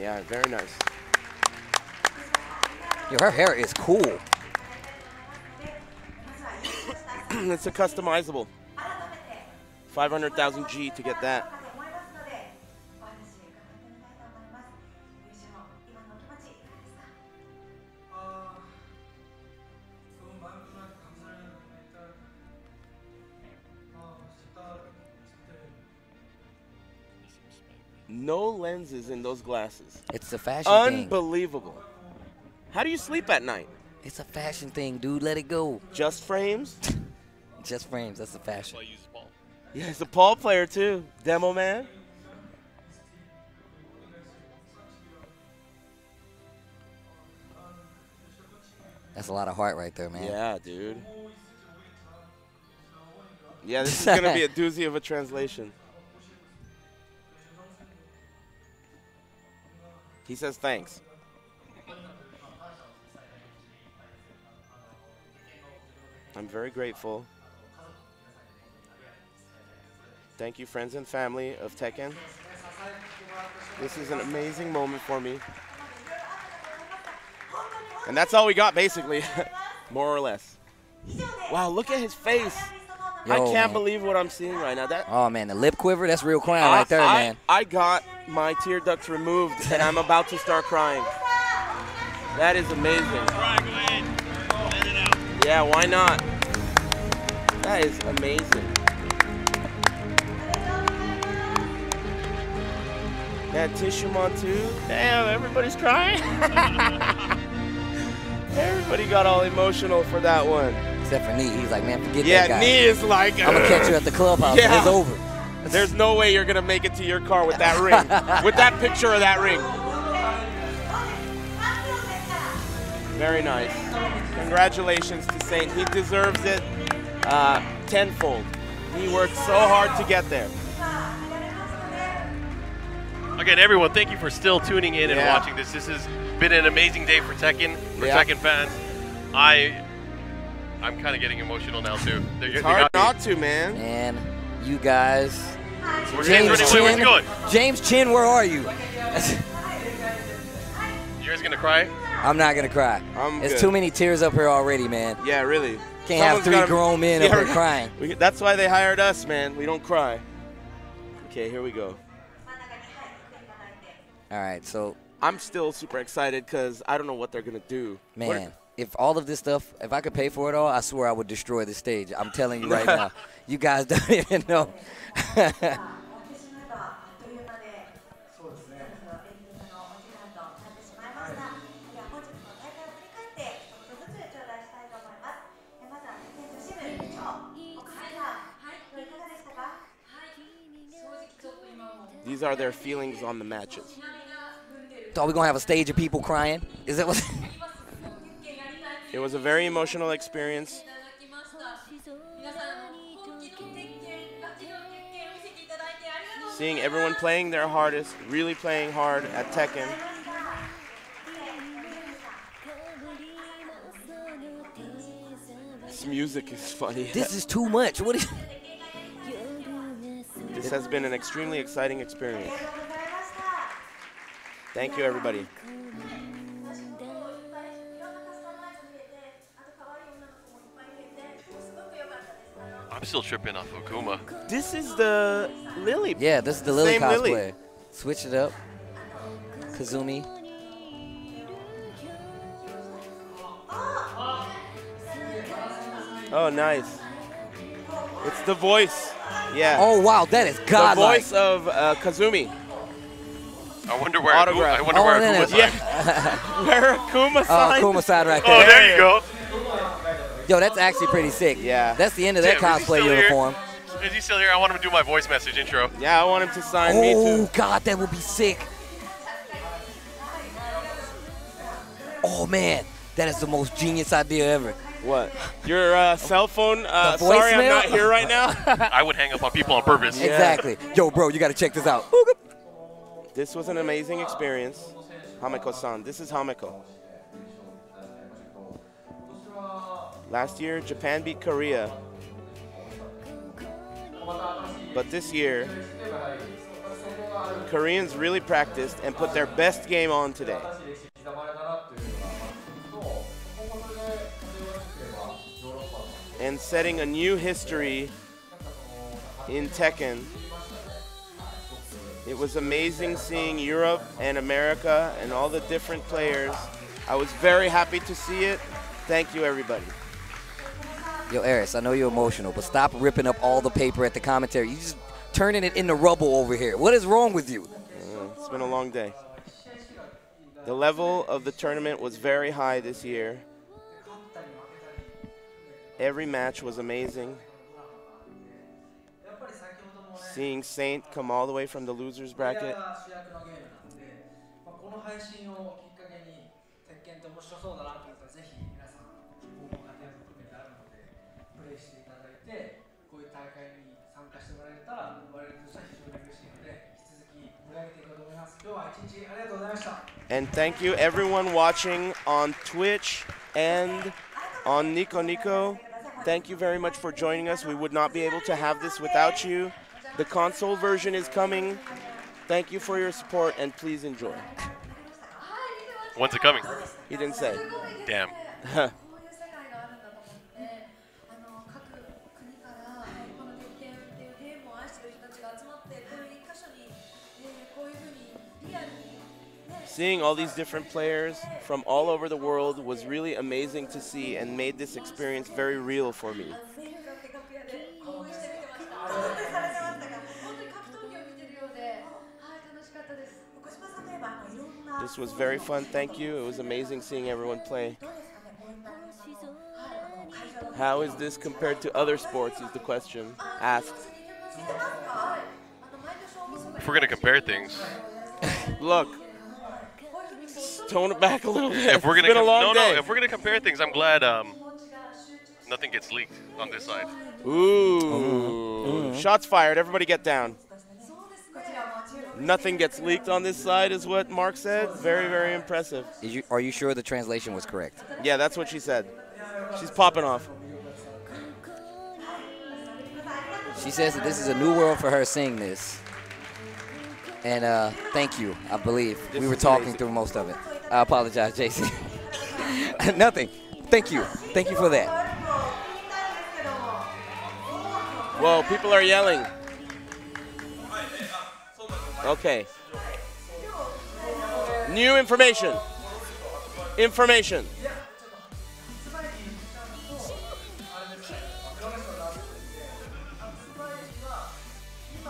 Yeah, very nice. Yo, her hair is cool. it's a customizable. 500,000 G to get that. No lenses in those glasses. It's a fashion thing. Unbelievable. How do you sleep at night? It's a fashion thing, dude. Let it go. Just frames? Just frames. That's the fashion. Yeah, he's a Paul player too. Demo man. That's a lot of heart right there, man. Yeah, dude. Yeah, this is gonna be a doozy of a translation. He says thanks. I'm very grateful. Thank you, friends and family of Tekken. This is an amazing moment for me. And that's all we got, basically, more or less. Wow, look at his face. I can't man. believe what I'm seeing right now. That Oh man, the lip quiver. That's real crying I, right there, I- man. I got my tear ducts removed, and I'm about to start crying. That is amazing. Yeah, why not? That is amazing. Yeah, Tishumon too. Damn, everybody's crying. Everybody got all emotional for that one. Except for Knee. He's like, man, forget Yeah, that guy. Knee is like, I'm gonna catch you at the clubhouse. Yeah. It's over. There's no way you're gonna make it to your car with that ring, with that picture of that ring. Very nice. Congratulations to Saint. He deserves it uh, tenfold. He worked so hard to get there. Again, everyone, thank you for still tuning in and watching this. This has been an amazing day for Tekken, for Yeah. Tekken fans. I, I'm kind of getting emotional now too. They're, it's hard not to, man. Man, you guys. We're James Chen, away, James Chen, where are you? you guys gonna cry? I'm not gonna cry. I'm There's good. too many tears up here already, man. Yeah, really. Can't Someone's have 3 gotta, grown men yeah, up here crying. We, that's why they hired us, man. We don't cry. Okay, here we go. All right, so I'm still super excited because I don't know what they're gonna do. Man. What, if all of this stuff, if I could pay for it all, I swear I would destroy the stage. I'm telling you right now. You guys don't even know. These are their feelings on the matches. So are we gonna have a stage of people crying? Is that what? It was a very emotional experience. Seeing everyone playing their hardest, really playing hard at Tekken. This music is funny. This is too much. What is This has been an extremely exciting experience. Thank you, everybody. Still tripping off Akuma. This is the Lily. Yeah, this is the Lily Same cosplay. Lily. Switch it up. Kazumi. Oh, nice. It's the voice. Yeah. Oh wow, that is the voice of uh, Kazumi. I wonder where Autograph. I wonder Oh, where that Akuma's is- at. Where Akuma Oh, signed. Kuma side right Oh, there. there you go. Yo, that's actually pretty sick. Yeah. That's the end of that Damn, is he cosplay still here? uniform. Is he still here? I want him to do my voice message intro. Yeah, I want him to sign me too. Oh god, that would be sick. Oh man, that is the most genius idea ever. What? Your uh, cell phone? Uh, The sorry, I'm not here right now. I would hang up on people on purpose. Exactly. Yo, bro, you gotta check this out. this was an amazing experience. Hameko-san. This is Hameko. Last year, Japan beat Korea. But this year, Koreans really practiced and put their best game on today. And setting a new history in Tekken. It was amazing seeing Europe and America and all the different players. I was very happy to see it. Thank you, everybody. Yo, Aris, I know you're emotional, but stop ripping up all the paper at the commentary. You're just turning it into rubble over here. What is wrong with you? Uh, it's been a long day. The level of the tournament was very high this year. Every match was amazing. Seeing Saint come all the way from the loser's bracket. And thank you everyone watching on Twitch and on Nico Nico. Thank you very much for joining us. We would not be able to have this without you. The console version is coming. Thank you for your support and please enjoy. When's it coming? He didn't say. Damn. seeing all these different players from all over the world was really amazing to see and made this experience very real for me. This was very fun, thank you. It was amazing seeing everyone play. How is this compared to other sports is the question asked. If we're going to compare things. Look, tone it back a little bit. If we're gonna com- no, day. no, if we're gonna compare things, I'm glad um, nothing gets leaked on this side. Ooh. Ooh. Shots fired. Everybody get down. Nothing gets leaked on this side is what Mark said. Very, very impressive. You, are you sure the translation was correct? Yeah, that's what she said. She's popping off. She says that this is a new world for her seeing this. And uh, thank you, I believe. This we were talking through most of it. I apologize, Jason. Nothing. Thank you. Thank you for that. Whoa, people are yelling. Okay. New information. Information.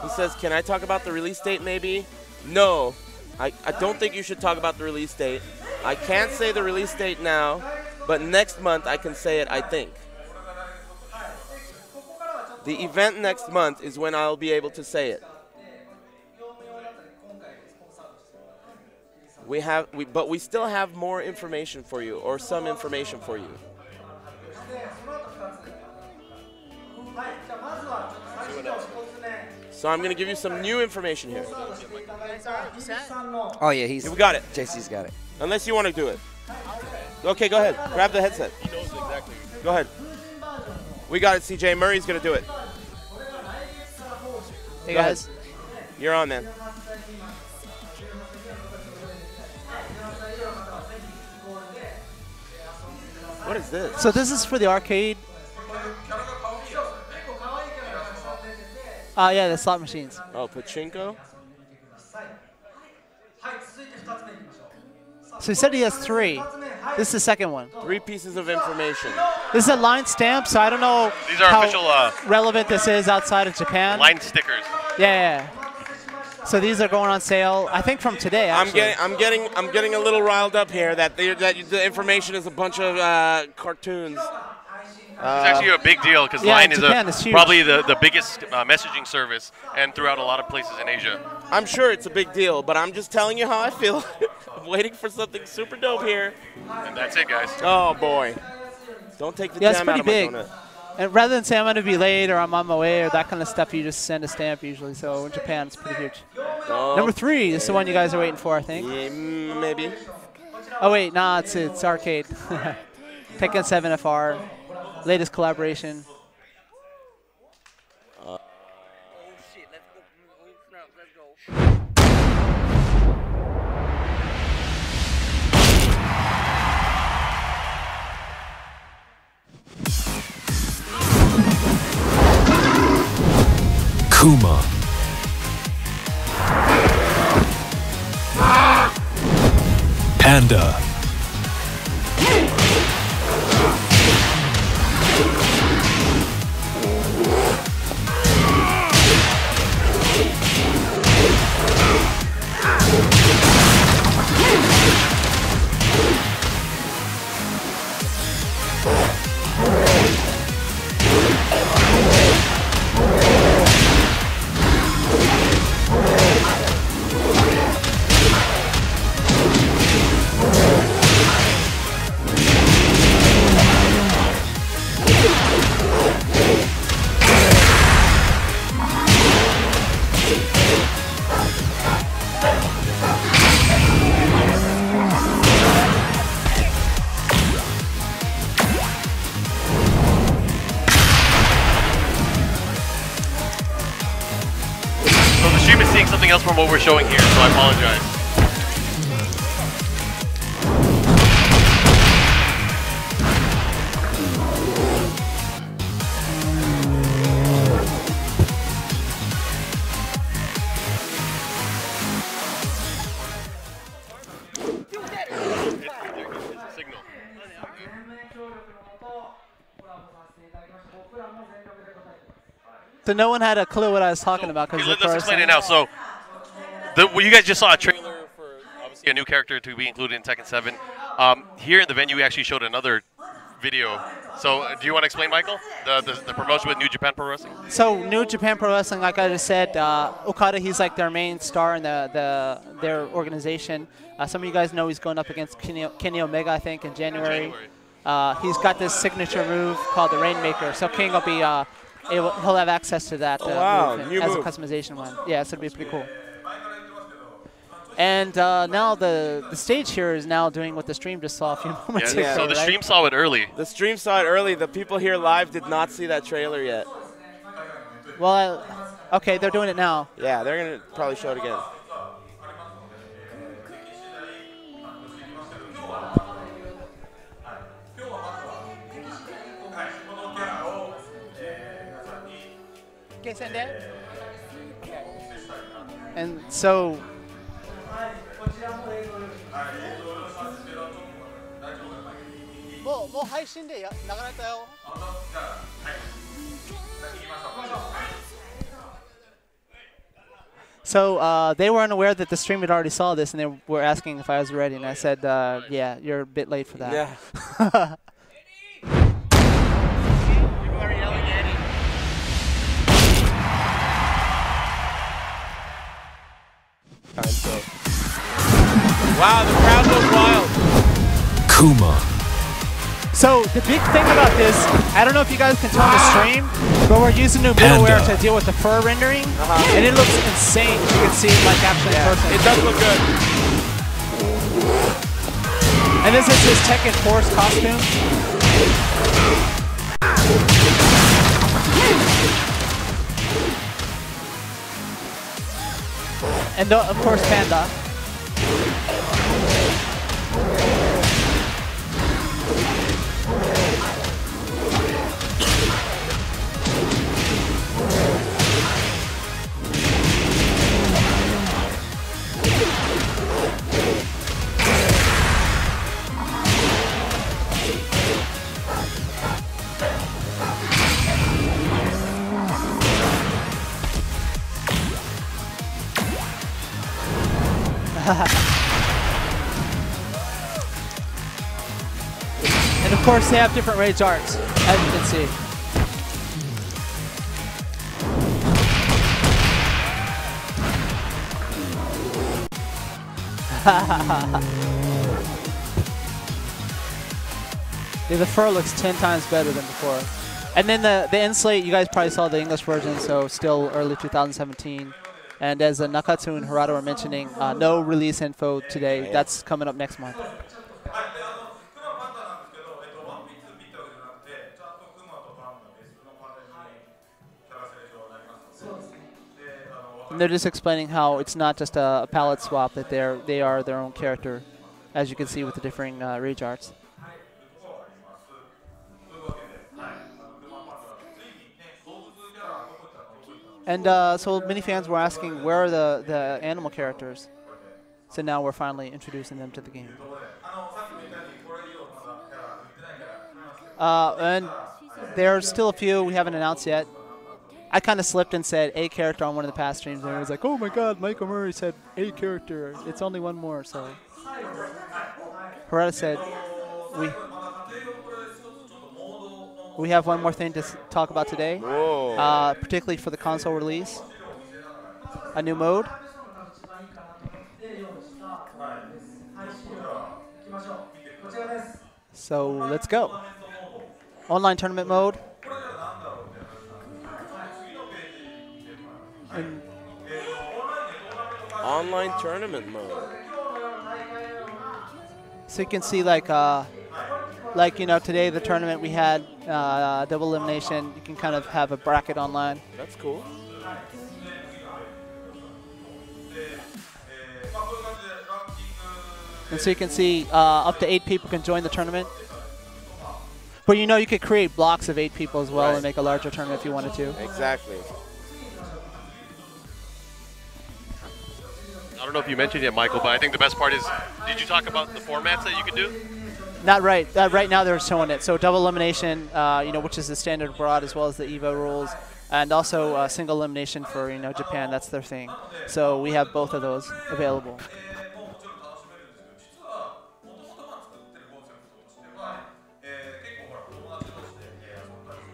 He says, Can I talk about the release date maybe? No. I, I don't think you should talk about the release date. I can't say the release date now, but next month I can say it, I think. The event next month is when I'll be able to say it. We have, we, but we still have more information for you, or some information for you. So I'm going to give you some new information here. Oh, yeah, he's. We got it. JC's got it. Unless you want to do it. Okay, go ahead. Grab the headset. He knows exactly. Go ahead. We got it, CJ. Murray's going to do it. Hey, go guys. Ahead. You're on, man. What is this? So this is for the arcade Oh, uh, yeah, the slot machines. Oh, pachinko? So he said he has three. This is the second one. Three pieces of information. This is a line stamp, so I don't know These are how official, uh, relevant this is outside of Japan. Line stickers. Yeah, yeah, So these are going on sale, I think, from today. Actually. I'm getting, I'm getting, I'm getting a little riled up here that, that the information is a bunch of uh, cartoons. It's actually a big deal because Yeah, Line is Japan, a, it's probably the, the biggest uh, messaging service and throughout a lot of places in Asia. I'm sure it's a big deal, but I'm just telling you how I feel. I'm waiting for something super dope here. And that's it, guys. Oh boy! Don't take the Yeah, it's jam out pretty of my big. donut. And rather than say I'm going to be late or I'm on my way or that kind of stuff, you just send a stamp usually. So in Japan, it's pretty huge. Oh, Number three is the one you guys are waiting for, I think. yeah, mm, maybe. Oh wait, nah, it's it's arcade. Tekken 7 FR, latest collaboration. Kuma. Panda. showing here, so I apologize. So no one had a clue what I was talking about because let's explain it now. So the, well, you guys just saw a trailer for obviously a new character to be included in Tekken 7. Um, here in the venue, we actually showed another video. So, uh, do you want to explain, Michael, the, the, the promotion with New Japan Pro Wrestling? So New Japan Pro Wrestling, like I just said, uh, Okada, he's like their main star in the, the their organization. Uh, some of you guys know he's going up against Kenny, Kenny Omega, I think, in January. January. Uh, he's got this signature move called the Rainmaker. So King will be uh, able, he'll have access to that uh, Oh, wow, move as move. a customization one. Yeah, so it'll be pretty cool. And uh, now the, the stage here is now doing what the stream just saw a few moments yeah, ago. So the right? stream saw it early. The stream saw it early. The people here live did not see that trailer yet. Well, I, okay, they're doing it now. Yeah, they're going to probably show it again. And so もうもう配信でや流れたよ。 So uh, they were unaware that the stream had already saw this, and they were asking if I was ready, and I said, uh, "Yeah, you're a bit late for that." Yeah. Time, so. Wow, the crowd goes wild. Kuma. So the big thing about this, I don't know if you guys can tell the stream, but we're using new middleware to deal with the fur rendering, and it looks insane. You can see it like actually in person. It does look good. And this is his Tekken Force costume. And uh, of course Panda. Ha ha ha. And of course they have different rage arts, as you can see. yeah, the fur looks 10 times better than before. And then the, the end slate, you guys probably saw the English version, so still early 2017. And as uh, Nakatsu and Harada were mentioning, uh, no release info today. That's coming up next month. And they're just explaining how it's not just a, a palette swap, that they're, they are their own character, as you can see with the differing uh, rage arts. And uh, so many fans were asking, where are the, the animal characters? So now we're finally introducing them to the game. Uh, and there are still a few we haven't announced yet. I kind of slipped and said a character on one of the past streams, and I was like, "Oh my God, Michael Murray said a character. It's only one more." So Harada said, "We we have one more thing to talk about today, uh, particularly for the console release, a new mode." So let's go. Online tournament mode. Online tournament mode. So you can see like uh, like you know today the tournament we had uh, double elimination. You can kind of have a bracket online. That's cool. And so you can see uh, up to eight people can join the tournament. But you know you could create blocks of eight people as well right. and make a larger tournament if you wanted to. Exactly. don't know if you mentioned it, Michael, but I think the best part is, did you talk about the formats that you can do? Not right. Uh, right now they're showing it. So double elimination, uh, you know, which is the standard abroad as well as the EVO rules, and also uh, single elimination for you know Japan. That's their thing. So we have both of those available.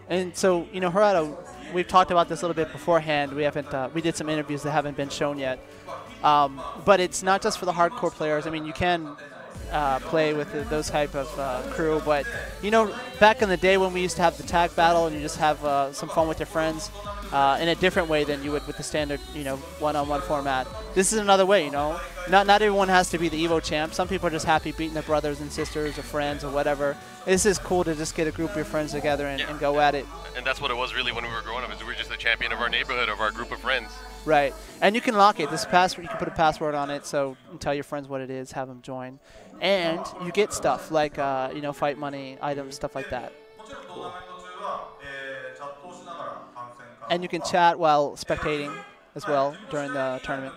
And so you know, Harada, we've talked about this a little bit beforehand. We haven't. Uh, we did some interviews that haven't been shown yet. Um, but it's not just for the hardcore players. I mean, you can uh, play with the, those type of uh, crew, but you know, back in the day when we used to have the tag battle and you just have uh, some fun with your friends uh, in a different way than you would with the standard, you know, one-on-one format. This is another way, you know. Not not everyone has to be the Evo champ. Some people are just happy beating their brothers and sisters or friends or whatever. This is cool to just get a group of your friends together and, and go at it. And that's what it was really when we were growing up. Is we were just the champion of our neighborhood, of our group of friends. Right. And you can lock it. This password, you can put a password on it, so tell your friends what it is, have them join. And you get stuff like, uh, you know, fight money, items, stuff like that. Cool. And you can chat while spectating as well during the tournament.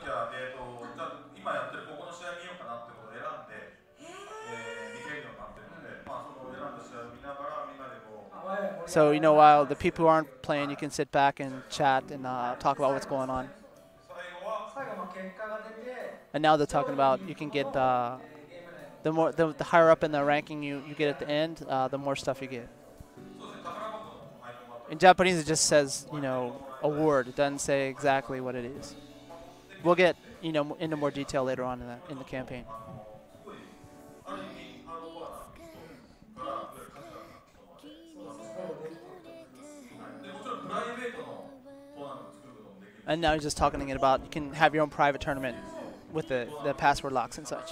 So, you know, while the people who aren't playing, you can sit back and chat and uh, talk about what's going on. And now they're talking about you can get uh, the more the, the higher up in the ranking you, you get at the end, uh, the more stuff you get. In Japanese, it just says you know award. It doesn't say exactly what it is. We'll get you know into more detail later on in the in the campaign. And now he's just talking about you can have your own private tournament with the, the password locks and such.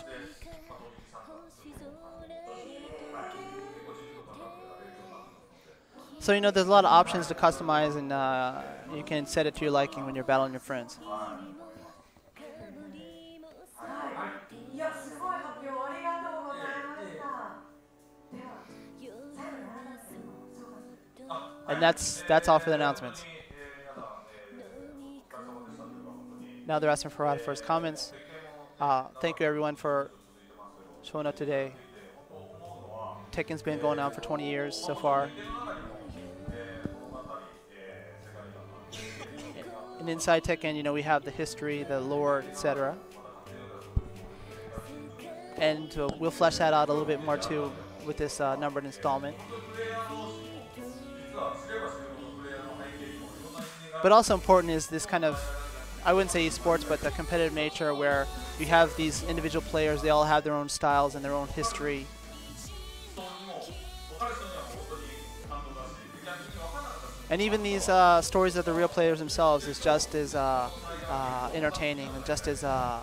So you know, there's a lot of options to customize, and uh, you can set it to your liking when you're battling your friends. And that's that's all for the announcements. Now they're asking for first comments. Uh, thank you everyone for showing up today. Tekken's been going on for 20 years so far. And inside Tekken, you know, we have the history, the lore, etc. And uh, we'll flesh that out a little bit more too with this uh, numbered installment. But also important is this kind of, I wouldn't say esports, but the competitive nature where you have these individual players, they all have their own styles and their own history. And even these uh, stories of the real players themselves is just as uh, uh, entertaining and just as uh,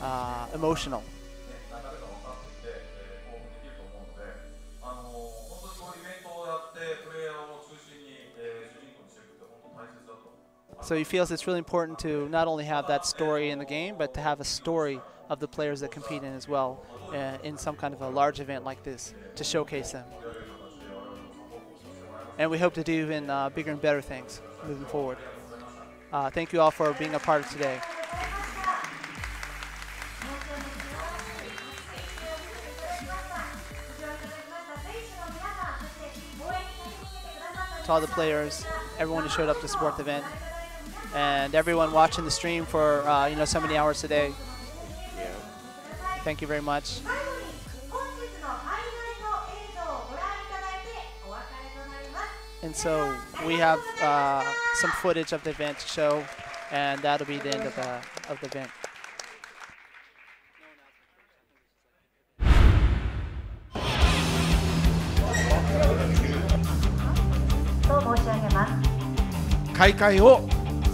uh, emotional. So he feels it's really important to not only have that story in the game, but to have a story of the players that compete in as well uh, in some kind of a large event like this to showcase them. And we hope to do even uh, bigger and better things moving forward. Uh, thank you all for being a part of today. To all the players, everyone who showed up to support the event, and everyone watching the stream for uh, you know so many hours today. Yeah. Thank you very much. 最後に本日のハイライト映像を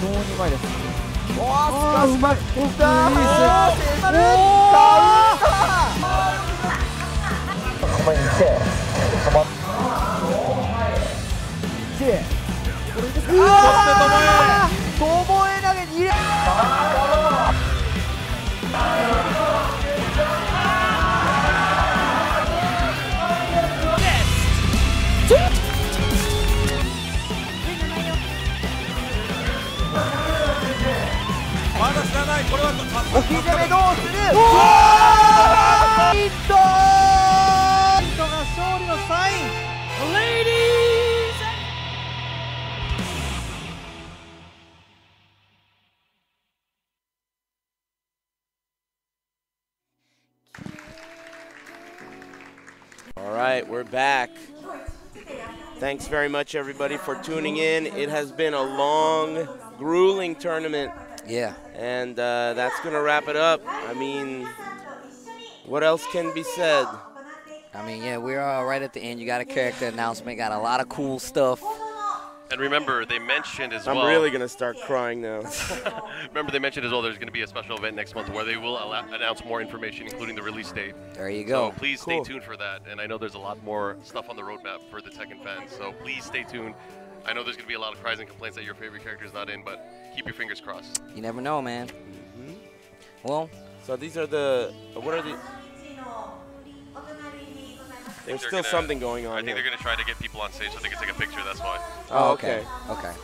どにうまい。ですおーすかうまい。たーーまっこれですかこれはおひげめどうするヒットヒットが勝利のサインレディー All right, we're back. Thanks very much, everybody, for tuning in. It has been a long, grueling tournament, Yeah. and uh, that's going to wrap it up. I mean, what else can be said? I mean, yeah, we're uh, right at the end. You got a character announcement, got a lot of cool stuff. And remember, they mentioned as I'm well. really going to start crying now. remember, they mentioned as well. There's going to be a special event next month where they will allow, announce more information, including the release date. There you go. So please Cool. stay tuned for that. And I know there's a lot more stuff on the roadmap for the Tekken fans. So please stay tuned. I know there's going to be a lot of cries and complaints that your favorite character is not in, but keep your fingers crossed. You never know, man. Mm -hmm. Well. So these are the. What are the? There's still gonna, something going on. I think here. they're going to try to get people on stage so they can take a picture. That's why. Oh, oh okay. Okay.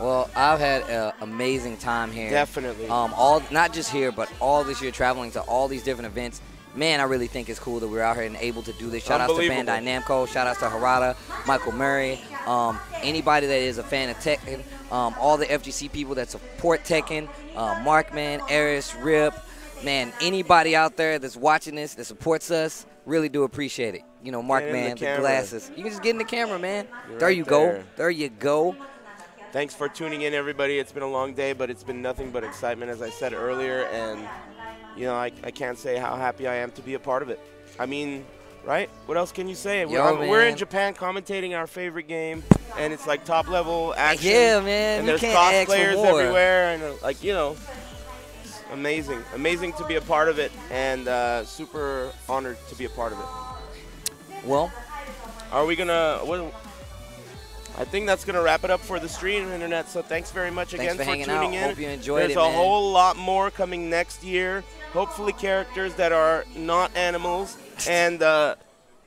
Well, I've had an amazing time here. Definitely. Um, all not just here, but all this year traveling to all these different events man, I really think it's cool that we're out here and able to do this. Shout out to Bandai Namco. Shout out to Harada, Michael Murray, um, anybody that is a fan of Tekken, um, all the FGC people that support Tekken, uh, Markman, Aris, Rip, man, anybody out there that's watching this that supports us, really do appreciate it. You know, in the Markman, the, glasses. You can just get in the camera, man. You're there right you go. there. There you go. Thanks for tuning in, everybody. It's been a long day, but it's been nothing but excitement, as I said earlier. And, you know, I, I can't say how happy I am to be a part of it. I mean, right? What else can you say? we're, we're in. Japan commentating our favorite game, and it's like top level action. Yeah, man, And there's can't ask for cosplayers everywhere, and uh, like you know, amazing, amazing to be a part of it, and uh, super honored to be a part of it. Well, are we gonna? What, I think that's gonna wrap it up for the stream internet. So thanks very much Thanks again for for, hanging tuning out. in. Hope you enjoyed it. There's it, a whole lot more coming next year. Hopefully, characters that are not animals. And uh,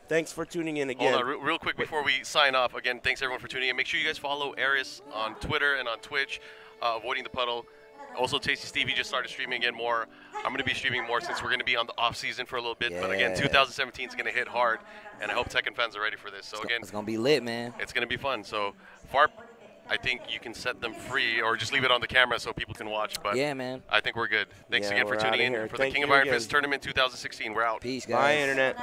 thanks for tuning in again. Hold on, real quick before we sign off. Again, thanks everyone for tuning in. Make sure you guys follow Aris on Twitter and on Twitch, uh, avoiding the puddle. Also, Tasty Stevie just started streaming again more. I'm going to be streaming more since we're going to be on the off season for a little bit. But again, 2017 is going to hit hard, and I hope Tekken fans are ready for this. So again, it's gonna be lit, man. it's going to be fun. So far, I think you can set them free or just leave it on the camera so people can watch. But Yeah, man. I think we're good. Thanks Yeah, again for tuning in here. for Thank the King of Iron. Fist tournament 2016. We're out. Peace, guys. Bye, internet.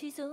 去走